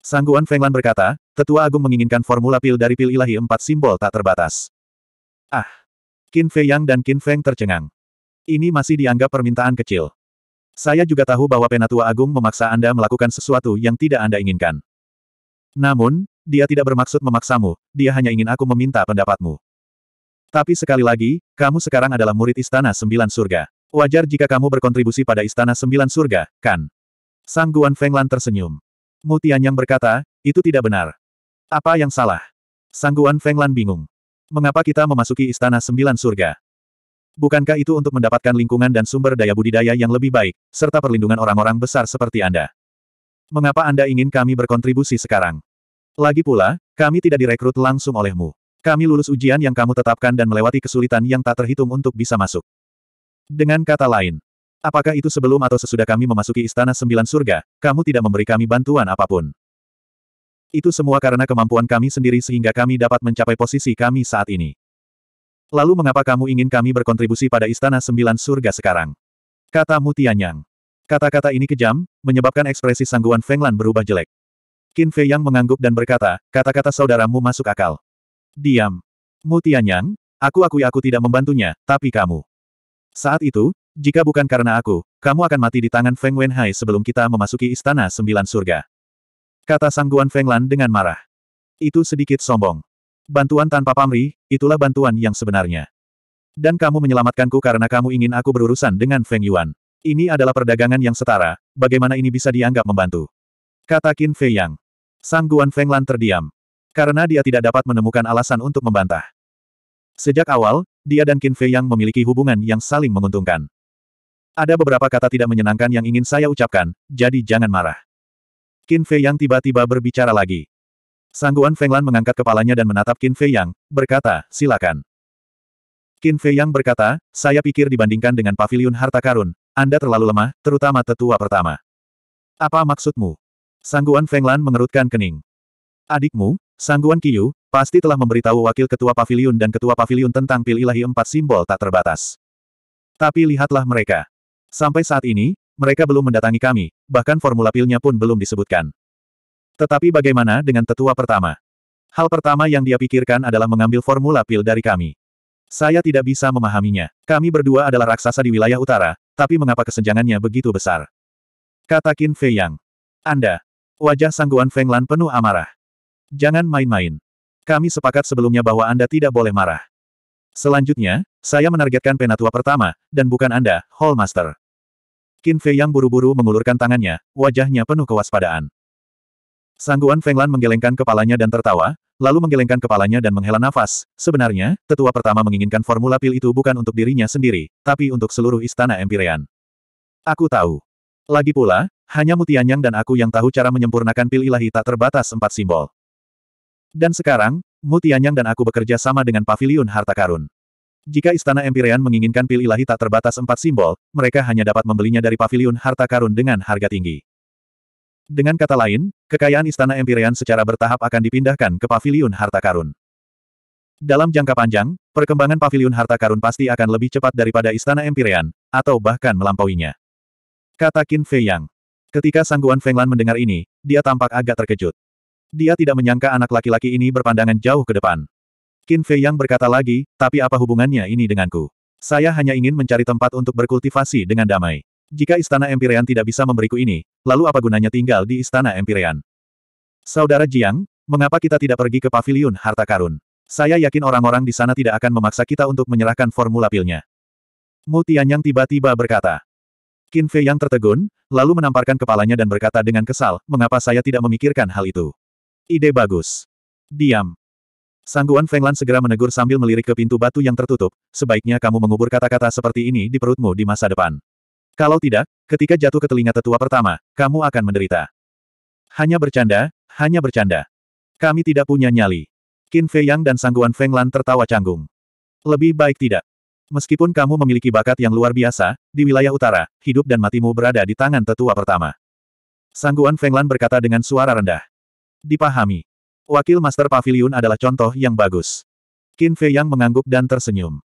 Sang Guan Fenglan berkata, Tetua Agung menginginkan formula pil dari pil ilahi empat simbol tak terbatas. Ah! Qin Fei Yang dan Qin Feng tercengang. Ini masih dianggap permintaan kecil. Saya juga tahu bahwa Penatua Agung memaksa Anda melakukan sesuatu yang tidak Anda inginkan. Namun, dia tidak bermaksud memaksamu, dia hanya ingin aku meminta pendapatmu. Tapi sekali lagi, kamu sekarang adalah murid Istana Sembilan Surga. Wajar jika kamu berkontribusi pada Istana Sembilan Surga, kan? Sang Guan Fenglan tersenyum. Mutian yang berkata, itu tidak benar. Apa yang salah? Sang Guan Fenglan bingung. Mengapa kita memasuki Istana Sembilan Surga? Bukankah itu untuk mendapatkan lingkungan dan sumber daya budidaya yang lebih baik, serta perlindungan orang-orang besar seperti Anda? Mengapa Anda ingin kami berkontribusi sekarang? Lagi pula, kami tidak direkrut langsung olehmu. Kami lulus ujian yang kamu tetapkan dan melewati kesulitan yang tak terhitung untuk bisa masuk. Dengan kata lain, apakah itu sebelum atau sesudah kami memasuki Istana Sembilan Surga, kamu tidak memberi kami bantuan apa pun. Itu semua karena kemampuan kami sendiri sehingga kami dapat mencapai posisi kami saat ini. Lalu mengapa kamu ingin kami berkontribusi pada Istana Sembilan Surga sekarang? Kata Mutianyang. Kata-kata ini kejam, menyebabkan ekspresi sangguan Fenglan berubah jelek. Qin Fei Yang mengangguk dan berkata, kata-kata saudaramu masuk akal. Diam. Mu Tianyang, aku akui aku tidak membantunya, tapi kamu. Saat itu, jika bukan karena aku, kamu akan mati di tangan Feng Wenhai sebelum kita memasuki Istana Sembilan Surga. Kata Sangguan Feng Lan dengan marah. Itu sedikit sombong. Bantuan tanpa pamrih, itulah bantuan yang sebenarnya. Dan kamu menyelamatkanku karena kamu ingin aku berurusan dengan Feng Yuan. Ini adalah perdagangan yang setara, bagaimana ini bisa dianggap membantu? Kata Qin Fei Yang. Sangguan Feng Lan terdiam. Karena dia tidak dapat menemukan alasan untuk membantah. Sejak awal, dia dan Qin Fei Yang memiliki hubungan yang saling menguntungkan. Ada beberapa kata tidak menyenangkan yang ingin saya ucapkan, jadi jangan marah. Qin Fei Yang tiba-tiba berbicara lagi. Sangguan Fenglan mengangkat kepalanya dan menatap Qin Fei Yang, berkata, silakan. Qin Fei Yang berkata, saya pikir dibandingkan dengan pavilion harta karun, Anda terlalu lemah, terutama tetua pertama. Apa maksudmu? Sangguan Fenglan mengerutkan kening. Adikmu, Sangguan Qiu, pasti telah memberitahu wakil ketua pavilion dan ketua pavilion tentang pil ilahi empat simbol tak terbatas. Tapi lihatlah mereka. Sampai saat ini, mereka belum mendatangi kami, bahkan formula pilnya pun belum disebutkan. Tetapi bagaimana dengan tetua pertama? Hal pertama yang dia pikirkan adalah mengambil formula pil dari kami. Saya tidak bisa memahaminya. Kami berdua adalah raksasa di wilayah utara, tapi mengapa kesenjangannya begitu besar? Kata Qin Fei Yang. Anda. Wajah Sangguan Feng Lan penuh amarah. Jangan main-main. Kami sepakat sebelumnya bahwa Anda tidak boleh marah. Selanjutnya, saya menargetkan penatua pertama, dan bukan Anda, Hall Master. Qin Fei Yang buru-buru mengulurkan tangannya, wajahnya penuh kewaspadaan. Sangguan Fenglan menggelengkan kepalanya dan tertawa, lalu menggelengkan kepalanya dan menghela nafas. Sebenarnya, tetua pertama menginginkan formula pil itu bukan untuk dirinya sendiri, tapi untuk seluruh istana Empyrean. Aku tahu. Lagi pula, hanya Mutianyang dan aku yang tahu cara menyempurnakan pil ilahi tak terbatas empat simbol. Dan sekarang, Mutianyang dan aku bekerja sama dengan Paviliun Harta Karun. Jika Istana Empyrean menginginkan pil ilahi tak terbatas empat simbol, mereka hanya dapat membelinya dari Paviliun Harta Karun dengan harga tinggi. Dengan kata lain, kekayaan Istana Empyrean secara bertahap akan dipindahkan ke Paviliun Harta Karun. Dalam jangka panjang, perkembangan Paviliun Harta Karun pasti akan lebih cepat daripada Istana Empyrean, atau bahkan melampauinya. Kata Qin Fei Yang. Ketika Sangguan Fenglan mendengar ini, dia tampak agak terkejut. Dia tidak menyangka anak laki-laki ini berpandangan jauh ke depan. Qin Fei Yang berkata lagi, tapi apa hubungannya ini denganku? Saya hanya ingin mencari tempat untuk berkultivasi dengan damai. Jika Istana Empyrean tidak bisa memberiku ini, lalu apa gunanya tinggal di Istana Empyrean? Saudara Jiang, mengapa kita tidak pergi ke paviliun harta karun? Saya yakin orang-orang di sana tidak akan memaksa kita untuk menyerahkan formula pilnya. Mu Tianyang tiba-tiba berkata. Qin Fei yang tertegun, lalu menamparkan kepalanya dan berkata dengan kesal, mengapa saya tidak memikirkan hal itu? Ide bagus. Diam. Sangguan Fenglan segera menegur sambil melirik ke pintu batu yang tertutup, sebaiknya kamu mengubur kata-kata seperti ini di perutmu di masa depan. Kalau tidak, ketika jatuh ke telinga tetua pertama, kamu akan menderita. Hanya bercanda, hanya bercanda. Kami tidak punya nyali. Qin Fei Yang dan Sangguan Feng Lan tertawa canggung. Lebih baik tidak. Meskipun kamu memiliki bakat yang luar biasa, di wilayah utara, hidup dan matimu berada di tangan tetua pertama. Sangguan Feng Lan berkata dengan suara rendah. Dipahami. Wakil Master Pavilion adalah contoh yang bagus. Qin Fei Yang mengangguk dan tersenyum.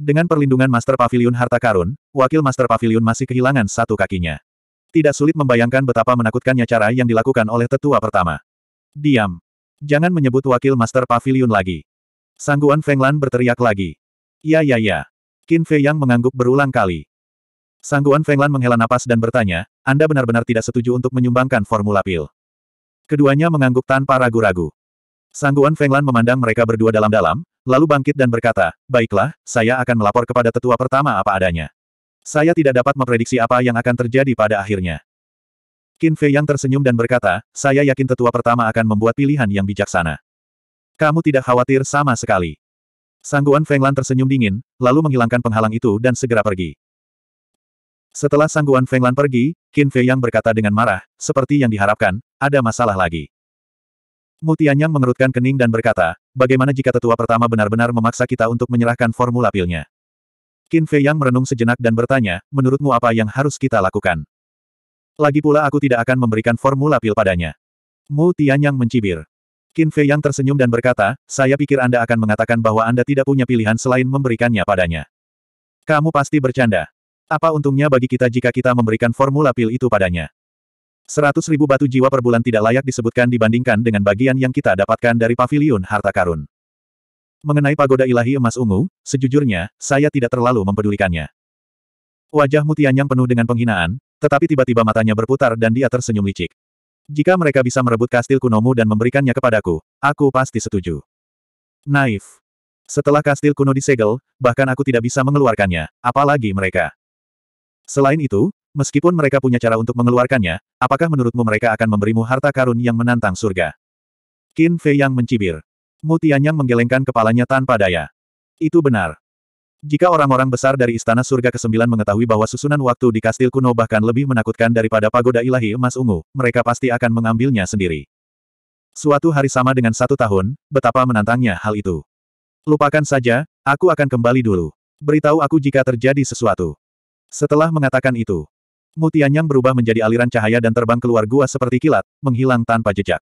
Dengan perlindungan Master Pavilion Harta Karun, Wakil Master Pavilion masih kehilangan satu kakinya. Tidak sulit membayangkan betapa menakutkannya cara yang dilakukan oleh tetua pertama. Diam. Jangan menyebut Wakil Master Pavilion lagi. Sangguan Fenglan berteriak lagi. Ya ya ya. Qin Fei Yang mengangguk berulang kali. Sangguan Fenglan menghela napas dan bertanya, Anda benar-benar tidak setuju untuk menyumbangkan formula pil. Keduanya mengangguk tanpa ragu-ragu. Sangguan Fenglan memandang mereka berdua dalam-dalam, lalu bangkit dan berkata, baiklah, saya akan melapor kepada tetua pertama apa adanya. Saya tidak dapat memprediksi apa yang akan terjadi pada akhirnya. Qin Fei yang tersenyum dan berkata, saya yakin tetua pertama akan membuat pilihan yang bijaksana. Kamu tidak khawatir sama sekali. Sangguan Fenglan tersenyum dingin, lalu menghilangkan penghalang itu dan segera pergi. Setelah Sangguan Fenglan pergi, Qin Fei yang berkata dengan marah, seperti yang diharapkan, ada masalah lagi. Mutianyang mengerutkan kening dan berkata, bagaimana jika tetua pertama benar-benar memaksa kita untuk menyerahkan formula pilnya? Qin Fei yang merenung sejenak dan bertanya, menurutmu apa yang harus kita lakukan? Lagi pula aku tidak akan memberikan formula pil padanya. Mu Tianyang mencibir. Qin Fei yang tersenyum dan berkata, saya pikir Anda akan mengatakan bahwa Anda tidak punya pilihan selain memberikannya padanya. Kamu pasti bercanda. Apa untungnya bagi kita jika kita memberikan formula pil itu padanya? Seratus ribu batu jiwa per bulan tidak layak disebutkan dibandingkan dengan bagian yang kita dapatkan dari paviliun harta karun. Mengenai pagoda ilahi emas ungu, sejujurnya, saya tidak terlalu mempedulikannya. Wajah Mutianyang penuh dengan penghinaan, tetapi tiba-tiba matanya berputar dan dia tersenyum licik. Jika mereka bisa merebut kastil kunomu dan memberikannya kepadaku, aku pasti setuju. Naif. Setelah kastil kuno disegel, bahkan aku tidak bisa mengeluarkannya, apalagi mereka. Selain itu, Meskipun mereka punya cara untuk mengeluarkannya, apakah menurutmu mereka akan memberimu harta karun yang menantang surga? Qin Fei yang mencibir. Mu Tianyang menggelengkan kepalanya tanpa daya. Itu benar. Jika orang-orang besar dari Istana Surga ke-9 mengetahui bahwa susunan waktu di kastil kuno bahkan lebih menakutkan daripada pagoda ilahi emas ungu, mereka pasti akan mengambilnya sendiri. Suatu hari sama dengan satu tahun, betapa menantangnya hal itu. Lupakan saja, aku akan kembali dulu. Beritahu aku jika terjadi sesuatu. Setelah mengatakan itu, Mutianyang berubah menjadi aliran cahaya dan terbang keluar gua seperti kilat, menghilang tanpa jejak.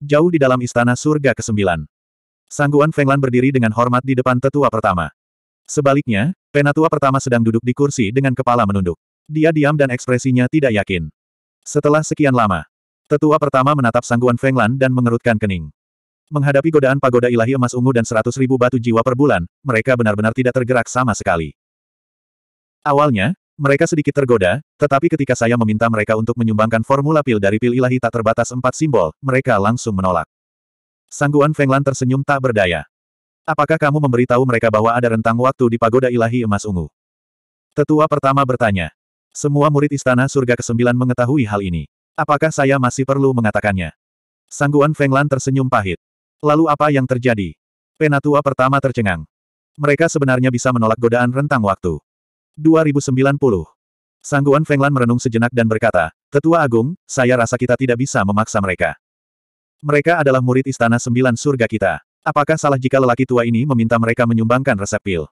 Jauh di dalam istana surga ke-9. Sangguan Fenglan berdiri dengan hormat di depan tetua pertama. Sebaliknya, penatua pertama sedang duduk di kursi dengan kepala menunduk. Dia diam dan ekspresinya tidak yakin. Setelah sekian lama, Tetua pertama menatap Sangguan Fenglan dan mengerutkan kening. Menghadapi godaan pagoda ilahi emas ungu dan seratus ribu batu jiwa per bulan, mereka benar-benar tidak tergerak sama sekali. Awalnya, mereka sedikit tergoda, tetapi ketika saya meminta mereka untuk menyumbangkan formula pil dari pil ilahi tak terbatas empat simbol, mereka langsung menolak. Sangguan Fenglan tersenyum tak berdaya. Apakah kamu memberitahu mereka bahwa ada rentang waktu di pagoda ilahi emas ungu? Tetua pertama bertanya. Semua murid istana surga kesembilan mengetahui hal ini. Apakah saya masih perlu mengatakannya? Sangguan Fenglan tersenyum pahit. Lalu apa yang terjadi? Penatua pertama tercengang. Mereka sebenarnya bisa menolak godaan rentang waktu. 2090. Sangguan Fenglan merenung sejenak dan berkata, Tetua Agung, saya rasa kita tidak bisa memaksa mereka. Mereka adalah murid istana sembilan surga kita. Apakah salah jika lelaki tua ini meminta mereka menyumbangkan resep pil?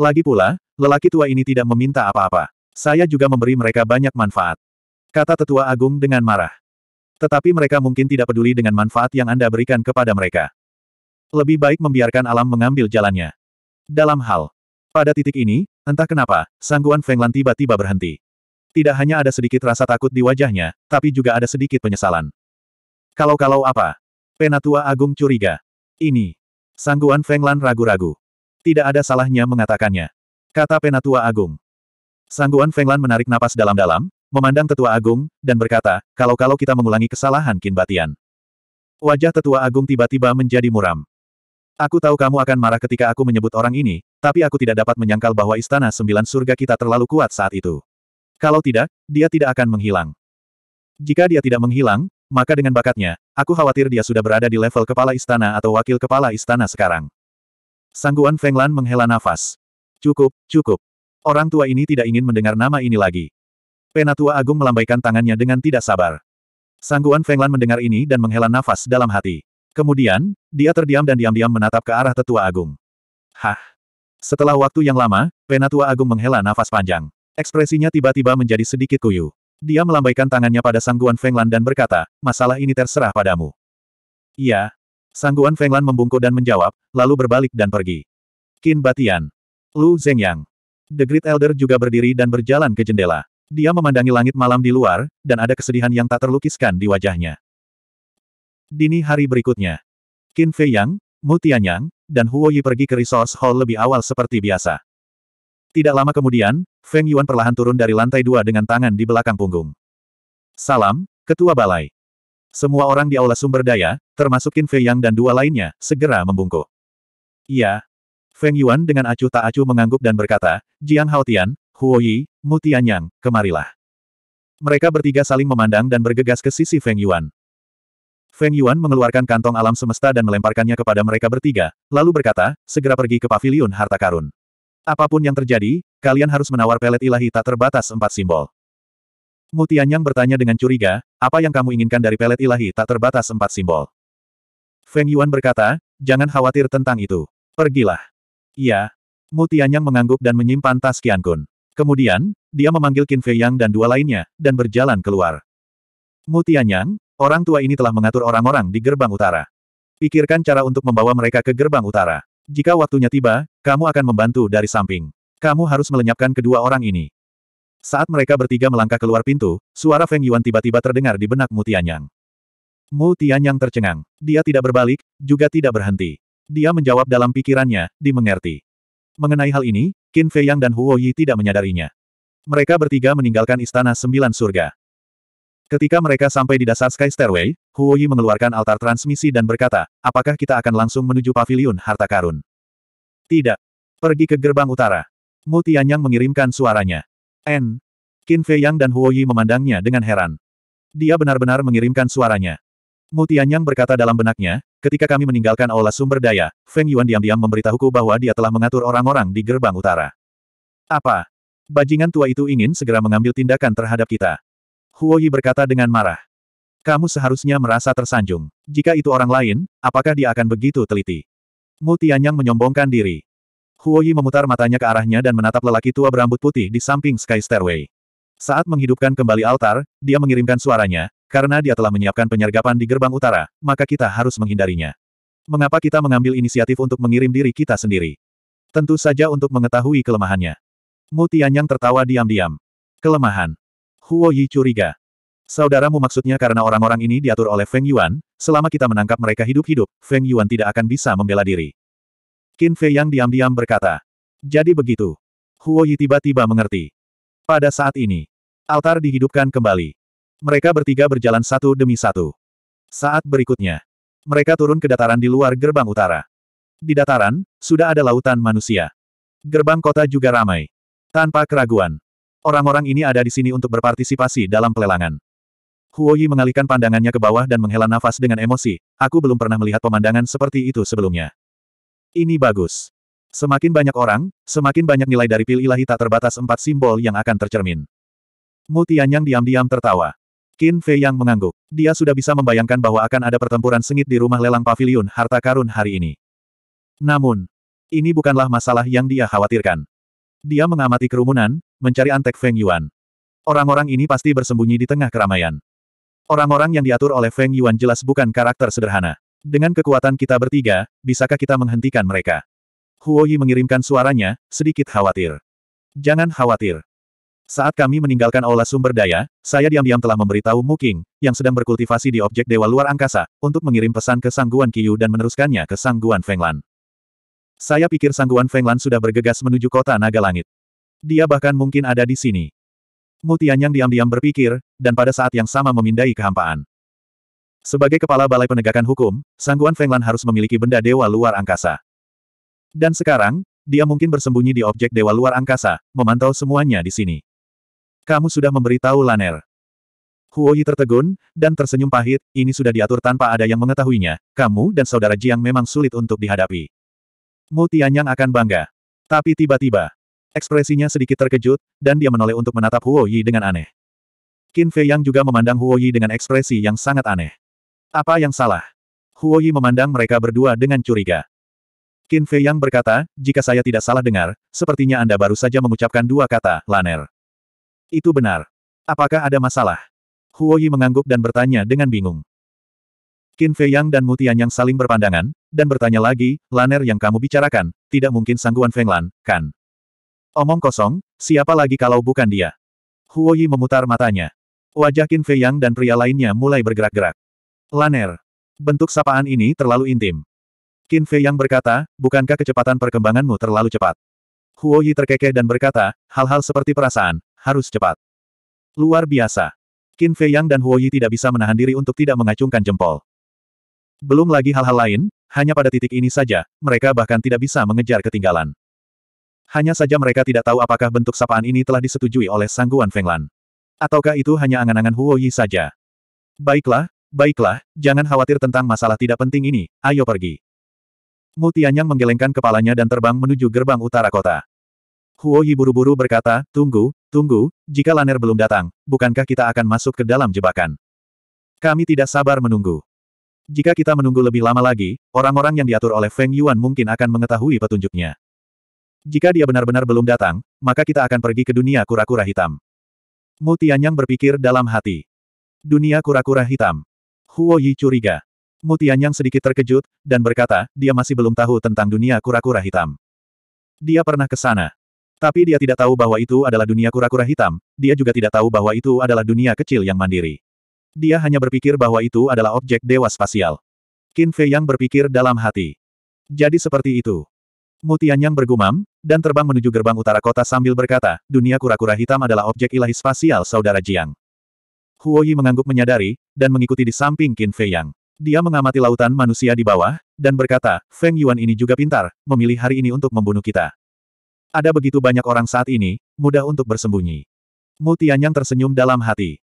Lagi pula, lelaki tua ini tidak meminta apa-apa. Saya juga memberi mereka banyak manfaat. Kata Tetua Agung dengan marah. Tetapi mereka mungkin tidak peduli dengan manfaat yang Anda berikan kepada mereka. Lebih baik membiarkan alam mengambil jalannya. Dalam hal. Pada titik ini, entah kenapa, Sangguan Fenglan tiba-tiba berhenti. Tidak hanya ada sedikit rasa takut di wajahnya, tapi juga ada sedikit penyesalan. Kalau-kalau apa? Penatua Agung curiga. Ini. Sangguan Fenglan ragu-ragu. Tidak ada salahnya mengatakannya. Kata Penatua Agung. Sangguan Fenglan menarik napas dalam-dalam, memandang Tetua Agung, dan berkata, kalau-kalau kita mengulangi kesalahan Qin Batian. Wajah Tetua Agung tiba-tiba menjadi muram. Aku tahu kamu akan marah ketika aku menyebut orang ini, tapi aku tidak dapat menyangkal bahwa istana sembilan surga kita terlalu kuat saat itu. Kalau tidak, dia tidak akan menghilang. Jika dia tidak menghilang, maka dengan bakatnya, aku khawatir dia sudah berada di level kepala istana atau wakil kepala istana sekarang. Sangguan Fenglan menghela nafas. Cukup, cukup. Orang tua ini tidak ingin mendengar nama ini lagi. Penatua Agung melambaikan tangannya dengan tidak sabar. Sangguan Fenglan mendengar ini dan menghela nafas dalam hati. Kemudian, dia terdiam dan diam-diam menatap ke arah Tetua Agung. Hah! Setelah waktu yang lama, Penatua Agung menghela nafas panjang. Ekspresinya tiba-tiba menjadi sedikit kuyu. Dia melambaikan tangannya pada Sangguan Fenglan dan berkata, masalah ini terserah padamu. Iya. Sangguan Fenglan membungkuk dan menjawab, lalu berbalik dan pergi. Qin Batian. Lu Zhengyang. The Great Elder juga berdiri dan berjalan ke jendela. Dia memandangi langit malam di luar, dan ada kesedihan yang tak terlukiskan di wajahnya. Dini hari berikutnya. Qin Fei Yang, Mu Tianyang, dan Huo Yi pergi ke Resource Hall lebih awal seperti biasa. Tidak lama kemudian, Feng Yuan perlahan turun dari lantai dua dengan tangan di belakang punggung. Salam, Ketua Balai. Semua orang di aula sumber daya, termasuk Qin Fei Yang dan dua lainnya, segera membungkuk. Iya. Feng Yuan dengan acuh tak acuh mengangguk dan berkata, Jiang Haotian, Huo Yi, Mu Tianyang, kemarilah. Mereka bertiga saling memandang dan bergegas ke sisi Feng Yuan. Feng Yuan mengeluarkan kantong alam semesta dan melemparkannya kepada mereka bertiga, lalu berkata, segera pergi ke pavilion harta karun. Apa pun yang terjadi, kalian harus menawar pelet ilahi tak terbatas empat simbol. Mu Tianyang bertanya dengan curiga, apa yang kamu inginkan dari pelet ilahi tak terbatas empat simbol? Feng Yuan berkata, jangan khawatir tentang itu. Pergilah. Iya. Mu Tianyang mengangguk dan menyimpan tas Qian Kun. Kemudian, dia memanggil Qin Fei Yang dan dua lainnya, dan berjalan keluar. Mu Tianyang, orang tua ini telah mengatur orang-orang di gerbang utara. Pikirkan cara untuk membawa mereka ke gerbang utara. Jika waktunya tiba, kamu akan membantu dari samping. Kamu harus melenyapkan kedua orang ini. Saat mereka bertiga melangkah keluar pintu, suara Feng Yuan tiba-tiba terdengar di benak Mu Tianyang. Mu Tianyang tercengang. Dia tidak berbalik, juga tidak berhenti. Dia menjawab dalam pikirannya, dimengerti. Mengenai hal ini, Qin Fei Yang dan Huo Yi tidak menyadarinya. Mereka bertiga meninggalkan istana sembilan surga. Ketika mereka sampai di dasar Sky Stairway, Huo Yi mengeluarkan altar transmisi dan berkata, apakah kita akan langsung menuju pavilion harta karun? Tidak. Pergi ke gerbang utara. Mu Tianyang mengirimkan suaranya. N. Qin Fei Yang dan Huo Yi memandangnya dengan heran. Dia benar-benar mengirimkan suaranya. Mu Tianyang berkata dalam benaknya, Ketika kami meninggalkan aula sumber daya, Feng Yuan diam-diam memberitahuku bahwa dia telah mengatur orang-orang di gerbang utara. Apa? Bajingan tua itu ingin segera mengambil tindakan terhadap kita. Huo Yi berkata dengan marah. Kamu seharusnya merasa tersanjung. Jika itu orang lain, apakah dia akan begitu teliti? Mu Tianyang menyombongkan diri. Huo Yi memutar matanya ke arahnya dan menatap lelaki tua berambut putih di samping Sky Stairway. Saat menghidupkan kembali altar, dia mengirimkan suaranya, karena dia telah menyiapkan penyergapan di gerbang utara, maka kita harus menghindarinya. Mengapa kita mengambil inisiatif untuk mengirim diri kita sendiri? Tentu saja untuk mengetahui kelemahannya. Mu Tianyang tertawa diam-diam. Kelemahan. Huo Yi curiga. Saudaramu maksudnya karena orang-orang ini diatur oleh Feng Yuan, selama kita menangkap mereka hidup-hidup, Feng Yuan tidak akan bisa membela diri. Qin Fei yang diam-diam berkata. Jadi begitu. Huo Yi tiba-tiba mengerti. Pada saat ini, altar dihidupkan kembali. Mereka bertiga berjalan satu demi satu. Saat berikutnya, mereka turun ke dataran di luar gerbang utara. Di dataran, sudah ada lautan manusia. Gerbang kota juga ramai. Tanpa keraguan. Orang-orang ini ada di sini untuk berpartisipasi dalam pelelangan. Huo Yi mengalihkan pandangannya ke bawah dan menghela nafas dengan emosi. Aku belum pernah melihat pemandangan seperti itu sebelumnya. Ini bagus. Semakin banyak orang, semakin banyak nilai dari pil ilahi tak terbatas empat simbol yang akan tercermin. Mu Tianyang diam-diam tertawa. Qin Fei yang mengangguk. Dia sudah bisa membayangkan bahwa akan ada pertempuran sengit di rumah lelang pavilion harta karun hari ini. Namun, ini bukanlah masalah yang dia khawatirkan. Dia mengamati kerumunan, mencari antek Feng Yuan. Orang-orang ini pasti bersembunyi di tengah keramaian. Orang-orang yang diatur oleh Feng Yuan jelas bukan karakter sederhana. Dengan kekuatan kita bertiga, bisakah kita menghentikan mereka? Huo Yi mengirimkan suaranya, sedikit khawatir. Jangan khawatir. Saat kami meninggalkan aula sumber daya, saya diam-diam telah memberitahu Muking, yang sedang berkultivasi di objek dewa luar angkasa, untuk mengirim pesan ke Sangguan Qiyu dan meneruskannya ke Sangguan Fenglan. Saya pikir Sangguan Fenglan sudah bergegas menuju kota naga langit. Dia bahkan mungkin ada di sini. Mutianyang diam-diam berpikir, dan pada saat yang sama memindai kehampaan. Sebagai kepala balai penegakan hukum, Sangguan Fenglan harus memiliki benda dewa luar angkasa. Dan sekarang, dia mungkin bersembunyi di objek dewa luar angkasa, memantau semuanya di sini. Kamu sudah memberitahu Laner. Huo Yi tertegun, dan tersenyum pahit, ini sudah diatur tanpa ada yang mengetahuinya, kamu dan saudara Jiang memang sulit untuk dihadapi. Mu Tianyang akan bangga. Tapi tiba-tiba, ekspresinya sedikit terkejut, dan dia menoleh untuk menatap Huo Yi dengan aneh. Qin Fei Yang juga memandang Huo Yi dengan ekspresi yang sangat aneh. Apa yang salah? Huo Yi memandang mereka berdua dengan curiga. Qin Fei Yang berkata, jika saya tidak salah dengar, sepertinya Anda baru saja mengucapkan dua kata, Laner. Itu benar. Apakah ada masalah? Huo Yi mengangguk dan bertanya dengan bingung. Qin Fei Yang dan Mutian yang saling berpandangan, dan bertanya lagi, Laner yang kamu bicarakan, tidak mungkin Sangguan Fenglan, kan? Omong kosong, siapa lagi kalau bukan dia? Huo Yi memutar matanya. Wajah Qin Fei Yang dan pria lainnya mulai bergerak-gerak. Laner. Bentuk sapaan ini terlalu intim. Qin Fei Yang berkata, bukankah kecepatan perkembanganmu terlalu cepat? Huo Yi terkekeh dan berkata, hal-hal seperti perasaan, harus cepat. Luar biasa. Qin Fei Yang dan Huo Yi tidak bisa menahan diri untuk tidak mengacungkan jempol. Belum lagi hal-hal lain, hanya pada titik ini saja, mereka bahkan tidak bisa mengejar ketinggalan. Hanya saja mereka tidak tahu apakah bentuk sapaan ini telah disetujui oleh Sangguan Fenglan. Ataukah itu hanya angan-angan Huo Yi saja? Baiklah, baiklah, jangan khawatir tentang masalah tidak penting ini, ayo pergi. Mu Tianyang menggelengkan kepalanya dan terbang menuju gerbang utara kota. Huo Yi buru-buru berkata, tunggu, tunggu, jika Laner belum datang, bukankah kita akan masuk ke dalam jebakan? Kami tidak sabar menunggu. Jika kita menunggu lebih lama lagi, orang-orang yang diatur oleh Feng Yuan mungkin akan mengetahui petunjuknya. Jika dia benar-benar belum datang, maka kita akan pergi ke dunia kura-kura hitam. Mu Tianyang berpikir dalam hati. Dunia kura-kura hitam. Huo Yi curiga. Mu Tianyang sedikit terkejut, dan berkata, dia masih belum tahu tentang dunia kura-kura hitam. Dia pernah ke sana. Tapi dia tidak tahu bahwa itu adalah dunia kura-kura hitam, dia juga tidak tahu bahwa itu adalah dunia kecil yang mandiri. Dia hanya berpikir bahwa itu adalah objek dewa spasial. Qin Fei yang berpikir dalam hati. Jadi seperti itu. Mutian yang bergumam, dan terbang menuju gerbang utara kota sambil berkata, dunia kura-kura hitam adalah objek ilahi spasial saudara Jiang. Huo Yi mengangguk menyadari, dan mengikuti di samping Qin Fei Yang. Dia mengamati lautan manusia di bawah, dan berkata, Feng Yuan ini juga pintar, memilih hari ini untuk membunuh kita. Ada begitu banyak orang saat ini, mudah untuk bersembunyi. Mutian yang tersenyum dalam hati.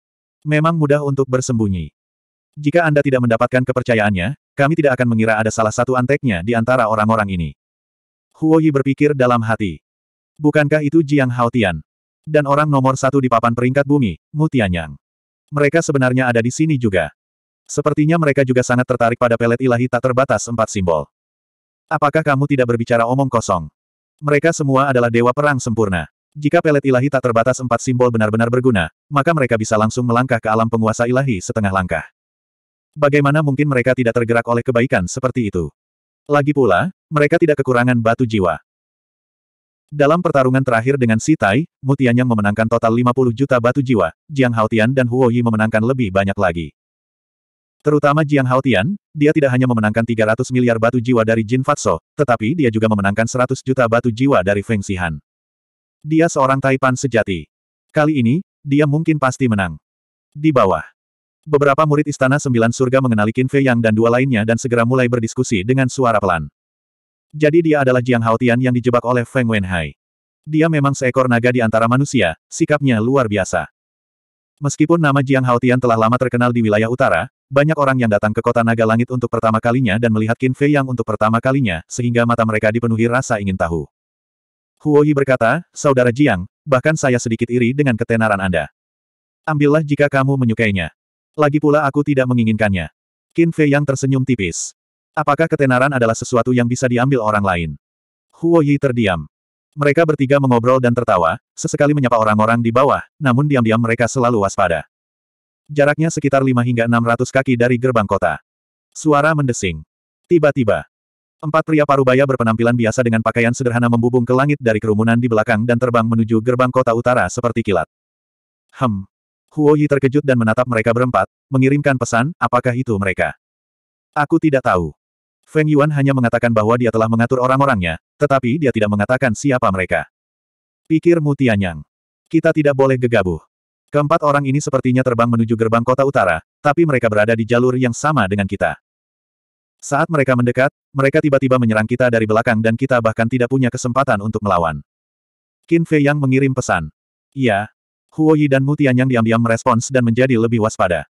Memang mudah untuk bersembunyi. Jika Anda tidak mendapatkan kepercayaannya, kami tidak akan mengira ada salah satu anteknya di antara orang-orang ini. Huo Yi berpikir dalam hati. Bukankah itu Jiang Haotian? Dan orang nomor satu di papan peringkat bumi, Mu Tianyang. Mereka sebenarnya ada di sini juga. Sepertinya mereka juga sangat tertarik pada pelet ilahi tak terbatas empat simbol. Apakah kamu tidak berbicara omong kosong? Mereka semua adalah dewa perang sempurna. Jika pelet ilahi tak terbatas empat simbol benar-benar berguna, maka mereka bisa langsung melangkah ke alam penguasa ilahi setengah langkah. Bagaimana mungkin mereka tidak tergerak oleh kebaikan seperti itu? Lagi pula, mereka tidak kekurangan batu jiwa. Dalam pertarungan terakhir dengan Si Tai, Mu Tianyang memenangkan total 50 juta batu jiwa, Jiang Haotian dan Huo Yi memenangkan lebih banyak lagi. Terutama Jiang Haotian, dia tidak hanya memenangkan 300 miliar batu jiwa dari Jin Fatso, tetapi dia juga memenangkan 100 juta batu jiwa dari Feng Xihan. Dia seorang Taipan sejati. Kali ini, dia mungkin pasti menang. Di bawah. Beberapa murid Istana Sembilan Surga mengenali Qin Fei Yang dan dua lainnya dan segera mulai berdiskusi dengan suara pelan. Jadi dia adalah Jiang Haotian yang dijebak oleh Feng Wenhai. Dia memang seekor naga di antara manusia, sikapnya luar biasa. Meskipun nama Jiang Haotian telah lama terkenal di wilayah utara, banyak orang yang datang ke kota naga langit untuk pertama kalinya dan melihat Qin Fei Yang untuk pertama kalinya, sehingga mata mereka dipenuhi rasa ingin tahu. Huo Yi berkata, Saudara Jiang, bahkan saya sedikit iri dengan ketenaran Anda. Ambillah jika kamu menyukainya. Lagi pula aku tidak menginginkannya. Qin Fei Yang tersenyum tipis. Apakah ketenaran adalah sesuatu yang bisa diambil orang lain? Huo Yi terdiam. Mereka bertiga mengobrol dan tertawa, sesekali menyapa orang-orang di bawah, namun diam-diam mereka selalu waspada. Jaraknya sekitar 5 hingga 600 kaki dari gerbang kota. Suara mendesing. Tiba-tiba, empat pria parubaya berpenampilan biasa dengan pakaian sederhana membubung ke langit dari kerumunan di belakang dan terbang menuju gerbang kota utara seperti kilat. Hem. Huo Yi terkejut dan menatap mereka berempat, mengirimkan pesan, apakah itu mereka? Aku tidak tahu. Feng Yuan hanya mengatakan bahwa dia telah mengatur orang-orangnya, tetapi dia tidak mengatakan siapa mereka. Pikir Mu Tianyang. Kita tidak boleh gegabah. Keempat orang ini sepertinya terbang menuju gerbang kota utara, tapi mereka berada di jalur yang sama dengan kita. Saat mereka mendekat, mereka tiba-tiba menyerang kita dari belakang dan kita bahkan tidak punya kesempatan untuk melawan. Qin Fei Yang mengirim pesan. Iya. Huo Yi dan Mu Tianyang diam-diam merespons dan menjadi lebih waspada.